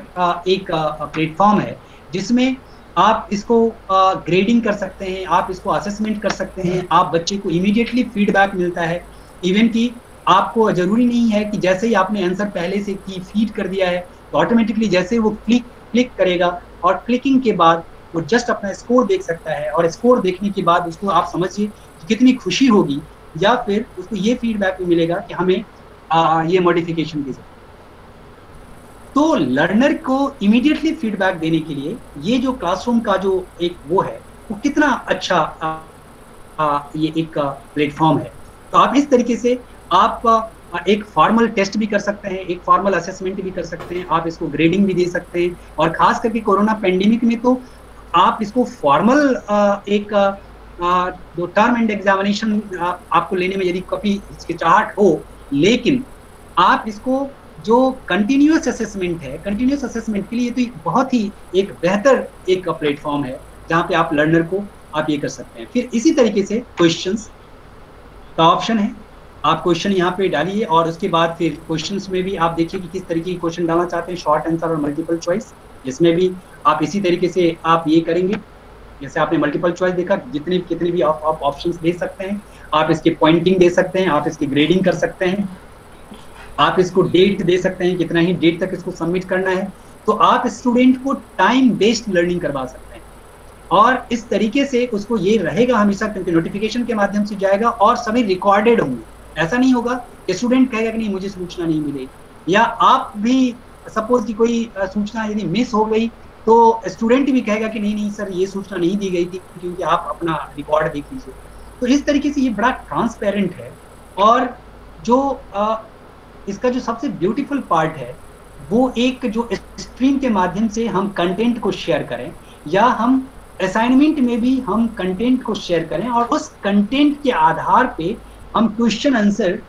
[SPEAKER 2] एक प्लेटफॉर्म है जिसमें आप इसको ग्रेडिंग कर सकते हैं आप इसको असेसमेंट कर सकते हैं आप बच्चे को इमीडिएटली फीडबैक मिलता है। इवन कि आपको ज़रूरी नहीं है कि जैसे ही आपने आंसर पहले से की फ़ीड कर दिया है तो ऑटोमेटिकली जैसे वो क्लिक क्लिक करेगा और क्लिकिंग के बाद वो जस्ट अपना स्कोर देख सकता है और स्कोर देखने के बाद उसको आप समझिए कि कितनी खुशी होगी या फिर उसको ये फीडबैक भी मिलेगा कि हमें आ, ये मॉडिफिकेशन दी सकते तो लर्नर को इमीडिएटली फीडबैक देने के लिए ये जो क्लासरूम का जो एक वो है वो कितना अच्छा आ, आ, ये एक प्लेटफॉर्म है। तो आप इस तरीके से आप एक फॉर्मल टेस्ट भी कर सकते हैं एक फॉर्मल असेसमेंट भी कर सकते हैं आप इसको ग्रेडिंग भी दे सकते हैं और खास करके कोरोना पेंडेमिक में तो आप इसको फॉर्मल एक जो टर्म एंड एग्जामिनेशन आपको लेने में यदि कभी हिचकिचाहट हो लेकिन आप इसको जो कंटिन्यूस असेसमेंट है कंटिन्यूस असेसमेंट के लिए तो बहुत ही एक बेहतर एक प्लेटफॉर्म है, जहाँ पे आप लर्नर को आप ये कर सकते हैं। फिर इसी तरीके से क्वेश्चंस का ऑप्शन है। आप क्वेश्चन यहाँ पे डालिए और उसके बाद फिर क्वेश्चंस में भी आप देखिए कि किस तरीके के क्वेश्चन डालना चाहते हैं शॉर्ट आंसर और मल्टीपल चॉइस जिसमें भी आप इसी तरीके से आप ये करेंगे। जैसे आपने मल्टीपल चॉइस देखा, जितने, कितने भी आप ऑप्शन दे सकते हैं। आप इसके पॉइंटिंग दे सकते हैं, आप इसकी ग्रेडिंग कर सकते हैं। आप इसको डेट दे सकते हैं, कितना ही डेट तक इसको सबमिट करना है तो आप स्टूडेंट को टाइम बेस्ड लर्निंग करवा सकते हैं। और इस तरीके से उसको ये रहेगा हमेशा क्योंकि नोटिफिकेशन के माध्यम से जाएगा और सभी रिकॉर्डेड होंगे। ऐसा नहीं होगा कि स्टूडेंट कहेगा कि नहीं, मुझे सूचना नहीं मिलेगी या आप भी सपोज़ की कोई सूचना यदि मिस हो गई तो स्टूडेंट भी कहेगा कि नहीं नहीं सर, ये सूचना नहीं दी गई थी, क्योंकि आप अपना रिकॉर्ड देख लीजिए। तो इस तरीके से ये बड़ा ट्रांसपेरेंट है और जो इसका जो सबसे ब्यूटीफुल पार्ट है, वो एक जो स्ट्रीम के माध्यम से हम कंटेंट को शेयर करें, या हम असाइनमेंट में भी हम कंटेंट को शेयर करें और उस कंटेंट के आधार पे हम क्वेश्चन आंसर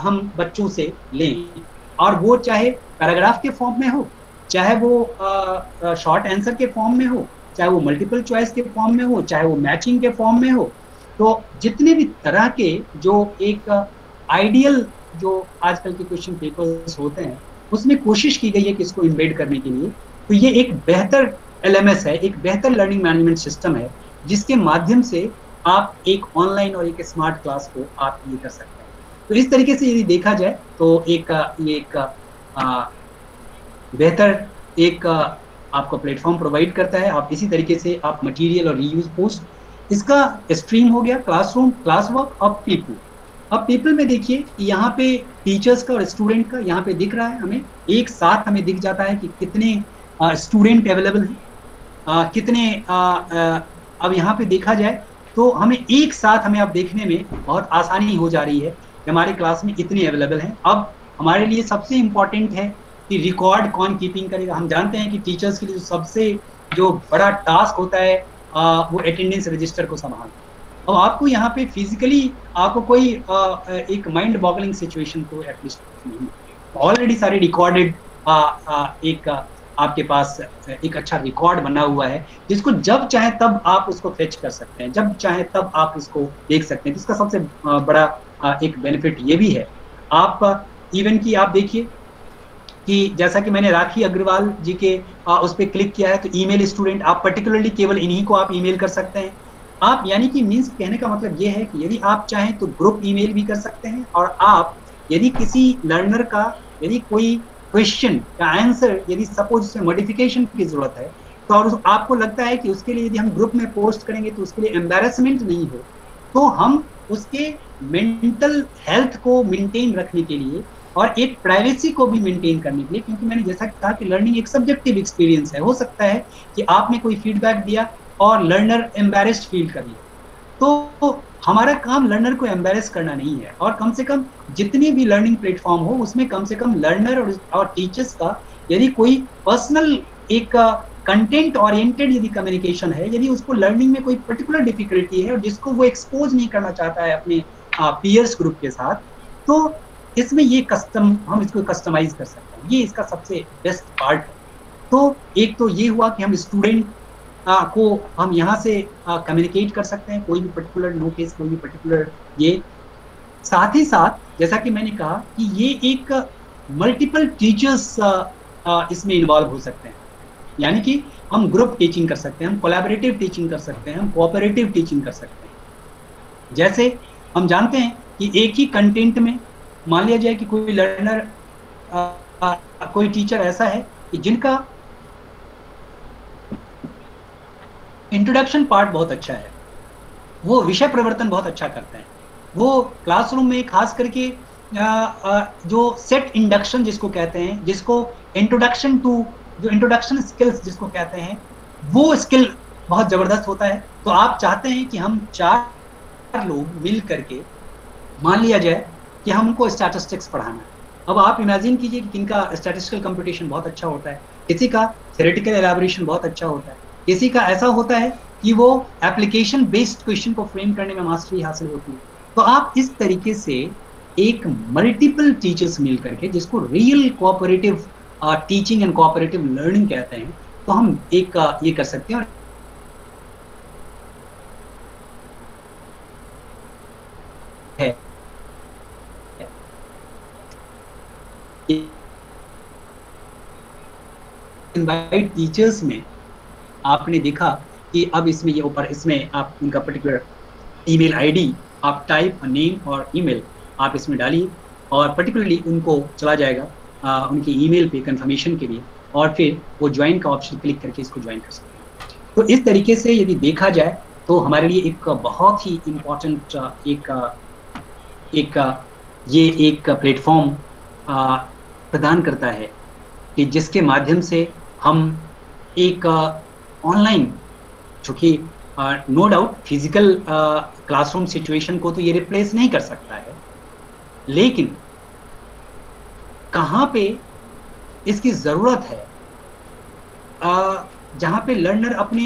[SPEAKER 2] हम बच्चों से लें। और वो चाहे पैराग्राफ के फॉर्म में हो, चाहे वो शॉर्ट आंसर के फॉर्म में हो, चाहे वो मल्टीपल चॉइस के फॉर्म में हो, चाहे वो मैचिंग के फॉर्म में हो तो जितने भी तरह के जो एक आइडियल जो आजकल के क्वेश्चन पेपर्स होते हैं, उसमें कोशिश की गई है कि इसको इम्बेड करने के लिए। तो ये एक बेहतर एलएमएस है, एक बेहतर लर्निंग मैनेजमेंट सिस्टम है, जिसके माध्यम से आप एक ऑनलाइन और एक स्मार्ट क्लास को आप ये कर सकते हैं। तो इस तरीके से यदि देखा जाए तो एक, ये एक बेहतर एक, आपको प्लेटफॉर्म प्रोवाइड करता है। आप इसी तरीके से आप मटेरियल और रीयूज पोस्ट इसका स्ट्रीम हो गया क्लासरूम क्लास वर्क और पीपल अब पीपल में देखिए यहाँ पे टीचर्स का और स्टूडेंट का यहाँ पे दिख रहा है हमें। एक साथ हमें दिख जाता है कि कितने स्टूडेंट अवेलेबल हैं। कितने आ, आ, अब यहाँ पे देखा जाए तो हमें एक साथ हमें अब देखने में बहुत आसानी हो जा रही है कि हमारे क्लास में इतने अवेलेबल हैं। अब हमारे लिए सबसे इंपॉर्टेंट है कि रिकॉर्ड कौन कीपिंग करेगा। हम जानते हैं कि टीचर्स के लिए सबसे जो बड़ा टास्क होता है आ, वो अटेंडेंस रजिस्टर को संभालना। अब आपको यहाँ पे फिजिकली आपको कोई एक माइंड बॉगलिंग सिचुएशन को एटलीस्ट नहीं ऑलरेडी सारे रिकॉर्डेड एक आपके पास एक अच्छा रिकॉर्ड बना हुआ है, जिसको जब चाहे तब आप उसको फेच कर सकते हैं। जब चाहे तब आप उसको देख सकते हैं, जिसका सबसे बड़ा एक बेनिफिट ये भी है। आप इवन की आप देखिए कि जैसा कि मैंने राखी अग्रवाल जी के उस पर क्लिक किया है तो ईमेल स्टूडेंट आप पर्टिकुलरली केवल इन्हीं को आप ईमेल कर सकते हैं। आप यानी कि मीन्स कहने का मतलब ये है कि यदि आप चाहें तो ग्रुप ईमेल भी कर सकते हैं और आप यदि किसी लर्नर का यदि कोई क्वेश्चन का आंसर यदि सपोज़ उसमें मॉडिफिकेशन की ज़रूरत है तो और आपको लगता है कि उसके लिए यदि हम ग्रुप में पोस्ट करेंगे तो उसके लिए एम्बेरसमेंट नहीं हो तो हम उसके मेंटल हेल्थ को मेंटेन रखने के लिए और एक प्राइवेसी को भी मेंटेन करने के लिए, क्योंकि मैंने जैसा कहा कि लर्निंग एक सब्जेक्टिव एक्सपीरियंस है। हो सकता है कि आपने कोई फीडबैक दिया और लर्नर एम्बेरस्ड फील कर तो हमारा काम लर्नर को एम्बेरस करना नहीं है और कम से कम जितनी भी लर्निंग प्लेटफॉर्म हो उसमें कम से कम लर्नर और, और टीचर्स का यदि कोई पर्सनल एक कंटेंट ओरिएंटेड यदि कम्युनिकेशन है यदि उसको लर्निंग में कोई पर्टिकुलर डिफिकल्टी है और जिसको वो एक्सपोज नहीं करना चाहता है अपने पीयर्स ग्रुप के साथ तो इसमें ये कस्टम हम इसको कस्टमाइज कर सकते हैं। ये इसका सबसे बेस्ट पार्ट है। तो एक तो ये हुआ कि हम स्टूडेंट को हम यहाँ से कम्युनिकेट कर सकते हैं कोई भी पर्टिकुलर नोटिस कोई भी पर्टिकुलर ये। साथ ही साथ जैसा कि मैंने कहा कि ये एक मल्टीपल टीचर्स इसमें इन्वॉल्व हो सकते हैं। यानी कि हम ग्रुप टीचिंग कर सकते हैं हम कोलैबोरेटिव टीचिंग कर सकते हैं हम कोऑपरेटिव टीचिंग कर सकते हैं। जैसे हम जानते हैं कि एक ही कंटेंट में मान लिया जाए कि कोई लर्नर आ, आ, कोई टीचर ऐसा है कि जिनका इंट्रोडक्शन पार्ट बहुत अच्छा है। वो विषय प्रवर्तन बहुत अच्छा करते हैं। वो क्लासरूम में खास करके जो सेट इंडक्शन जिसको कहते हैं, जिसको इंट्रोडक्शन टू जो इंट्रोडक्शन स्किल्स जिसको कहते हैं, वो स्किल बहुत ज़बरदस्त होता है। तो आप चाहते हैं कि हम चार लोग मिल करके, मान लिया जाए कि हम उनको स्टैटिस्टिक्स पढ़ाना अब आप इमेजिन कीजिए कि किनका स्टैटिस्टिकल कंपटीशन बहुत अच्छा होता है। किसी का थेरेटिकल एलाबोरेशन बहुत अच्छा होता है। किसी का ऐसा होता है कि वो एप्लीकेशन बेस्ड क्वेश्चन को फ्रेम करने में मास्टरी हासिल होती है। तो आप इस तरीके से एक मल्टीपल टीचर्स मिल करके जिसको real cooperative teaching and cooperative learning कहते हैं तो हम एक uh, ये कर सकते हैं। इनवाइट टीचर्स में आपने देखा कि अब इसमें ये ऊपर इसमें आप उनका पर्टिकुलर ईमेल आईडी आप टाइप नेम और ईमेल आप इसमें डालिए और पर्टिकुलरली उनको चला जाएगा आ, उनकी ईमेल पे कंफर्मेशन के लिए और फिर वो ज्वाइन का ऑप्शन क्लिक करके इसको ज्वाइन कर सकते हैं। तो इस तरीके से यदि देखा जाए तो हमारे लिए एक बहुत ही इम्पोर्टेंट एक एक ये एक प्लेटफॉर्म प्रदान करता है कि जिसके माध्यम से हम एक ऑनलाइन चूँकि no doubt physical classroom situation को तो ये रिप्लेस नहीं कर सकता है। लेकिन, कहाँ पे इसकी ज़रूरत है? जहाँ पे लर्नर अपने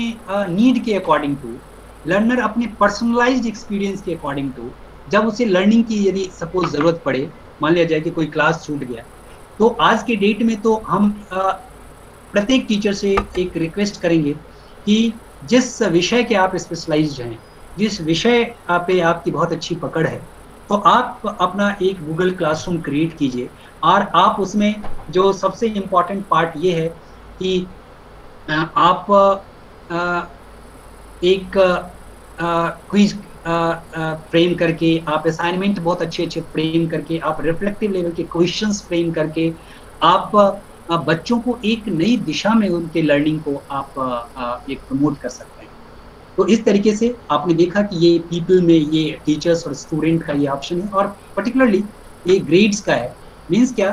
[SPEAKER 2] नीड के अकॉर्डिंग टू लर्नर अपने पर्सनलाइज्ड एक्सपीरियंस के अकॉर्डिंग टू जब उसे लर्निंग की यदि सपोज़ ज़रूरत पड़े, मान लिया जाए कि कोई क्लास छूट गया तो आज के डेट में तो हम प्रत्येक टीचर से एक रिक्वेस्ट करेंगे कि जिस विषय के आप स्पेशलाइज्ड हैं, जिस विषय पे आपकी बहुत अच्छी पकड़ है तो आप अपना एक गूगल क्लासरूम क्रिएट कीजिए। और आप उसमें जो सबसे इंपॉर्टेंट पार्ट ये है कि आप एक क्विज फ्रेम करके, आप असाइनमेंट बहुत अच्छे अच्छे फ्रेम करके, आप रिफ्लेक्टिव लेवल के क्वेश्चंस फ्रेम करके, आप बच्चों को एक नई दिशा में उनके लर्निंग को आप एक प्रमोट कर सकते हैं। तो इस तरीके से आपने देखा कि ये पीपल में ये टीचर्स और स्टूडेंट का ये ऑप्शन है और पर्टिकुलरली ये ग्रेड्स का है। मीन्स क्या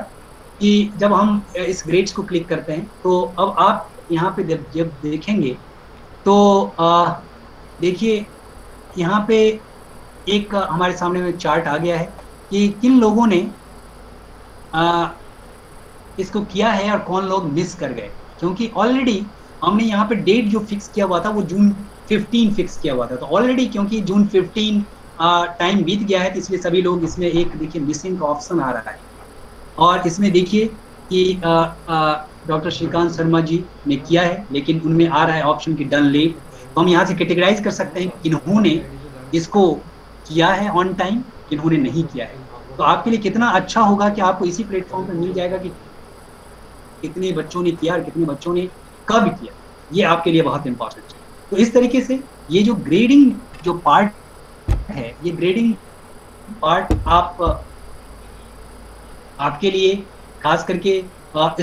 [SPEAKER 2] कि जब हम इस ग्रेड्स को क्लिक करते हैं तो अब आप यहाँ पे जब जब देखेंगे तो देखिए यहाँ पे एक हमारे सामने में चार्ट आ गया है कि किन लोगों ने आ, इसको किया है और कौन लोग मिस कर गए। क्योंकि ऑलरेडी हमने यहाँ पे डेट जो फिक्स किया हुआ था, वो जून 15 फिक्स किया हुआ था। तो ऑलरेडी क्योंकि जून 15 टाइम बीत गया है तो इसलिए सभी लोग इसमें एक देखिए मिसिंग का ऑप्शन आ रहा है। और इसमें देखिए कि डॉक्टर श्रीकांत शर्मा जी ने किया है, लेकिन उनमें आ रहा है ऑप्शन की डन लेट तो हम यहाँ से कैटेगराइज कर सकते हैं कि इन्होंने इसको किया है ऑन टाइम इन्होंने नहीं किया है। तो आपके लिए कितना अच्छा होगा कि आपको इसी प्लेटफॉर्म पर मिल जाएगा कि कितने बच्चों ने किया और कितने बच्चों ने कब किया। ये आपके लिए बहुत इंपॉर्टेंट है। तो इस तरीके से ये जो ग्रेडिंग जो पार्ट है, ये ग्रेडिंग पार्ट आप, आपके लिए खास करके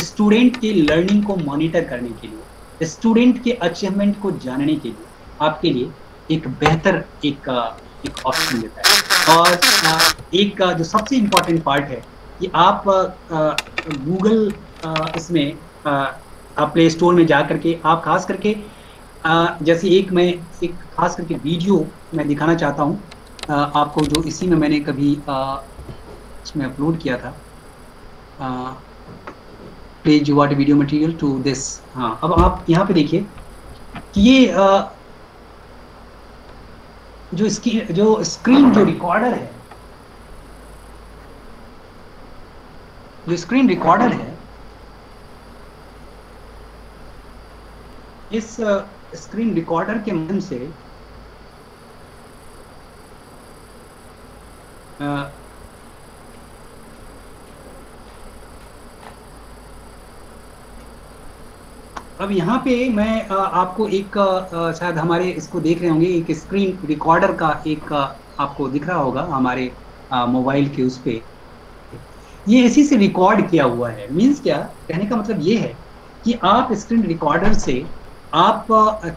[SPEAKER 2] स्टूडेंट के लर्निंग को मॉनिटर करने के लिए स्टूडेंट के अचीवमेंट को जानने के लिए आपके लिए एक बेहतर एक एक ऑप्शन देता है। और एक जो सबसे इम्पोर्टेंट पार्ट है कि आप गूगल इसमें आप प्ले स्टोर में जा करके आप खास करके जैसे एक मैं एक खास करके वीडियो मैं दिखाना चाहता हूँ आपको जो इसी में मैंने कभी इसमें अपलोड किया था please you what video material to this हाँ अब आप यहाँ पे देखिए कि ये आ, जो इसकी जो स्क्रीन जो रिकॉर्डर है जो स्क्रीन रिकॉर्डर है इस स्क्रीन रिकॉर्डर के माध्यम से अब यहाँ पे मैं आपको एक शायद हमारे इसको देख रहे होंगे, एक स्क्रीन रिकॉर्डर का एक आपको दिख रहा होगा हमारे मोबाइल के उस पर ये इसी से रिकॉर्ड किया हुआ है। मीन्स क्या? कहने का मतलब ये है कि आप स्क्रीन रिकॉर्डर से आप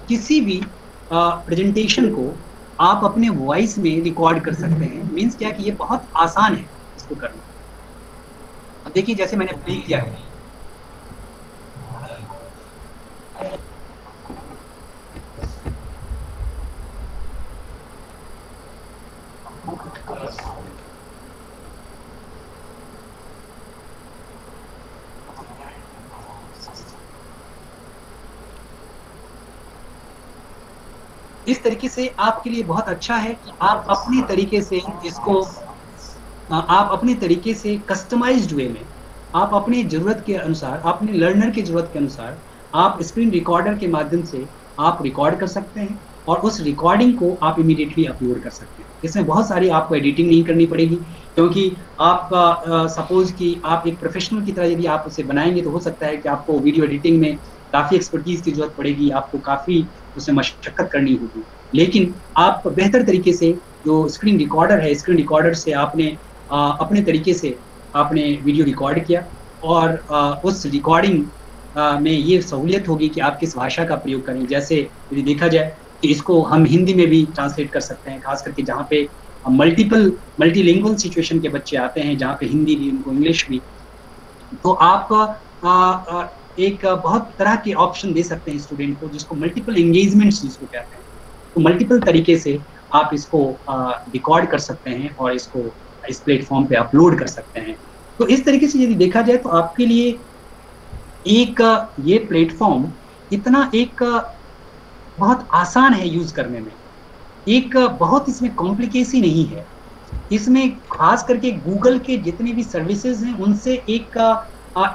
[SPEAKER 2] किसी भी प्रेजेंटेशन को आप अपने वॉइस में रिकॉर्ड कर सकते हैं। मीन्स क्या कि ये बहुत आसान है इसको करना। देखिए, जैसे मैंने प्ले किया है। इस तरीके से आपके लिए बहुत अच्छा है आप अपने तरीके से इसको आप अपने तरीके से कस्टमाइज्ड वे में, आप अपनी ज़रूरत के अनुसार, अपने लर्नर की ज़रूरत के अनुसार, आप स्क्रीन रिकॉर्डर के माध्यम से आप रिकॉर्ड कर सकते हैं और उस रिकॉर्डिंग को आप इमीडिएटली अपलोड कर सकते हैं। इसमें बहुत सारी आपको एडिटिंग नहीं करनी पड़ेगी, क्योंकि आपका सपोज़ कि आप एक प्रोफेशनल की तरह यदि आप उसे बनाएँगे तो हो सकता है कि आपको वीडियो एडिटिंग में काफ़ी एक्सपर्टीज की ज़रूरत पड़ेगी, आपको काफ़ी उसमें मशक्क़त करनी होगी। लेकिन आप बेहतर तरीके से जो स्क्रीन रिकॉर्डर है स्क्रीन रिकॉर्डर से आपने आ, अपने तरीके से आपने वीडियो रिकॉर्ड किया और आ, उस रिकॉर्डिंग में ये सहूलियत होगी कि आप किस भाषा का प्रयोग करें। जैसे यदि देखा जाए कि इसको हम हिंदी में भी ट्रांसलेट कर सकते हैं खास करके जहाँ पे मल्टीपल मल्टीलिंगुअल सिचुएशन के बच्चे आते हैं जहाँ पे हिंदी भी उनको इंग्लिश भी। तो आप आ, आ, एक बहुत तरह के ऑप्शन दे सकते हैं स्टूडेंट को, जिसको मल्टीपल एंगेजमेंट्स जिसको कहते हैं। तो मल्टीपल तरीके से आप इसको रिकॉर्ड कर सकते हैं और इसको इस प्लेटफॉर्म पे अपलोड कर सकते हैं। तो इस तरीके से यदि देखा जाए तो आपके लिए एक, ये प्लेटफॉर्म इतना एक बहुत आसान है यूज़ करने में। एक बहुत इसमें कॉम्प्लिकेसी नहीं है। इसमें खास करके गूगल के जितने भी सर्विसेज़ हैं, उनसे एक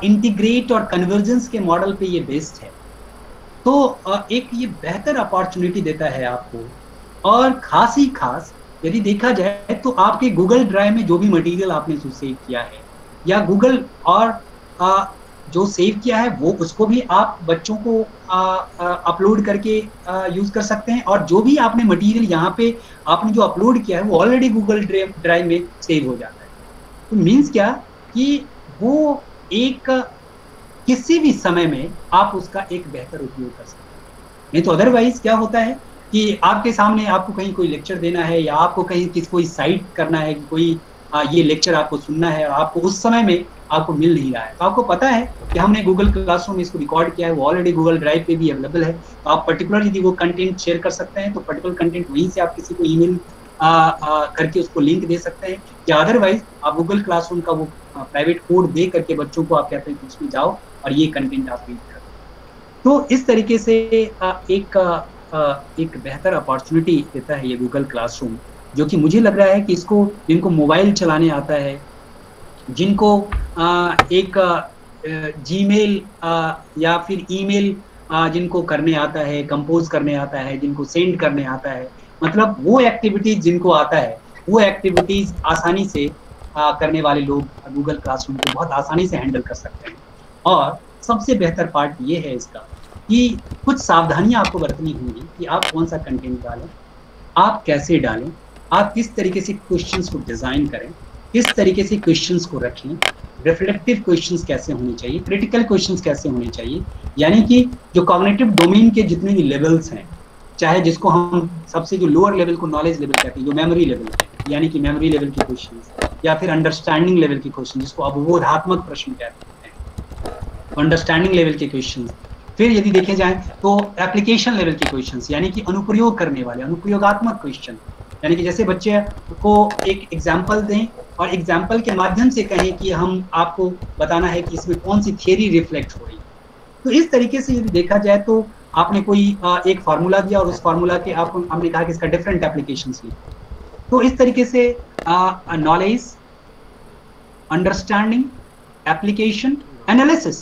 [SPEAKER 2] इंटीग्रेट और कन्वर्जेंस के मॉडल पे ये बेस्ड है। तो एक ये बेहतर अपॉर्चुनिटी देता है आपको। और खास ही खास यदि देखा जाए तो आपके गूगल ड्राइव में जो भी मटेरियल आपने सेव किया है या गूगल और आ, जो सेव किया है वो उसको भी आप बच्चों को अपलोड करके यूज़ कर सकते हैं। और जो भी आपने मटेरियल यहाँ पे आपने जो अपलोड किया है वो ऑलरेडी गूगल ड्राइव में सेव हो जाता है। तो मीन्स क्या कि वो एक किसी भी समय में आप उसका एक बेहतर उपयोग कर सकते हैं। नहीं तो अदरवाइज़ क्या होता है कि आपके सामने आपको कहीं कोई लेक्चर देना है या आपको कहीं किस कोई साइट करना है कोई आ, ये लेक्चर आपको सुनना है और आपको उस समय में आपको मिल नहीं रहा है। तो आपको पता है कि हमने गूगल क्लासरूम में इसको रिकॉर्ड किया है वो ऑलरेडी गूगल ड्राइव पे भी अवेलेबल है। तो आप पर्टिकुलर यदि वो कंटेंट शेयर कर सकते हैं तो पर्टिकुलर कंटेंट वहीं से आप किसी को ईमेल करके उसको लिंक दे सकते हैं। या अदरवाइज़ आप गूगल क्लासरूम का वो प्राइवेट कोड दे करके बच्चों को आप कहते हैं कि उसमें जाओ और ये कंटेंट आप रीड करो। तो इस तरीके से एक एक बेहतर अपॉर्चुनिटी देता है ये गूगल क्लासरूम जो कि मुझे लग रहा है कि इसको, जिनको मोबाइल चलाने आता है, जिनको एक जीमेल या फिर ईमेल जिनको करने आता है कंपोज करने आता है, जिनको सेंड करने आता है मतलब वो एक्टिविटीज़ जिनको आता है वो एक्टिविटीज़ आसानी से आ, करने वाले लोग गूगल क्लासरूम को बहुत आसानी से हैंडल कर सकते हैं। और सबसे बेहतर पार्ट ये है इसका कि कुछ सावधानियाँ आपको बरतनी होंगी कि आप कौन सा कंटेंट डालें आप कैसे डालें आप किस तरीके से क्वेश्चंस को डिज़ाइन करें किस तरीके से क्वेश्चंस को रखें रिफ्लेक्टिव क्वेश्चंस कैसे होने चाहिए क्रिटिकल क्वेश्चंस कैसे होने चाहिए यानी कि जो कॉग्निटिव डोमेन के जितने भी लेवल्स हैं चाहे जिसको हम सबसे जो लोअर लेवल को नॉलेज लेवल कहते हैं, जो मेमोरी लेवल यानी कि मेमोरी लेवल के क्वेश्चन या फिर अंडरस्टैंडिंग लेवल के क्वेश्चन जिसको अवबोधात्मक प्रश्न कहते हैं। अंडरस्टैंडिंग लेवल के क्वेश्चन फिर यदि देखे जाए तो एप्लीकेशन लेवल के क्वेश्चन यानी कि अनुप्रयोग करने वाले, अनुप्रयोगात्मक क्वेश्चन यानी कि जैसे बच्चे को एक एग्ज़ाम्पल दें, और एग्ज़ाम्पल के माध्यम से कहें कि हम आपको बताना है कि इसमें कौन सी थियरी रिफ्लेक्ट हो रही है। तो इस तरीके से यदि देखा जाए तो आपने कोई एक फार्मूला दिया और उस फार्मूला के आप हमने कहा कि इसका डिफरेंट एप्लीकेशन लिए तो इस तरीके से नॉलेज अंडरस्टैंडिंग एप्लीकेशन एनालिसिस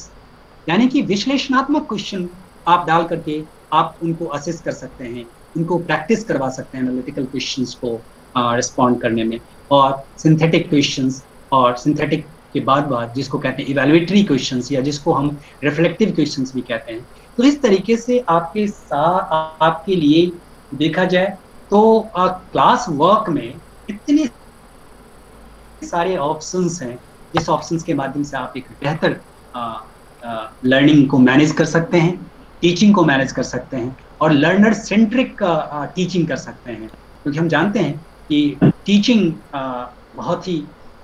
[SPEAKER 2] यानी कि विश्लेषणात्मक क्वेश्चन आप डाल करके आप उनको असेस कर सकते हैं, उनको प्रैक्टिस करवा सकते हैं एनालिटिकल क्वेश्चंस को रिस्पॉन्ड करने में और सिंथेटिक क्वेश्चंस और सिंथेटिक के बाद बाद जिसको कहते हैं इवेलुएटरी क्वेश्चंस या जिसको हम रिफ्लेक्टिव क्वेश्चंस भी कहते हैं। तो इस तरीके से आपके साथ आपके लिए देखा जाए तो क्लास वर्क में इतने सारे ऑप्शंस हैं, जिस ऑप्शंस के माध्यम से आप एक बेहतर लर्निंग को मैनेज कर सकते हैं टीचिंग को मैनेज कर सकते हैं और लर्नर सेंट्रिक टीचिंग कर सकते हैं। क्योंकि हम जानते हैं कि टीचिंग बहुत ही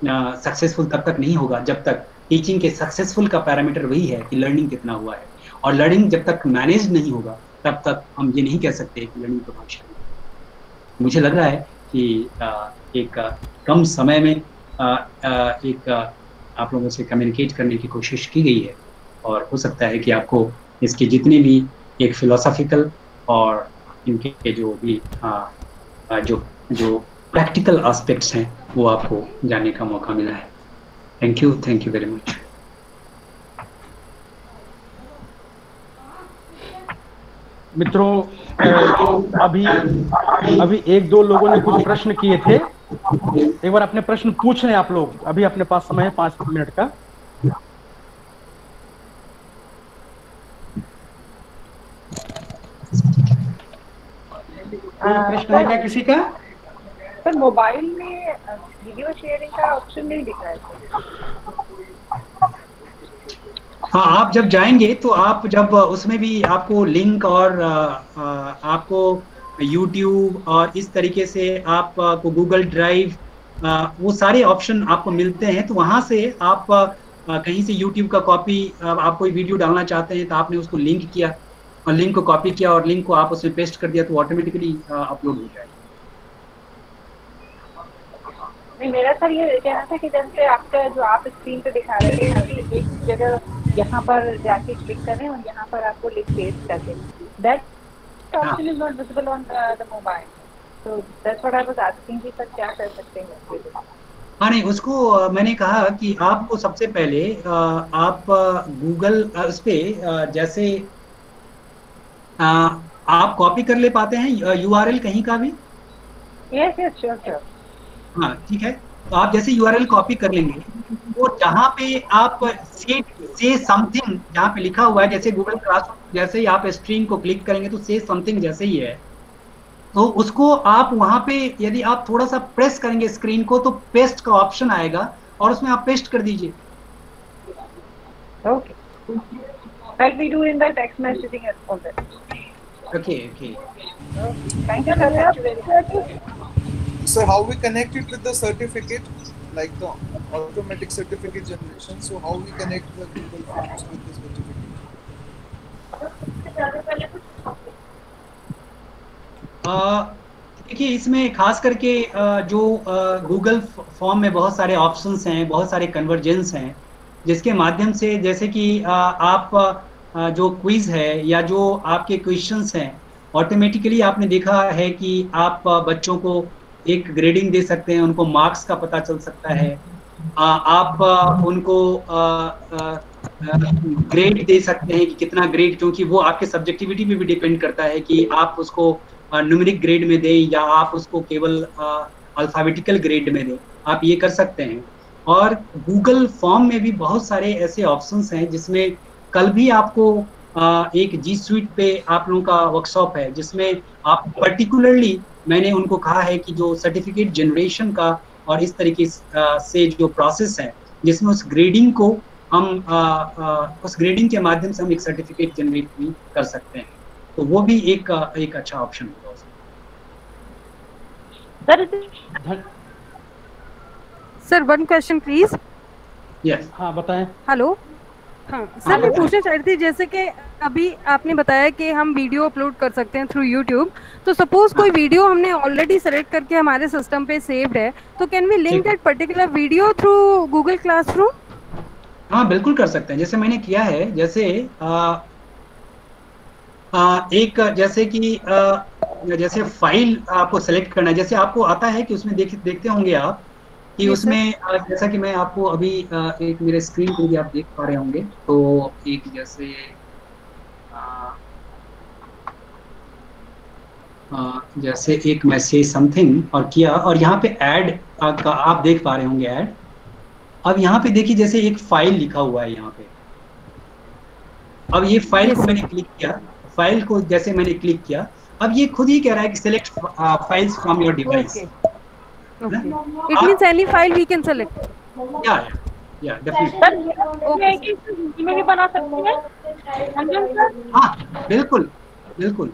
[SPEAKER 2] सक्सेसफुल तब तक नहीं होगा जब तक टीचिंग के सक्सेसफुल का पैरामीटर वही है कि लर्निंग कितना हुआ है। और लर्निंग जब तक मैनेज नहीं होगा, तब तक हम ये नहीं कह सकते कि लर्निंग प्रभावशाली मुझे लग रहा है कि एक कम समय में एक आप लोगों से कम्युनिकेट करने की कोशिश की गई है। और हो सकता है कि आपको इसके जितने भी एक फिलोसॉफिकल और इनके जो भी जो जो प्रैक्टिकल एस्पेक्ट्स हैं, वो आपको जानने का मौका मिला है। Thank you thank you very much
[SPEAKER 1] मित्रों तो अभी अभी एक दो लोगों ने कुछ प्रश्न किए थे। एक बार अपने प्रश्न पूछ लें आप लोग। अभी अपने पास समय है पाँच मिनट का। प्रश्न है क्या किसी का?
[SPEAKER 3] सर मोबाइल में वीडियो शेयरिंग का ऑप्शन नहीं दिख रहा है।
[SPEAKER 2] हाँ आप जब जाएँगे तो आप जब, उसमें भी आपको लिंक और आपको यूट्यूब और इस तरीके से आपको गूगल ड्राइव वो सारे ऑप्शन आपको मिलते हैं। तो वहाँ से आप कहीं से यूट्यूब का कॉपी आप कोई वीडियो डालना चाहते हैं तो आपने उसको लिंक किया और लिंक को कॉपी किया और लिंक को आप उसमें पेस्ट कर दिया तो ऑटोमेटिकली अपलोड हो जाएगा।
[SPEAKER 3] मेरा सर ये कहना था कि जैसे आपका जो आप स्क्रीन पे दिखा रहे हैं कि एक जगह यहाँ पर जाके क्लिक करें और यहाँ पर आपको लिंक पेस्ट कर दें। That option is not visible on the mobile so that's what I was asking कि सर क्या कर सकते हैं
[SPEAKER 2] हाँ नहीं उसको मैंने कहा कि आपको सबसे पहले आप गूगल उस पे अ, जैसे आप कॉपी कर ले पाते हैं यूआरएल कहीं का भी?
[SPEAKER 3] यस यस श्योर श्योर
[SPEAKER 2] हाँ ठीक है। तो आप जैसे यूआरएल कॉपी कर लेंगे वो तो जहाँ पे आप से से समथिंग जहाँ पे लिखा हुआ है जैसे गूगल क्लास जैसे ही आप स्ट्रीम को क्लिक करेंगे तो से समथिंग जैसे ही है तो उसको आप वहाँ पे यदि आप थोड़ा सा प्रेस करेंगे स्क्रीन को तो पेस्ट का ऑप्शन आएगा और उसमें आप पेस्ट कर दीजिए
[SPEAKER 3] Okay. Like we do in the text messaging as well. then.
[SPEAKER 2] Okay okay
[SPEAKER 3] Thank you, sir. Thank you very much.
[SPEAKER 4] So how we connect it with the certificate, like the automatic certificate generation. So how we connect the Google Forms with the certificate?
[SPEAKER 2] अ, देखिए इसमें खास करके जो Google form में बहुत सारे options हैं बहुत सारे कन्वर्जेंस हैं जिसके माध्यम से जैसे कि आप जो क्विज है या जो आपके क्वेश्चंस हैं ऑटोमेटिकली आपने देखा है कि आप बच्चों को एक ग्रेडिंग दे सकते हैं उनको मार्क्स का पता चल सकता है। अ, आप उनको ग्रेड दे सकते हैं कि कितना ग्रेड क्योंकि वो आपके सब्जेक्टिविटी पे भी डिपेंड करता है कि आप उसको न्यूमेरिक ग्रेड में दें या आप उसको केवल अल्फाबेटिकल ग्रेड में दें। आप ये कर सकते हैं। और गूगल फॉर्म में भी बहुत सारे ऐसे ऑप्शंस हैं जिसमें कल भी आपको एक जी स्वीट पे आप लोगों का वर्कशॉप है जिसमें आप पर्टिकुलरली मैंने उनको कहा है कि जो सर्टिफिकेट जनरेशन का और इस तरीके से जो प्रोसेस है जिसमें उस ग्रेडिंग को हम अ, अ, उस ग्रेडिंग के माध्यम से हम एक सर्टिफिकेट जनरेट भी कर सकते हैं। तो वो भी एक एक अच्छा ऑप्शन होगा
[SPEAKER 1] धन
[SPEAKER 5] sir one question please
[SPEAKER 2] yes
[SPEAKER 1] हाँ बताएँ।
[SPEAKER 5] हेलो हाँ
[SPEAKER 2] हाँ,
[SPEAKER 5] सर मैं पूछना चाह रही थी जैसे कि अभी आपने बताया कि हम वीडियो अपलोड कर सकते हैं थ्रू यूट्यूब तो सपोज़ कोई वीडियो हमने ऑलरेडी सेलेक्ट करके हमारे सिस्टम पे सेव्ड है तो can we link that particular video through Google Classroom
[SPEAKER 2] हाँ बिल्कुल कर सकते हैं। जैसे मैंने किया है जैसे आ, आ, एक जैसे कि जैसे फ़ाइल आपको सेलेक्ट करना है जैसे आपको आता है कि उसमें देख देखते होंगे आप कि उसमें जैसा कि मैं आपको अभी एक मेरे स्क्रीन पे भी आप देख पा रहे होंगे तो एक जैसे जैसे एक मैसेज समथिंग और किया और यहाँ पे ऐड का आप देख पा रहे होंगे ऐड अब यहाँ पे देखिए जैसे एक फ़ाइल लिखा हुआ है यहाँ पे। अब ये फ़ाइल को मैंने क्लिक किया फ़ाइल को जैसे मैंने क्लिक किया अब ये खुद ही कह रहा है कि select files from your device
[SPEAKER 5] any file we can select
[SPEAKER 2] या या डेफिनेटली
[SPEAKER 3] सर ये है कि इसे हिंदी में भी बना सकते हैं? अंजन सर
[SPEAKER 2] हाँ बिल्कुल बिल्कुल।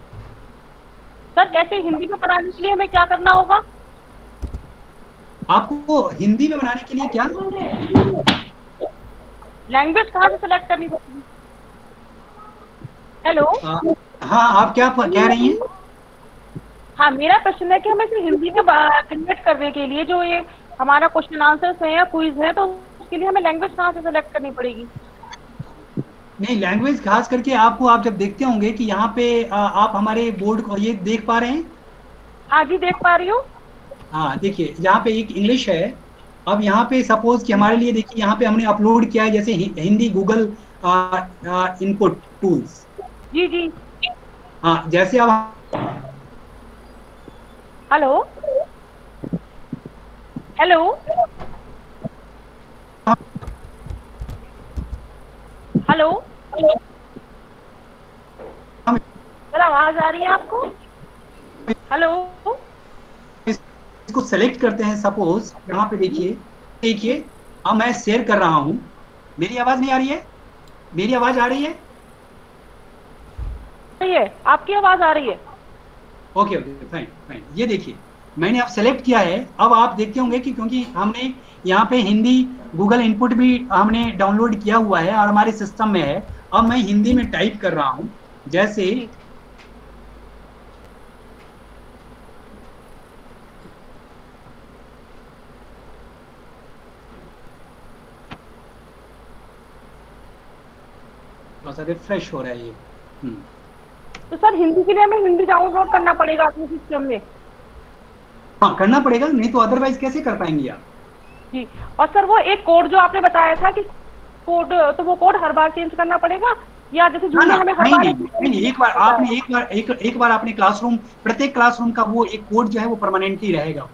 [SPEAKER 3] सर कैसे हिंदी में बनाने के लिए हमें क्या करना होगा?
[SPEAKER 2] आपको हिंदी में बनाने के लिए क्या?
[SPEAKER 3] लैंग्वेज कहाँ से सेलेक्ट करनी होगी? हेलो
[SPEAKER 2] हाँ आप क्या कह रही हैं?
[SPEAKER 3] हाँ मेरा प्रश्न है कि हमें इसे हिंदी में कन्वर्ट करने के लिए जो ये हमारा क्वेश्चन आंसर्स है या क्विज है तो उसके लिए हमें लैंग्वेज कहाँ से सेलेक्ट करनी पड़ेगी?
[SPEAKER 2] नहीं लैंग्वेज खास करके आपको आप जब देखते होंगे कि यहाँ पे आ, आप हमारे बोर्ड को ये देख पा रहे हैं?
[SPEAKER 3] हाँ जी देख पा रही हूँ।
[SPEAKER 2] हाँ देखिए यहाँ पे एक इंग्लिश है। अब यहाँ पे सपोज़ कि हमारे लिए देखिए यहाँ पे हमने अपलोड किया है जैसे हि, हिंदी गूगल इनपुट टूल्स
[SPEAKER 3] जी जी।
[SPEAKER 2] हाँ जैसे अब
[SPEAKER 3] हेलो हेलो हेलो सर आवाज़ आ रही है आपको? हेलो
[SPEAKER 2] इसको सेलेक्ट करते हैं सपोज़ यहाँ पे देखिए देखिए अब मैं शेयर कर रहा हूँ। मेरी आवाज़ नहीं आ रही है? मेरी आवाज़ आ रही है?
[SPEAKER 3] सही है। आपकी आवाज़ आ रही है?
[SPEAKER 2] ओके ओके फाइन फाइन ये देखिए, मैंने अब सेलेक्ट किया है। अब आप देखते होंगे कि क्योंकि हमने यहाँ पे हिंदी गूगल इनपुट भी हमने डाउनलोड किया हुआ है और हमारे सिस्टम में है। अब मैं हिंदी में टाइप कर रहा हूँ। जैसे थोड़ा सा रिफ्रेश हो रहा है ये। हम्म।
[SPEAKER 3] तो सर हिंदी के लिए हमें हिंदी डाउनलोड करना पड़ेगा अपने सिस्टम में।
[SPEAKER 2] हाँ करना पड़ेगा नहीं तो अदरवाइज़ कैसे कर पाएँगे आप?
[SPEAKER 3] जी और सर वो एक कोड जो आपने बताया था कि कोड तो वो कोड हर बार चेंज करना पड़ेगा? या जैसे
[SPEAKER 2] ना, ना,
[SPEAKER 3] हमें हर
[SPEAKER 2] नहीं
[SPEAKER 3] बार
[SPEAKER 2] नहीं नहीं नहीं, एक बार आपने एक बार एक एक बार आपने क्लासरूम प्रत्येक क्लासरूम का वो एक कोड जो है वो परमानेंटली रहेगा।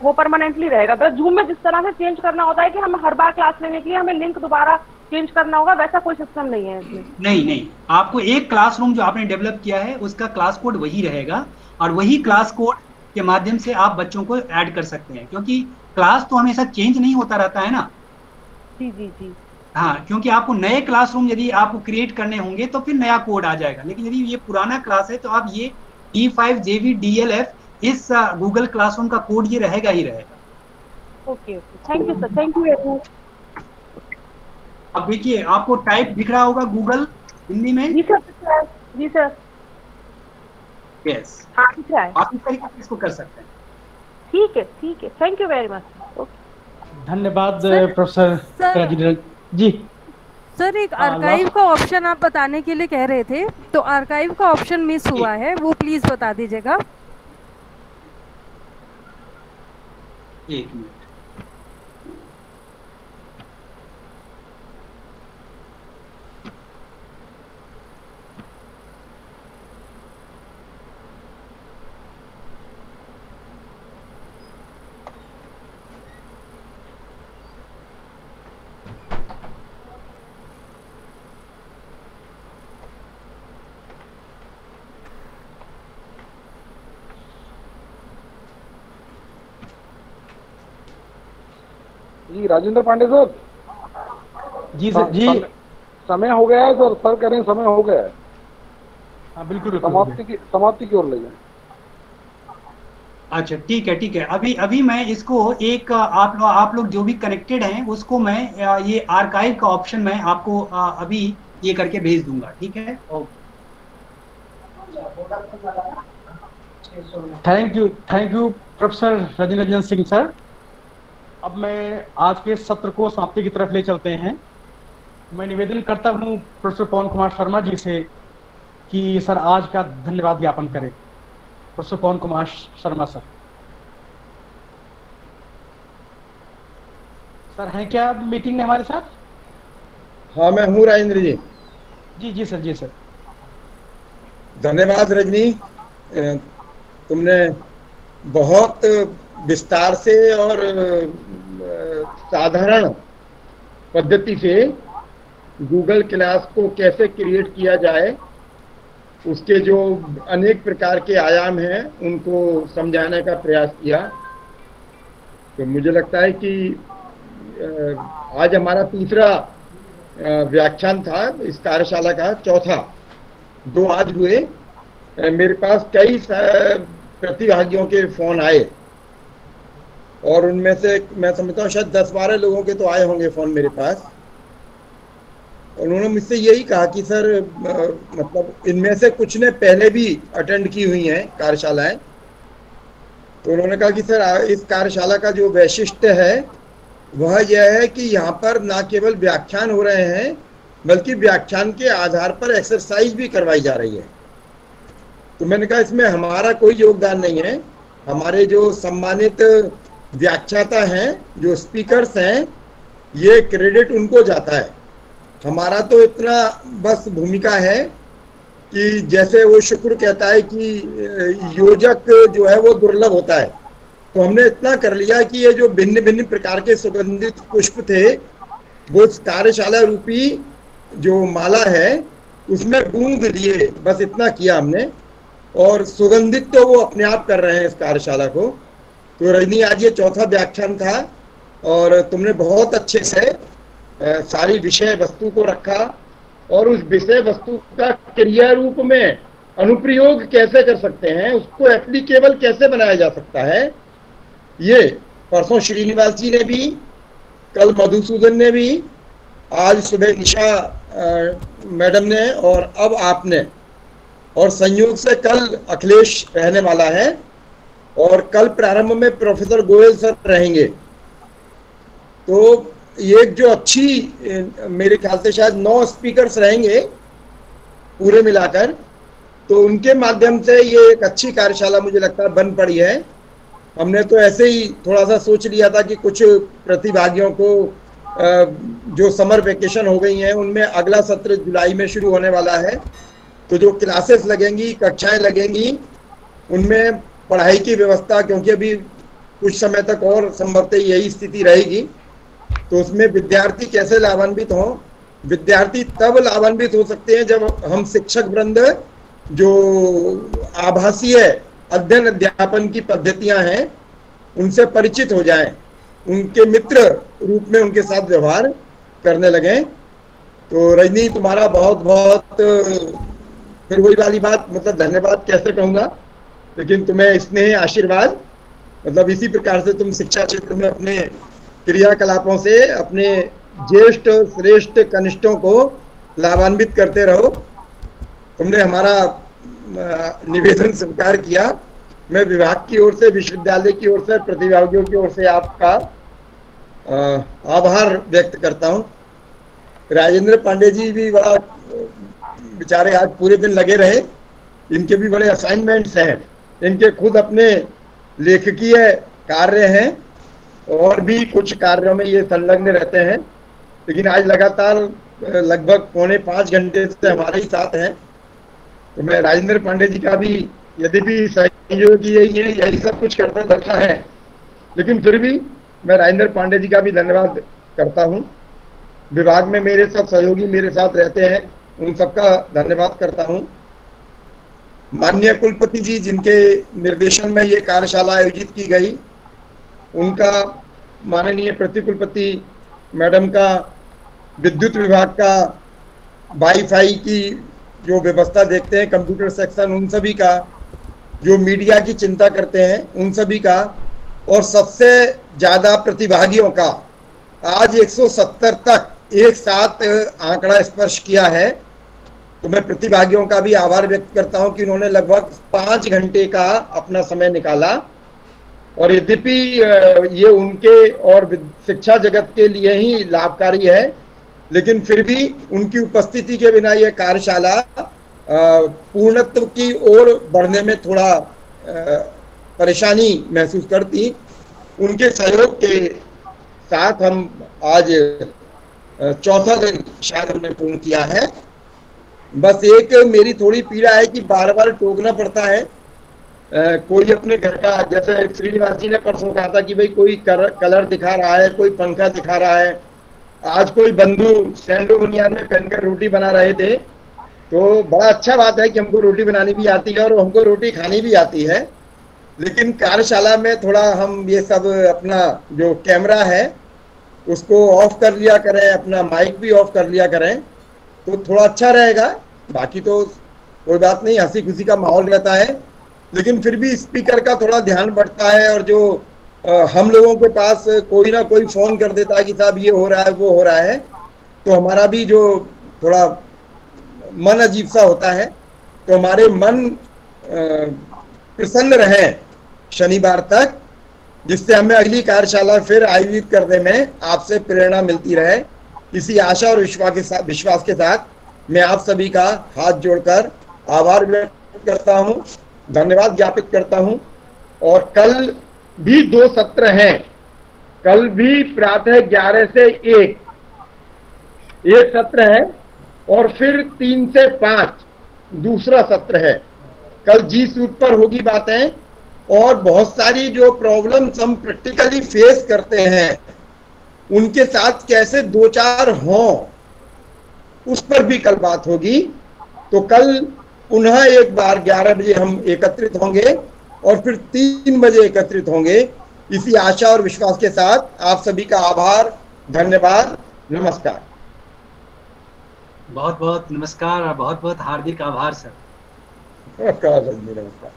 [SPEAKER 3] वो परमानेंटली रहेगा। तो जूम में जिस तरह से चेंज करना होता है कि हम हर बार क्लास लेने के लिए हमें लिंक दोबारा चेंज करना होगा वैसा कोई सिस्टम नहीं है इसमें।
[SPEAKER 2] नहीं नहीं। आपको एक क्लासरूम जो आपने डेवलप किया है उसका क्लास कोड वही रहेगा और वही क्लास कोड के माध्यम से आप बच्चों को ऐड कर सकते हैं। क्योंकि क्लास तो हमेशा चेंज नहीं होता रहता है ना?
[SPEAKER 3] जी जी जी।
[SPEAKER 2] हाँ क्योंकि आपको नए क्लासरूम यदि आपको क्रिएट करने होंगे तो फिर नया कोड आ जाएगा। लेकिन यदि ये पुराना क्लास है तो आप ये D five J V D L F इस गूगल क्लासरूम का कोड ये रहेगा ही रहेगा।
[SPEAKER 3] Okay okay thank you sir thank you very much
[SPEAKER 2] अब देखिए आपको टाइप दिख रहा होगा गूगल हिंदी में?
[SPEAKER 3] जी सर है। जी सर।
[SPEAKER 2] यस
[SPEAKER 3] हाँ दिख रहा है।
[SPEAKER 2] आप इस तरीके से इसको कर सकते हैं।
[SPEAKER 3] ठीक है ठीक है। थैंक यू वेरी मच
[SPEAKER 1] धन्यवाद प्रोफेसर जी।
[SPEAKER 5] सर एक
[SPEAKER 1] हाँ,
[SPEAKER 5] आर्काइव का ऑप्शन आप बताने के लिए कह रहे थे तो आर्काइव का ऑप्शन मिस हुआ है वो प्लीज़ बता दीजिएगा।
[SPEAKER 2] एक मिनट।
[SPEAKER 6] जी राजेंद्र पांडे सर।
[SPEAKER 1] जी सर जी।
[SPEAKER 6] समय- हो गया है सर सर कह रहे हैं समय हो गया है।
[SPEAKER 1] हाँ बिल्कुल
[SPEAKER 6] समाप्ति की समाप्ति की ओर ले जाए।
[SPEAKER 2] अच्छा ठीक है ठीक है। अभी अभी मैं इसको एक आप लोग आप लोग जो भी कनेक्टेड हैं उसको मैं ये आर्काइव का ऑप्शन मैं आपको अभी ये करके भेज दूँगा ठीक है?
[SPEAKER 1] Thank you thank you professor Rajendra Ranjan Singh sir अब मैं आज के सत्र को समाप्ति की तरफ़ ले चलते हैं। मैं निवेदन करता हूँ प्रोफेसर पवन कुमार शर्मा जी से कि सर आज का धन्यवाद ज्ञापन करें। Professor Pawan Kumar Sharma sir. Sir हैं क्या मीटिंग में हमारे साथ?
[SPEAKER 7] हाँ मैं हूँ राजेंद्र जी।
[SPEAKER 1] जी जी सर जी सर।
[SPEAKER 7] धन्यवाद रजनी। तुमने बहुत विस्तार से और साधारण पद्धति से गूगल क्लास को कैसे क्रिएट किया जाए, उसके जो अनेक प्रकार के आयाम हैं, उनको समझाने का प्रयास किया। तो मुझे लगता है कि आज हमारा तीसरा व्याख्यान था, इस कार्यशाला का चौथा। दो आज हुए मेरे पास कई प्रतिभागियों के फ़ोन आए। और उनमें से मैं समझता हूँ, शायद दस बारह लोगों के तो आए होंगे फ़ोन मेरे पास। उन्होंने मुझसे यही कहा कि, सर मतलब इनमें से कुछ ने पहले भी अटेंड की हुई हैं कार्यशालाएँ। तो उन्होंने कहा कि, सर इस कार्यशाला का जो वैशिष्ट है, वह यह है कि यहाँ पर ना केवल व्याख्यान हो रहे हैं, बल्कि व्याख्यान के आधार पर एक्सरसाइज भी करवाई जा रही है। तो मैंने कहा, इसमें हमारा कोई योगदान नहीं है। हमारे जो सम्मानित व्याख्याता हैं, जो स्पीकर्स हैं, ये क्रेडिट उनको जाता है। हमारा तो इतना बस भूमिका है कि जैसे वो शुक्र कहता है कि योजक जो है वो दुर्लभ होता है। तो हमने इतना कर लिया कि ये जो भिन्न भिन्न प्रकार के सुगंधित पुष्प थे, वो कार्यशाला रूपी जो माला है, उसमें गूंद दिए बस इतना किया हमने। और सुगंधित तो वो अपने आप कर रहे हैं इस कार्यशाला को। तो रजनी, आज ये चौथा व्याख्यान था और तुमने बहुत अच्छे से सारी विषय वस्तु को रखा और उस विषय वस्तु का क्रिया रूप में अनुप्रयोग कैसे कर सकते हैं, उसको एप्लीकेबल कैसे बनाया जा सकता है, ये परसों श्रीनिवास जी ने भी, कल मधुसूदन ने भी, आज सुबह निशा मैडम ने और अब आपने, और संयोग से कल अखिलेश रहने वाला है। और कल प्रारंभ में प्रोफेसर गोयल सर रहेंगे। तो ये जो अच्छी मेरे ख्याल से शायद नौ स्पीकर्स रहेंगे पूरे मिलाकर तो उनके माध्यम से ये एक अच्छी कार्यशाला मुझे लगता है बन पड़ी है। हमने तो ऐसे ही थोड़ा सा सोच लिया था कि कुछ प्रतिभागियों को जो समर वेकेशन हो गई हैं, उनमें अगला सत्र जुलाई में शुरू होने वाला है। तो जो क्लासेस लगेंगी, कक्षाएँ लगेंगी, उनमें पढ़ाई की व्यवस्था, क्योंकि अभी कुछ समय तक और संभवतः यही स्थिति रहेगी। तो उसमें विद्यार्थी कैसे लाभान्वित हों? विद्यार्थी तब लाभान्वित हो सकते हैं जब हम शिक्षक वृंद, जो आभासीय अध्ययन अध्यापन की पद्धतियाँ हैं, उनसे परिचित हो जाएँ। उनके मित्र रूप में उनके साथ व्यवहार करने लगे। तो रजनी, तुम्हारा बहुत बहुत फिर वही वाली बात मतलब धन्यवाद कैसे कहूँगा? लेकिन तुम्हें स्नेह आशीर्वाद मतलब इसी प्रकार से तुम शिक्षा क्षेत्र में अपने क्रियाकलापों से, अपने ज्येष्ठ, श्रेष्ठ कनिष्ठों को लाभान्वित करते रहो। तुमने हमारा निवेदन स्वीकार किया। मैं विभाग की ओर से, विश्वविद्यालय की ओर से, प्रतिभागियों की ओर से आपका आभार व्यक्त करता हूँ। राजेंद्र पांडे जी भी बड़ा बेचारे आज पूरे दिन लगे रहे। इनके भी बड़े असाइनमेंट्स हैं। इनके खुद अपने लेखकीय कार्य हैं और भी कुछ कार्यों में ये संलग्न रहते हैं। लेकिन आज लगातार लगभग पौने पाँच घंटे से हमारे ही साथ हैं। तो मैं राजेंद्र पांडे जी का भी, यदि भी सहयोगी यही है, यही सब कुछ करता रहता है। लेकिन फिर भी मैं राजेंद्र पांडे जी का भी धन्यवाद करता हूँ। विभाग में मेरे सब सहयोगी मेरे साथ रहते हैं, उन सबका धन्यवाद करता हूँ। माननीय कुलपति जी, जिनके निर्देशन में ये कार्यशाला आयोजित की गई, उनका माननीय प्रतिकुलपति मैडम का विद्युत विभाग का वाईफाई की जो व्यवस्था देखते हैं, कंप्यूटर सेक्शन, उन सभी का, जो मीडिया की चिंता करते हैं, उन सभी का, और सबसे ज़्यादा प्रतिभागियों का, आज 170 तक एक साथ आंकड़ा स्पर्श किया है। तो मैं प्रतिभागियों का भी आभार व्यक्त करता हूँ कि उन्होंने लगभग पाँच घंटे का अपना समय निकाला। और यद्यपि ये उनके और शिक्षा जगत के लिए ही लाभकारी है, लेकिन फिर भी उनकी उपस्थिति के बिना यह कार्यशाला पूर्णत्व की ओर बढ़ने में थोड़ा परेशानी महसूस करती। उनके सहयोग के साथ हम आज चौथा दिन शायद हमने पूर्ण किया है। बस एक मेरी थोड़ी पीड़ा है कि बार बार टोकना पड़ता है। अ, कोई अपने घर का जैसे श्रीनिवास जी ने परसों कहा था कि भाई कोई कर, कलर दिखा रहा है कोई पंखा दिखा रहा है। आज कोई बंधु सैंडो बुनियाद में पहनकर रोटी बना रहे थे तो बड़ा अच्छा बात है कि हमको रोटी बनानी भी आती है और हमको रोटी खानी भी आती है। लेकिन कार्यशाला में थोड़ा हम ये सब अपना जो कैमरा है उसको ऑफ़ कर लिया करें अपना माइक भी ऑफ़ कर लिया करें। तो थोड़ा अच्छा रहेगा। बाकी तो कोई बात नहीं हँसी खुशी का माहौल रहता है। लेकिन फिर भी स्पीकर का थोड़ा ध्यान बढ़ता है और जो अ, हम लोगों के पास कोई ना कोई फ़ोन कर देता है कि साहब ये हो रहा है वो हो रहा है। तो हमारा भी जो थोड़ा मन अजीब सा होता है। तो हमारे मन प्रसन्न रहे शनिवार तक जिससे हमें अगली कार्यशाला फिर आयोजित करने में आपसे प्रेरणा मिलती रहे। इसी आशा और विश्वास के साथ विश्वास के साथ मैं आप सभी का हाथ जोड़कर आभार व्यक्त करता हूँ, धन्यवाद ज्ञापित करता हूँ। और कल भी दो सत्र हैं। कल भी प्रातः ग्यारह से एक। एक सत्र है और फिर तीन से पाँच। दूसरा सत्र है। कल जी सूट पर होगी बातें और बहुत सारी जो प्रॉब्लम्स हम प्रैक्टिकली फेस करते हैं उनके साथ कैसे दो चार हों उस पर भी कल बात होगी। तो कल पुनः एक बार 11 बजे हम एकत्रित होंगे और फिर तीन बजे एकत्रित होंगे। इसी आशा और विश्वास के साथ आप सभी का आभार धन्यवाद नमस्कार।
[SPEAKER 2] बहुत बहुत नमस्कार और बहुत बहुत हार्दिक आभार सर।
[SPEAKER 7] नमस्कार नमस्कार।